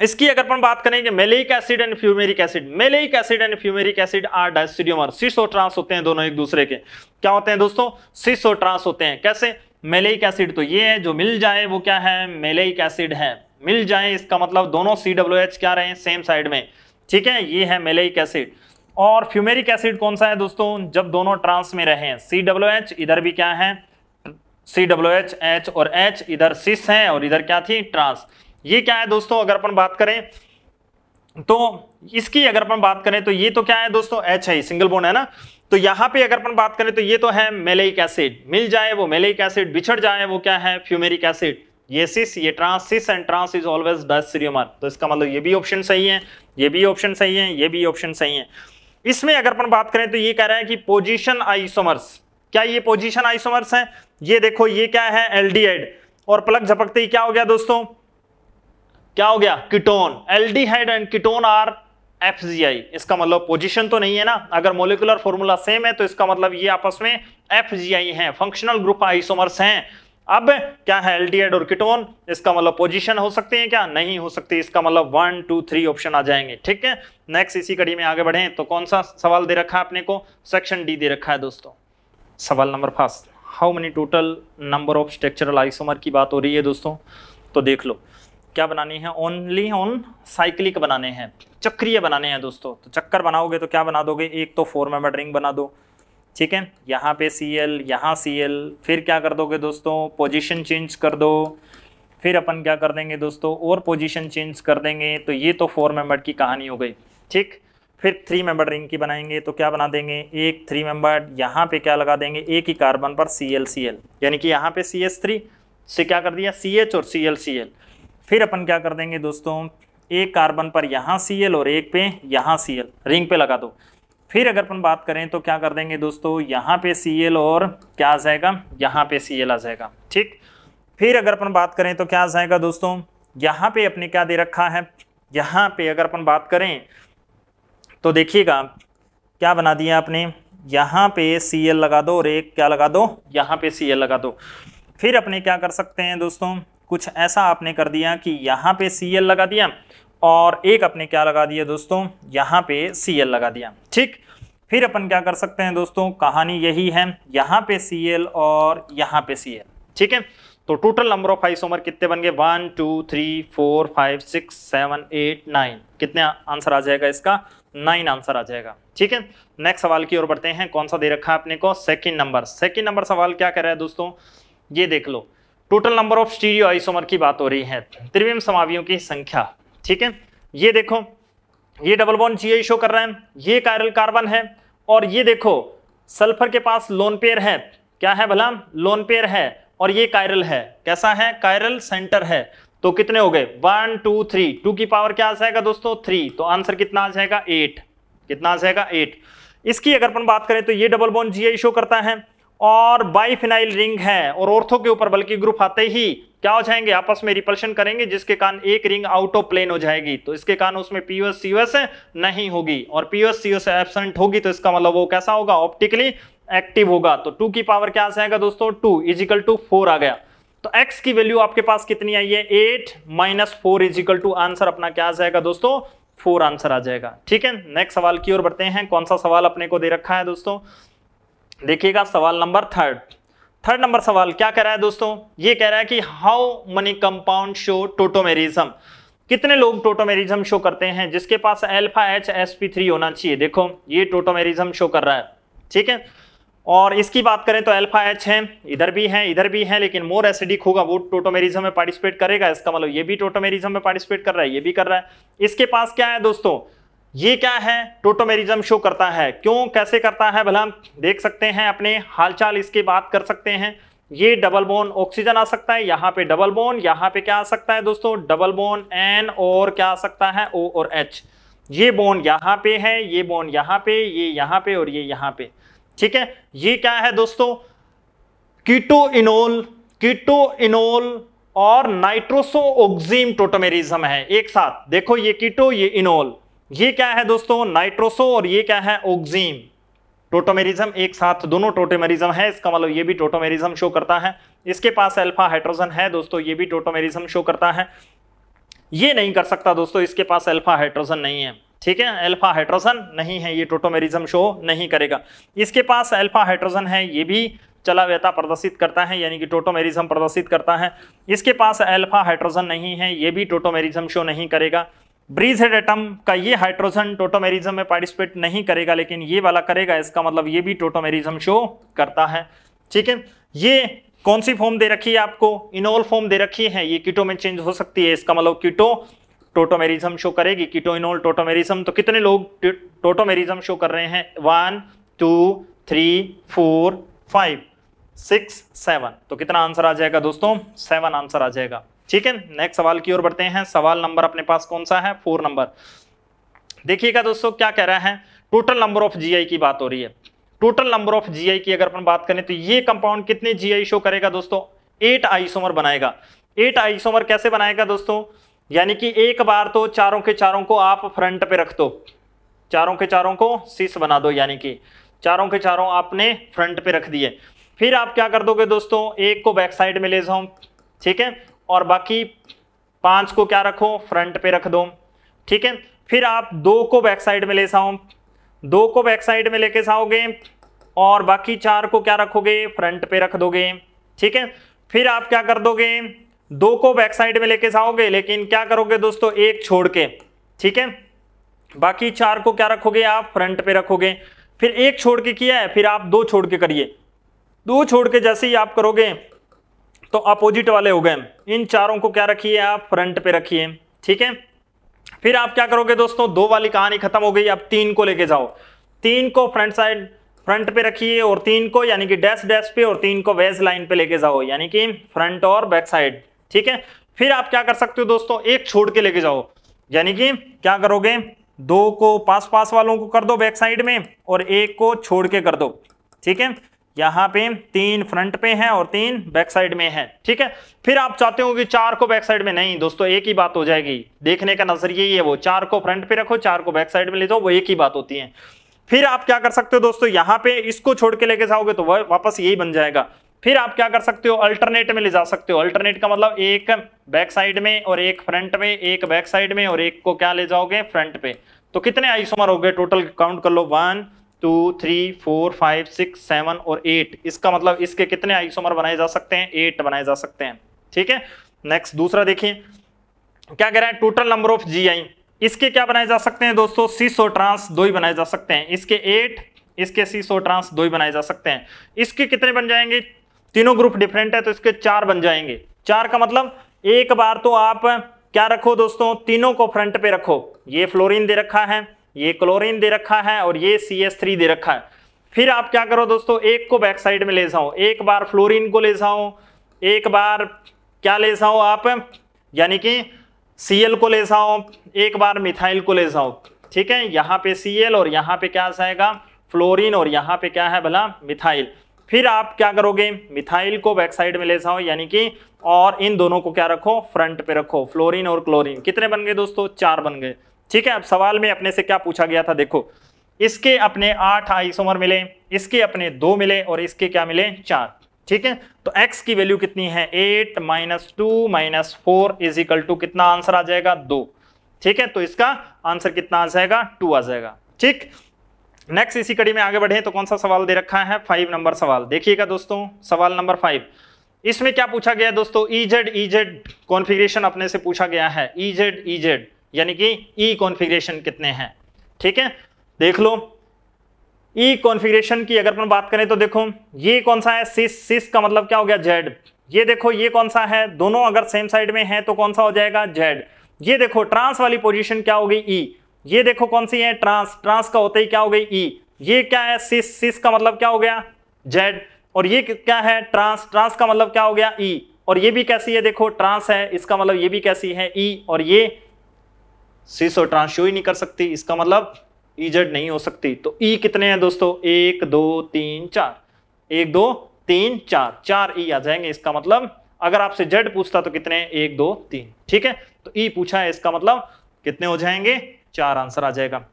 इसकी अगर अपन बात करेंगे कि maleic acid and fumaric acid maleic acid and fumaric acid are diastereomer cis और ट्रांस होते हैं दोनों एक दूसरे के। क्या होते हैं दोस्तों? सिस और ट्रांस होते हैं। कैसे? मेलेइक एसिड तो ये है, जो मिल जाए वो क्या है? मेलेइक एसिड है। मिल जाए, इसका मतलब दोनों सी डब्ल्यू एच क्या रहे सेम साइड में। ठीक है, ये है मेलेइक एसिड और फ्यूमेरिक एसिड कौन सा है दोस्तों? जब दोनों ट्रांस में रहे सी डब्ल्यू एच इधर भी क्या है? सी डब्ल्यू एच एच और एच इधर सिस है और इधर क्या थी? ट्रांस ये क्या है दोस्तों? अगर अपन बात करें तो इसकी अगर अपन बात करें तो ये तो क्या है दोस्तों? एच है सिंगल बोन है ना? तो यहाँ पे अगर अपन बात करें तो ये तो है मेलेइक एसिड मिल जाए वो मेलेइक एसिड बिछड़ जाए वो क्या है? फ्यूमेरिक एसिड ये सिस, ये trans cis and trans is always diastereomer तो इसका मतलब ये भी ऑप्शन सही है, ये भी ऑप्शन सही है, ये भी ऑप्शन सही है। इसमें अगर अपन बात करें तो ये कह रहा है कि पोजीशन आइसोमर्स क्या ये पोजीशन आइसोमर्स है? ये देखो, ये क्या है? एल्डिहाइड और प्लग झपकते ही क्या हो गया दोस्तों? क्या हो गया? Ketone aldehyde and ketone are F इसका मतलब पोजीशन तो नहीं है ना? अगर मोलिकुलर फॉर्मूला सेम है तो इसका मतलब ये आपस में एफ़ जी आई है। फंक्शनल ग्रुप आइसोमर्स हैं। अब क्या है एल्डिहाइड और कीटोन? इसका मतलब पोजीशन हो सकते हैं क्या? नहीं हो सकती। इसका मतलब वन टू थ्री ऑप्शन आ जाएँगे। ठीक है? नेक्स्ट इसी कड़ी में आगे बढ़े तो कौन सा सवाल दे रखा है अपने को? सेक्शन डी दे रखा है दोस्तों। सवाल number first how many total number of structural isomer की बात हो रही है दोस्तों? तो देख लो। क्या बनानी है? ओनली ऑन साइक्लिक बनाने हैं। चक्रीय बनाने हैं दोस्तों। तो चक्कर बनाओगे तो क्या बना दोगे? एक तो फोर मेंबर रिंग बना दो। ठीक है? यहाँ पे सी एल यहाँ सी एल फिर क्या कर दोगे दोस्तों? पोजीशन चेंज कर दो। फिर अपन क्या कर देंगे दोस्तों? और पोजीशन चेंज कर देंगे। तो ये तो फोर मेंबर की कहानी हो गई। ठीक? फिर थ्री मेंबर रिंग की बनाएँगे। तो क्या बना देंगे? एक थ्री मेंबर यहाँ पे क्या लगा देंगे? एक ही कार्बन पर सी एल सी एल यानी कि यहाँ पे सी एस थ्री से क्या कर दिया? सी एच और सी एल सी एल फिर अपन क्या कर देंगे दोस्तों? एक कार्बन पर यहाँ सी एल और एक पे यहाँ सी एल रिंग पे लगा दो। फिर अगर अपन बात करें तो क्या कर देंगे दोस्तों? यहाँ पे सी और क्या आ जाएगा? यहाँ पे सी आ जाएगा, ठीक? फिर अगर अपन बात करें तो क्या आ जाएगा दोस्तों? यहाँ पे अपने क्या दे रखा है? यहाँ पे अगर अपन बात करें तो देखिएगा, क्या बना दिया आपने? यहाँ पे सी लगा दो और एक क्या लगा दो? यहाँ पे सी लगा दो। फिर अपने क्या कर सकते हैं दोस्तों? कुछ ऐसा आपने कर दिया कि यहाँ पे सी लगा दिया और एक अपने क्या लगा दिया दोस्तों? यहाँ पे सी लगा दिया, ठीक? फिर अपन क्या कर सकते हैं दोस्तों? कहानी यही है। यहाँ पे सी एल और यहाँ पे सी एल ठीक है? तो टोटल नंबर ऑफ़ आइसोमर कितने बन गए? One two three four five six seven eight nine कितने आंसर आ जाएगा इसका? नाइन आंसर आ जाएगा। ठीक है? नेक्स्ट सवाल की ओर बढ़ते हैं। कौन सा दे रखा है अपने को? सेकंड नंबर सेकंड नंबर सवाल क्या कह रहा है दोस्तों? ये देख लो। Total number of stereo isomer की बात हो रही है। त्रिविम समावियों की संख्या। ठीक है? ये देखो। ये डबल बॉन्ड जी शो कर रहा है। ये कायरल कार्बन है। और ये देखो, सल्फ़र के पास लोन पेयर है। क्या है भला लोन पेयर है और ये कायरल है। कैसा है? कायरल सेंटर है। तो कितने हो गए? वन टू थ्री टू की पावर क्या आ जाएगा दोस्तों? थ्री तो आंसर कितना आ जाएगा? एट कितना आ जाएगा? एट इसकी अगर अपन बात करें तो ये डबल बॉन्ड जी शो करता है। और बाईफिनाइल रिंग है और ऑर्थो के ऊपर बल्कि ग्रुप आते ही क्या हो जाएँगे? आपस में रिपल्शन करेंगे, जिसके कारण एक रिंग आउट ऑफ़ प्लेन हो जाएगी। तो इसके कारण उसमें पीओएस सीओएस नहीं होगी और पीओएस सीओएस एबसेंट होगी तो इसका मतलब वो कैसा होगा? ऑप्टिकली एक्टिव होगा। तो टू की पावर क्या आ जाएगा दोस्तों? टू इजिकल टू फोर आ गया। तो x की वैल्यू आपके पास कितनी आई है? Eight minus four is equal to answer अपना क्या आ जाएगा दोस्तों? फोर आंसर आ जाएगा। ठीक है? नेक्स्ट सवाल की ओर बढ़ते हैं। कौन सा सवाल अपने को दे रखा है दोस्तों? देखिएगा, सवाल नंबर थर्ड। थर्ड नंबर सवाल, क्या कह रहा है दोस्तों? ये कह रहा है कि how many compound show tautomerism कितने लोग टोटोमेरिज्म शो करते हैं? जिसके पास alpha H S P three होना चाहिए। देखो, ये टोटोमेरिज्म शो कर रहा है। ठीक है? और इसकी बात करें तो अल्फ़ा एच है, इधर भी है, इधर भी है, लेकिन मोर एसिडिक होगा, वो टोटोमेरिज्म में पार्टिसिपेट करेगा। इसका मतलब ये भी टोटोमेरिज्म में पार्टिसिपेट कर रहा है, ये भी कर रहा है। इसके पास क्या है दोस्तों? ये क्या है? टोटोमेरिज्म शो करता है। क्यों? कैसे करता है? भला हम देख सकते हैं, अपने हालचाल इसके बात कर सकते हैं। ये डबल बोन ऑक्सीजन आ सकता है, यहाँ पे डबल बोन यहाँ पे क्या आ सकता है दोस्तों? डबल बोन एन और क्या आ सकता है? ओ और एच ये बोन यहाँ पे है, ये बोन यहाँ पे, ये यहाँ पे और ये यहाँ पे। ठीक है? ये क्या है दोस्तों? कीटो इनोल कीटो इनोल और नाइट्रोसो ऑक्सीम टोटोमेरिज्म है, एक साथ। देखो ये कीटो, ये इनोल। ये क्या है दोस्तों? नाइट्रोसो और ये क्या है? ऑक्सीम टोटोमेरिज्म एक साथ, दोनों टोटोमेरिज्म है। इसका मतलब ये भी टोटोमेरिज्म शो करता है। इसके पास अल्फ़ा हाइड्रोजन है दोस्तों, ये भी टोटोमेरिज्म शो करता है। ये नहीं कर सकता दोस्तों, इसके पास अल्फ़ा हाइड्रोजन नहीं है। ठीक है? अल्फ़ा हाइड्रोजन नहीं है, ये टोटोमेरिज्म शो नहीं करेगा। इसके पास अल्फ़ा हाइड्रोजन है, ये भी चलावेता प्रदर्शित करता है, यानी कि टोटोमेरिज्म प्रदर्शित करता है। इसके पास अल्फ़ा हाइड्रोजन नहीं है, ये भी टोटोमेरिज्म शो नहीं करेगा। ब्रीज हेड एटम का ये हाइड्रोजन टोटोमेरिज्म में पार्टिसिपेट नहीं करेगा, लेकिन ये वाला करेगा, इसका मतलब ये भी टोटोमेरिज्म शो करता है। ठीक है? ये कौन सी फॉर्म दे रखी है आपको? इनोल फॉर्म दे रखी है। ये कीटो में चेंज हो सकती है, इसका मतलब कीटो टोटोमेरिज्म शो करेगी। कीटो इनोल टोटोमेरिज्म तो कितने लोग टोटोमेरिज्म शो कर रहे हैं? One two three four five six seven तो कितना आंसर आ जाएगा दोस्तों? सेवन आंसर आ जाएगा। ठीक है नेक्स्ट सवाल की ओर बढ़ते हैं। सवाल नंबर अपने पास कौन सा है? फोर नंबर देखिएगा दोस्तों, क्या कह रहा है? टोटल नंबर ऑफ़ जीआई की बात हो रही है। टोटल नंबर ऑफ़ जीआई की अगर अपन बात करें तो ये कंपाउंड कितने जीआई शो करेगा दोस्तों? एट आइसोमर बनाएगा। एट आइसोमर कैसे बनाएगा दोस्तों? यानी कि एक बार तो चारों के चारों को आप फ्रंट पे रख दो। चारों के चारों को सीस बना दो, यानी कि चारों के चारों आपने फ्रंट पे रख दिए। फिर आप क्या कर दोगे दोस्तों? एक को बैक साइड में ले जाओ। ठीक है? और बाकी पाँच को क्या रखो? फ्रंट पे रख दो। ठीक है? फिर आप दो को बैक साइड में ले जाओ। दो को बैक साइड में लेके जाओगे और बाकी चार को क्या रखोगे? फ्रंट पे रख दोगे। ठीक है? फिर आप क्या कर दोगे? दो को बैक साइड में लेके जाओगे, लेकिन क्या करोगे दोस्तों? एक छोड़ के। ठीक है? बाकी चार को क्या रखोगे आप? फ्रंट पे रखोगे। फिर एक छोड़ के किया है, फिर आप दो छोड़ के करिए। दो छोड़ के जैसे ही आप करोगे तो अपोजिट वाले हो गए। इन चारों को क्या रखिए आप? फ्रंट पे रखिए। ठीक है? फिर आप क्या करोगे दोस्तों? दो वाली कहानी खत्म हो गई। अब तीन को लेके जाओ। तीन को फ्रंट साइड फ्रंट पे रखिए और तीन को यानी कि डैश डैश पे और तीन को वेज लाइन पे लेके जाओ। यानी कि फ्रंट और बैक साइड ठीक है? फिर आप क्या कर सकते हो दोस्तों? एक छोड़ के लेके जाओ। यानी कि क्या करोगे? दो को पास पास वालों को कर दो बैक साइड में और एक को छोड़ के कर दो। ठीक है? यहाँ पे तीन फ्रंट पे हैं और तीन बैक साइड में है, ठीक है? फिर आप चाहते हो कि चार को बैक साइड में नहीं, दोस्तों, एक ही बात हो जाएगी। देखने का नज़रिया ही है, वो चार को फ्रंट पे रखो, चार को बैक साइड में ले जाओ, वो एक ही बात होती है। फिर आप क्या कर सकते हो दोस्तों, यहाँ पे इसको छोड़ के लेके जाओगे तो वह वापस यही बन जाएगा। फिर आप क्या कर सकते हो अल्टरनेट में ले जा सकते हो। अल्टरनेट का मतलब एक बैक साइड में और एक फ्रंट में, एक बैक साइड में और एक को क्या ले जाओगे, फ्रंट पे। तो कितने आइसोमर हो गए टोटल काउंट कर लो one two, three, four, five, six, seven और एट। इसका मतलब इसके कितने आइसोमर बनाए जा सकते हैं? एट बनाए जा सकते हैं। ठीक है? नेक्स्ट दूसरा देखिए। क्या कह रहा है? Total number of G I इसके क्या बनाए जा सकते हैं दोस्तों? सीस ट्रांस दो ही बनाए जा सकते हैं। इसके एट, इसके सीस ट्रांस दो ही बनाए जा सकते हैं। इसके कितने बन जाएँगे? तीनों ग्रुप डिफरेंट है तो इसके चार बन जाएँगे। चार का मतलब एक बार तो आप क्या रखो दोस्तों? तीनों को फ्रंट पे रखो। ये फ्लोरीन दे रखा है। ये क्लोरीन दे रखा है और ये सी एस थ्री दे रखा है। फिर आप क्या करो दोस्तों, एक को बैक साइड में ले जाओ। एक बार फ्लोरीन को ले जाओ, एक बार क्या ले जाओ आप? यानी कि Cl को ले जाओ, एक बार मिथाइल को ले जाओ। ठीक है, यहाँ पे Cl और यहाँ पे क्या जाएगा? फ्लोरीन और यहाँ पे क्या है भला? मिथाइल फिर आप क्या करोगे? मिथाइल को बैक साइड में ले जाओ, यानी कि और इन दोनों को क्या रखो? फ्रंट पे रखो। फ्लोरीन और क्लोरीन कितने बन गए दोस्तों? चार बन गए। ठीक है, अब सवाल में अपने से क्या पूछा गया था, देखो। इसके अपने आठ आइसोमर मिले, इसके अपने दो मिले और इसके क्या मिले, चार। ठीक है तो x की वैल्यू कितनी है? Eight minus two minus four is equal to कितना आंसर आ जाएगा? दो। ठीक है तो इसका आंसर कितना आ जाएगा? टू आ जाएगा। ठीक? नेक्स्ट इसी कड़ी में आगे बढ़े तो कौन सा सवाल दे रखा है? फाइव नंबर सवाल। देखिएगा दोस्तों, सवाल नंबर फाइव इसमें क्या पूछा गया दोस्तों? इजेड इजेड कॉन्फिग्रेशन अपने से पूछा गया है। इजेड इजेड यानी कि ई e कॉन्फ़िगरेशन कितने हैं? ठीक है? देख लो। ई e कॉन्फ़िगरेशन की अगर अपन बात करें तो देखो ये कौन सा है? सिस सिस का मतलब क्या हो गया? जेड ये देखो ये कौन सा है? दोनों अगर सेम साइड में है तो कौन सा हो जाएगा? जेड ये देखो ट्रांस वाली पोजीशन क्या हो गई? ई e। ये देखो कौन सी है? ट्रांस ट्रांस का होते ही क्या हो गई? ई ये क्या है? सिस सिस का मतलब क्या हो गया? जेड और ये क्या है? ट्रांस ट्रांस का मतलब क्या हो गया? ई e. और ये भी कैसी है? देखो ट्रांस है इसका मतलब ये भी कैसी है? ई e, और ये सिस और ट्रांस शो ही नहीं कर सकती, इसका मतलब इजेड नहीं हो सकती। तो ई कितने हैं दोस्तों? एक, दो, तीन, चार। एक, दो, तीन, चार। चार ई आ जाएँगे, इसका मतलब अगर आपसे जेड पूछता तो कितने एक, दो, तीन। ठीक है? तो ई पूछा है, इसका मतलब कितने हो जाएँगे? चार आंसर आ जाएगा।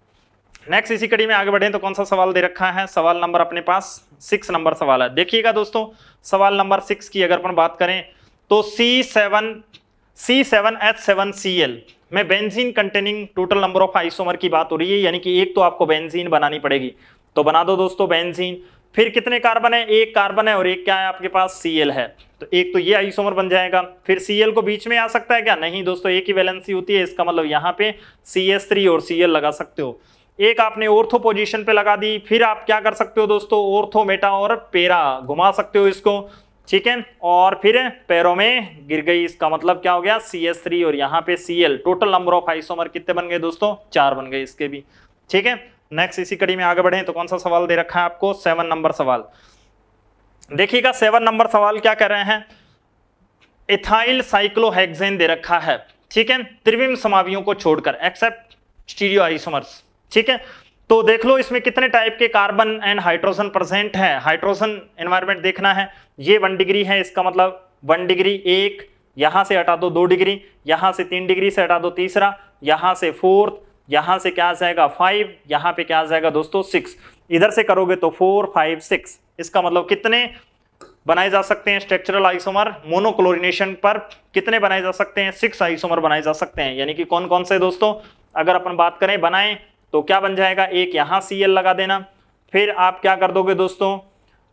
नेक्स्ट इसी कड़ी में आगे बढ़े तो कौन सा सवाल दे रखा है? सवाल नंबर अपने पास सिक्स नंबर सवाल है। देखिएगा दोस्तों, सवाल नंबर सिक्स की अगर अपन बात करें तो C seven C seven H seven C L में benzene containing total number of isomer की बात हो रही है, यानी कि एक तो आपको बेंजीन बनानी पड़ेगी। तो बना दो दोस्तों बेंजीन फिर कितने कार्बन है? एक कार्बन है और एक क्या है आपके पास? सी है। तो एक तो ये आइसोमर बन जाएगा। फिर सीएल को बीच में आ सकता है क्या? नहीं दोस्तों, एक ही वैलेंसी होती है, इसका मतलब यहाँ पे सी और सी लगा सकते हो। एक आपने ओर्थो पोजीशन पे लगा दी, फिर आप क्या कर सकते हो दोस्तों? ऑर्थो मेटा और पेरा घुमा सकते हो इसको। ठीक है, और फिर पैरों में गिर गई, इसका मतलब क्या हो गया? सी एस थ्री और यहाँ पे C L total number of isomer कितने बन गए दोस्तों? चार बन गए इसके भी। ठीक है नेक्स्ट इसी कड़ी में आगे बढ़े तो कौन सा सवाल दे रखा है आपको? सेवन नंबर सवाल। देखिएगा सेवन नंबर सवाल क्या कर रहे हैं? इथाइल साइक्लोहेक्सेन दे रखा है। ठीक है, त्रिविम समावियों को छोड़कर एक्सेप्ट स्टीरियो आइसोमर्स ठीक है तो देख लो, इसमें कितने टाइप के कार्बन एंड हाइड्रोजन प्रेजेंट है? हाइड्रोजन एनवायरमेंट देखना है। ये वन डिग्री है, इसका मतलब वन डिग्री एक, यहाँ से हटा दो दो डिग्री यहाँ से तीन डिग्री से हटा दो तीसरा, यहाँ से फोर्थ यहाँ से क्या आ जाएगा फाइव यहाँ पे क्या आ जाएगा दोस्तों सिक्स इधर से करोगे तो फोर फाइव सिक्स इसका मतलब कितने बनाए जा सकते हैं स्ट्रक्चरल आइसोमर मोनोक्लोरिनेशन पर कितने बनाए जा सकते हैं? सिक्स आइसोमर बनाए जा सकते हैं। यानी कि कौन कौन से दोस्तों? अगर अपन बात करें बनाएँ तो क्या बन जाएगा? एक, यहाँ सी लगा देना। फिर आप क्या कर दोगे दोस्तों?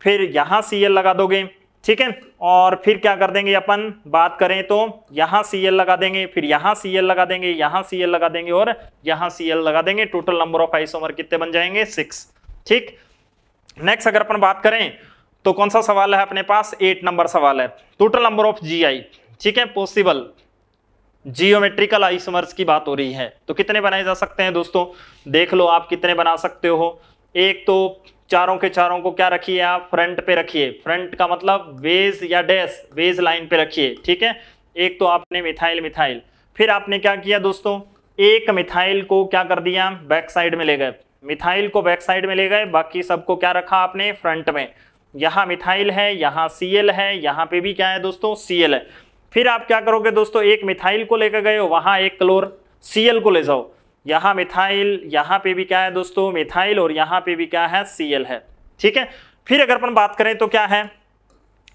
फिर यहाँ सी लगा दोगे। ठीक है? और फिर क्या कर देंगे अपन? बात करें तो यहाँ सी एल लगा देंगे, फिर यहाँ सी लगा देंगे, यहाँ सी लगा देंगे और यहाँ सी लगा देंगे। टोटल नंबर ऑफ़ आइसोमर कितने बन जाएँगे? सिक्स ठीक? नेक्स्ट अगर अपन बात करें तो कौन सा सवाल है अपने पास? एट नंबर सवाल है। Total number of G I ठीक है? पॉसिबल जियोमेट्रिकल आइसोमर्स की बात हो रही है। तो कितने बनाए जा सकते हैं दोस्तों? देख लो आप कितने बना सकते हो। एक तो चारों के चारों को क्या रखिए आप? फ्रंट पे रखिए। फ्रंट का मतलब वेज या डैश वेज लाइन पे रखिए, ठीक है? एक तो आपने मिथाइल मिथाइल फिर आपने क्या किया दोस्तों? एक मिथाइल को क्या कर दिया बैक साइड में ले गए। मिथाइल को बैक साइड में ले गए, बाकी सबको क्या रखा आपने? फ्रंट में। यहाँ मिथाइल है, यहाँ सी है, यहाँ पे भी क्या है दोस्तों? सी है। फिर आप क्या करोगे दोस्तों? एक मिथाइल को लेकर गए हो, वहाँ एक क्लोर सीएल को ले जाओ। यहाँ मिथाइल यहाँ पे भी क्या है दोस्तों? मिथाइल और यहाँ पे भी क्या है? सीएल है। ठीक है? फिर अगर अपन बात करें तो क्या है?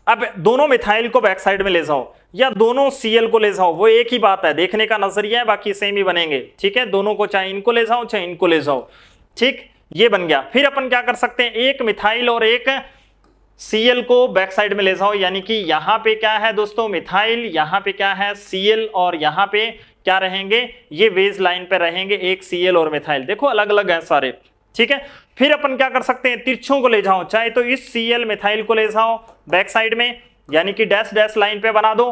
अब दोनों मिथाइल को बैक साइड में ले जाओ, या दोनों सीएल को ले जाओ, वो एक ही बात है। देखने का नज़रिया है, बाकी सेम ही बनेंगे। ठीक है? दोनों को चाहे इनको ले जाओ, चाहे इनको ले जाओ। ठीक? ये बन गया। फिर अपन क्या कर सकते हैं? एक मिथाइल और एक सीएल को बैक साइड में ले जाओ। यानी कि यहाँ पे क्या है दोस्तों? मिथाइल यहाँ पे क्या है? सीएल और यहाँ पे क्या रहेंगे? ये वेज लाइन पे रहेंगे एक सीएल और मिथाइल देखो अलग अलग है सारे। ठीक है? फिर अपन क्या कर सकते हैं? तिरछों को ले जाओ। चाहे तो इस सीएल मिथाइल को ले जाओ बैक साइड में, यानी कि डैश डैश लाइन पे बना दो।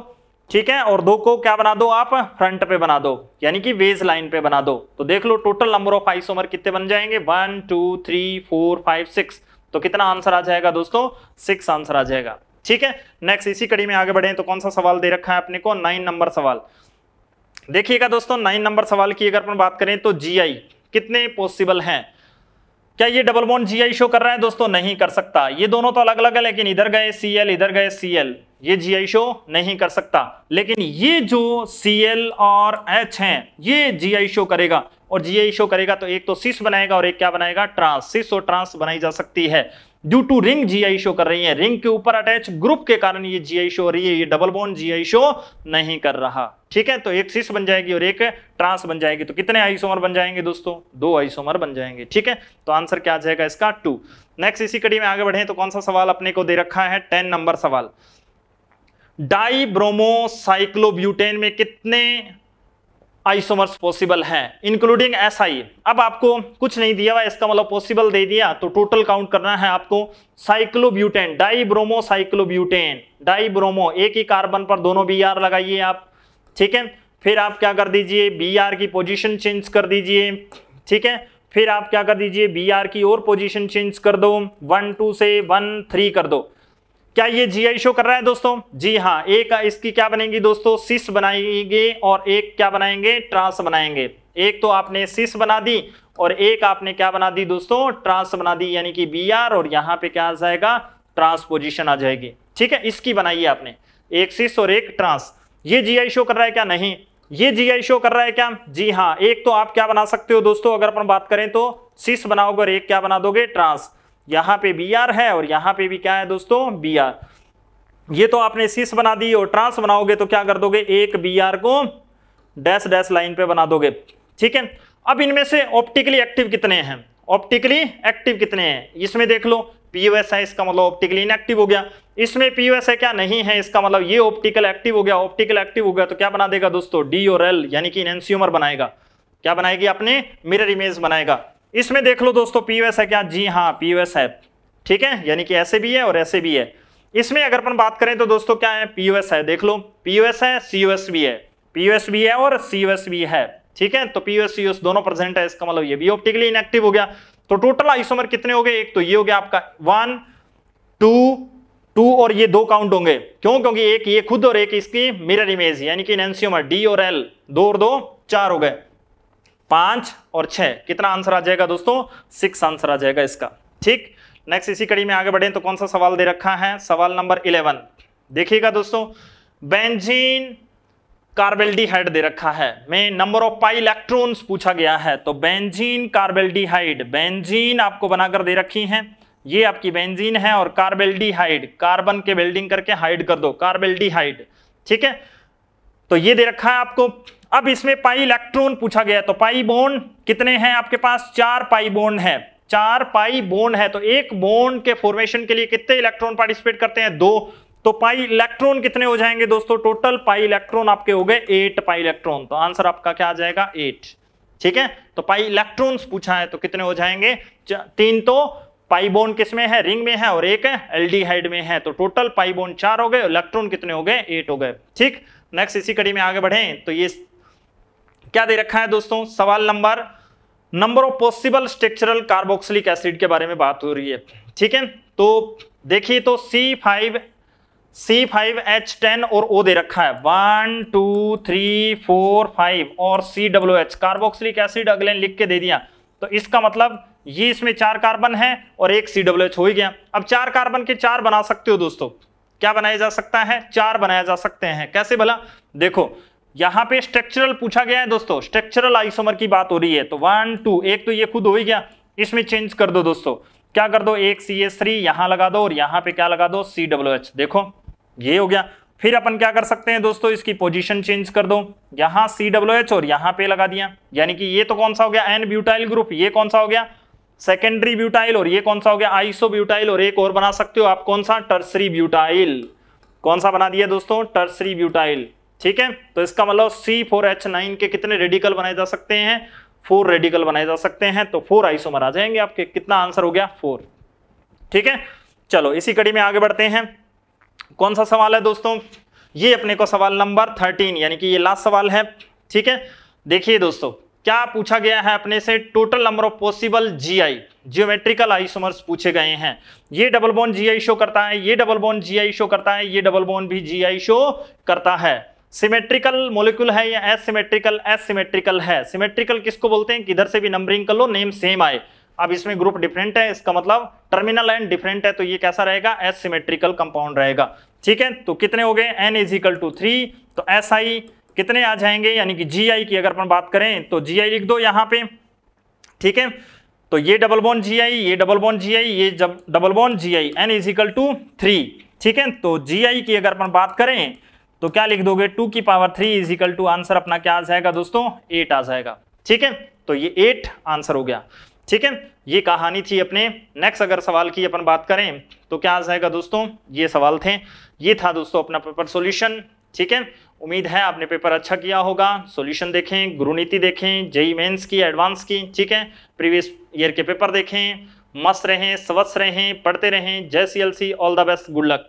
ठीक है? और दो को क्या बना दो आप? फ्रंट पे बना दो। यानी कि वेज लाइन पे बना दो। तो देख लो टोटल नंबर ऑफ़ आइसोमर कितने बन जाएँगे? One two three four five six तो कितना आंसर आ जाएगा दोस्तों? सिक्स आंसर आ जाएगा। ठीक है? नेक्स्ट इसी कड़ी में आगे बढ़े तो कौन सा सवाल दे रखा है अपने को? नाइन नंबर सवाल। देखिएगा दोस्तों नाइन नंबर सवाल की अगर अपन बात करें तो जीआई कितने पॉसिबल हैं? क्या ये डबल बॉन्ड जीआई शो कर रहा है दोस्तों? नहीं कर सकता। ये दोनों तो अलग अलग है, लेकिन इधर गए सीएल इधर गए सीएल ये जीआई शो नहीं कर सकता। लेकिन ये जो सीएल और एच हैं, ये जीआई शो करेगा। और जीआई शो करेगा तो एक तो सिस बनाएगा और एक क्या बनाएगा? ट्रांस सिस और ट्रांस बनाई जा सकती है। Due to ring GI show कर रही है। रिंग के ऊपर अटैच ग्रुप के कारण ये जीआई शो हो रही है। ये डबल बॉन्ड जीआई शो नहीं कर रहा। ठीक है? तो एक सिस बन जाएगी और एक ट्रांस बन जाएगी। तो कितने आइसोमर बन जाएँगे दोस्तों? दो आइसोमर बन जाएँगे। ठीक है? तो आंसर क्या आ जाएगा इसका? टू नेक्स्ट इसी कड़ी में आगे बढ़े तो कौन सा सवाल अपने को दे रखा है? टेन नंबर सवाल। डाई ब्रोमोसाइक्लोब्यूटेन में कितने आइसोमर्स पॉसिबल हैं इंक्लूडिंग एस आई अब आपको कुछ नहीं दिया हुआ, इसका मतलब पॉसिबल दे दिया तो टोटल काउंट करना है आपको cyclobutane di bromo cyclobutane di bromo एक ही कार्बन पर दोनों बी आर लगाइए आप, ठीक है? फिर आप क्या कर दीजिए बी आर की पोजीशन चेंज कर दीजिए, ठीक है? फिर आप क्या कर दीजिए बी आर की और पोजीशन चेंज कर दो वन टू से वन थ्री कर दो। क्या ये जीआई शो कर रहा है दोस्तों? जी हाँ एक इसकी क्या बनेगी दोस्तों? सिस बनाएँगे और एक क्या बनाएँगे? ट्रांस बनाएँगे। एक तो आपने सिस बना दी और एक आपने क्या बना दी दोस्तों? ट्रांस बना दी, यानी कि बी आर और यहाँ पे क्या आ जाएगा? ट्रांसपोजिशन आ जाएगी। ठीक है, इसकी बनाइए आपने। एक सिस और एक ट्रांस ये जीआई शो कर रहा है क्या? नहीं। ये जीआई शो कर रहा है क्या? जी हाँ एक तो आप क्या बना सकते हो दोस्तों? अगर अपन बात करें तो सिस बनाओगे और एक क्या बना दोगे? ट्रांस यहाँ पे बी आर है और यहाँ पे भी क्या है दोस्तों? बी आर ये तो आपने सिस बना दी और ट्रांस बनाओगे तो क्या कर दोगे? एक बी आर को डैश डैश लाइन पे बना दोगे। ठीक है? अब इनमें से ऑप्टिकली एक्टिव कितने हैं? ऑप्टिकली एक्टिव कितने हैं? इसमें देख लो पीयूएस है इसका मतलब ऑप्टिकली इनएक्टिव हो गया। इसमें पीयूएस है क्या नहीं है? इसका मतलब ये ऑप्टिकल एक्टिव हो गया। ऑप्टिकल एक्टिव हो गया तो क्या बना देगा दोस्तों? डी और एल यानी कि एनसीओमर बनाएगा। क्या बनाएगी अपने मिरर इमेज बनाएगा। इसमें देख लो दोस्तों पीयूएस है क्या? जी हाँ पीयूएस है। ठीक है? यानी कि ऐसे भी है और ऐसे भी है। इसमें अगर अपन बात करें तो दोस्तों क्या है? पीयूएस है। देख लो पीयूएस है सीयूएस भी है। पीयूएस भी है और सीयूएस भी है। ठीक है? तो पीयूएस सीयूएस दोनों प्रेजेंट है, इसका मतलब ये भी ऑप्टिकली इनएक्टिव हो गया। तो टोटल आइसोमर कितने हो गए? एक तो ये हो गया आपका। वन टू टू और ये दो काउंट होंगे। क्यों? क्योंकि एक ये खुद और एक इसकी मिरर इमेज यानी कि एनसियोमर डी और एल दो और दो, चार हो गए। पाँच और छह। कितना आंसर आ जाएगा दोस्तों? सिक्स आंसर आ जाएगा इसका। ठीक? नेक्स्ट इसी कड़ी में आगे बढ़े तो कौन सा सवाल दे रखा है? सवाल नंबर इलेवन देखिएगा दोस्तों बेंजीन कार्बेल्डिहाइड दे रखा है। में नंबर ऑफ़ पाई इलेक्ट्रॉन्स पूछा गया है तो बेंजीन कार्बेल्डिहाइड बेंजीन आपको बनाकर दे रखी है। ये आपकी बेंजीन है और कार्बेल्डिहाइड कार्बन के बिल्डिंग करके हाइड कर दो। कार्बेल्डिहाइड ठीक है? तो ये दे रखा है आपको। अब इसमें पाई इलेक्ट्रॉन पूछा गया तो पाई बोन कितने हैं आपके पास? चार पाई बोन है। चार पाई बोन है। तो एक बोन के फॉर्मेशन के लिए कितने इलेक्ट्रॉन पार्टिसिपेट करते हैं? दो। तो पाई इलेक्ट्रॉन कितने हो जाएँगे दोस्तों? टोटल पाई इलेक्ट्रॉन आपके हो गए एट पाई इलेक्ट्रॉन। तो आंसर आपका क्या आ जाएगा? एट ठीक है? तो पाई इलेक्ट्रॉन्स पूछा है तो कितने हो जाएँगे? तीन तो पाई बॉन्ड किसमें है? रिंग में है और एक एल्डिहाइड में है। तो टोटल पाई बॉन्ड चार हो गए, इलेक्ट्रॉन कितने हो गए? एट हो गए। ठीक? नेक्स्ट इसी कड़ी में आगे बढ़े। तो ये क्या दे रखा है दोस्तों? सवाल number number of possible structural carboxylic acid के बारे में बात हो रही है। ठीक है? तो देखिए तो C five C five H ten और ओ दे रखा है। One two three four five और C W H carboxylic acid अगले लिख के दे दिया। तो इसका मतलब ये इसमें चार कार्बन है और एक सी डब्ल्यू एच हो ही गया। अब चार कार्बन के चार बना सकते हो दोस्तों। क्या बनाया जा सकता है? चार बनाया जा सकते हैं। कैसे भला देखो यहाँ पे स्ट्रक्चरल पूछा गया है दोस्तों। स्ट्रक्चरल आइसोमर की बात हो रही है तो वन टू एक तो ये खुद हो ही गया। इसमें चेंज कर दो दोस्तों। क्या कर दो? एक सी एस थ्री यहाँ लगा दो और यहाँ पे क्या लगा दो? सी डब्ल्यू एच देखो, ये हो गया। फिर अपन क्या कर सकते हैं दोस्तों? इसकी पोजीशन चेंज कर दो। यहाँ सी डब्ल्यू एच और यहाँ पे लगा दिया। यानी कि ये तो कौन सा हो गया? एन ब्यूटाइल ग्रुप ये कौन सा हो गया? सेकेंडरी ब्यूटाइल और ये कौन सा हो गया? आइसो ब्यूटाइल और एक और बना सकते हो आप। कौन सा? टर्सरी ब्यूटाइल कौन सा बना दिया दोस्तों? टर्सरी ब्यूटाइल ठीक है? तो इसका मतलब सी फोर एच नाइन के कितने रेडिकल बनाए जा सकते हैं? फोर रेडिकल बनाए जा सकते हैं तो फोर आइसोमर आ जाएँगे आपके। कितना आंसर हो गया? फोर ठीक है? चलो, इसी कड़ी में आगे बढ़ते हैं। कौन सा सवाल है दोस्तों? ये अपने को सवाल नंबर थर्टीन यानी कि ये लास्ट सवाल है। ठीक है? देखिए दोस्तों, क्या पूछा गया है अपने से? Total number of possible GI geometrical isomers पूछे गए हैं। ये डबल बोन जीआई शो करता है, ये डबल बोन जीआई शो करता है, ये डबल बोन भी जीआई शो करता है। सिमेट्रिकल मोलिक्यूल है या एसिमेट्रिकल एसिमेट्रिकल है। सिमेट्रिकल किसको बोलते हैं? किधर से भी नंबरिंग कर लो नेम सेम आए। अब इसमें ग्रुप डिफरेंट है, इसका मतलब टर्मिनल एंड डिफरेंट है तो ये कैसा रहेगा? एस सिमेट्रिकल कंपाउंड रहेगा। ठीक है? तो कितने हो गए? N is equal to three तो एस आई कितने आ जाएँगे? यानी कि जी आई की अगर अपन बात करें तो जी आई लिख दो यहाँ पे। ठीक है? तो ये डबल बॉन्ड जी आई ये डबल बॉन्ड जी आई ये double bond G I N is equal to three ठीक है? तो जी आई की अगर अपन बात करें तो क्या लिख दोगे? टू की power three is equal to answer अपना क्या आ जाएगा दोस्तों? एट आ जाएगा। ठीक है? तो ये एट आंसर हो गया। ठीक है? ये कहानी थी अपने। नेक्स्ट अगर सवाल की अपन बात करें तो क्या आ जाएगा दोस्तों? ये सवाल थे। ये था दोस्तों अपना पेपर सॉल्यूशन ठीक है? उम्मीद है आपने पेपर अच्छा किया होगा। सॉल्यूशन देखें गुरुनीति देखें जेई मेंस की एडवांस की। ठीक है? प्रीवियस ईयर के पेपर देखें। मस्त रहें, स्वस्थ रहें, पढ़ते रहें। जय सी all the best good luck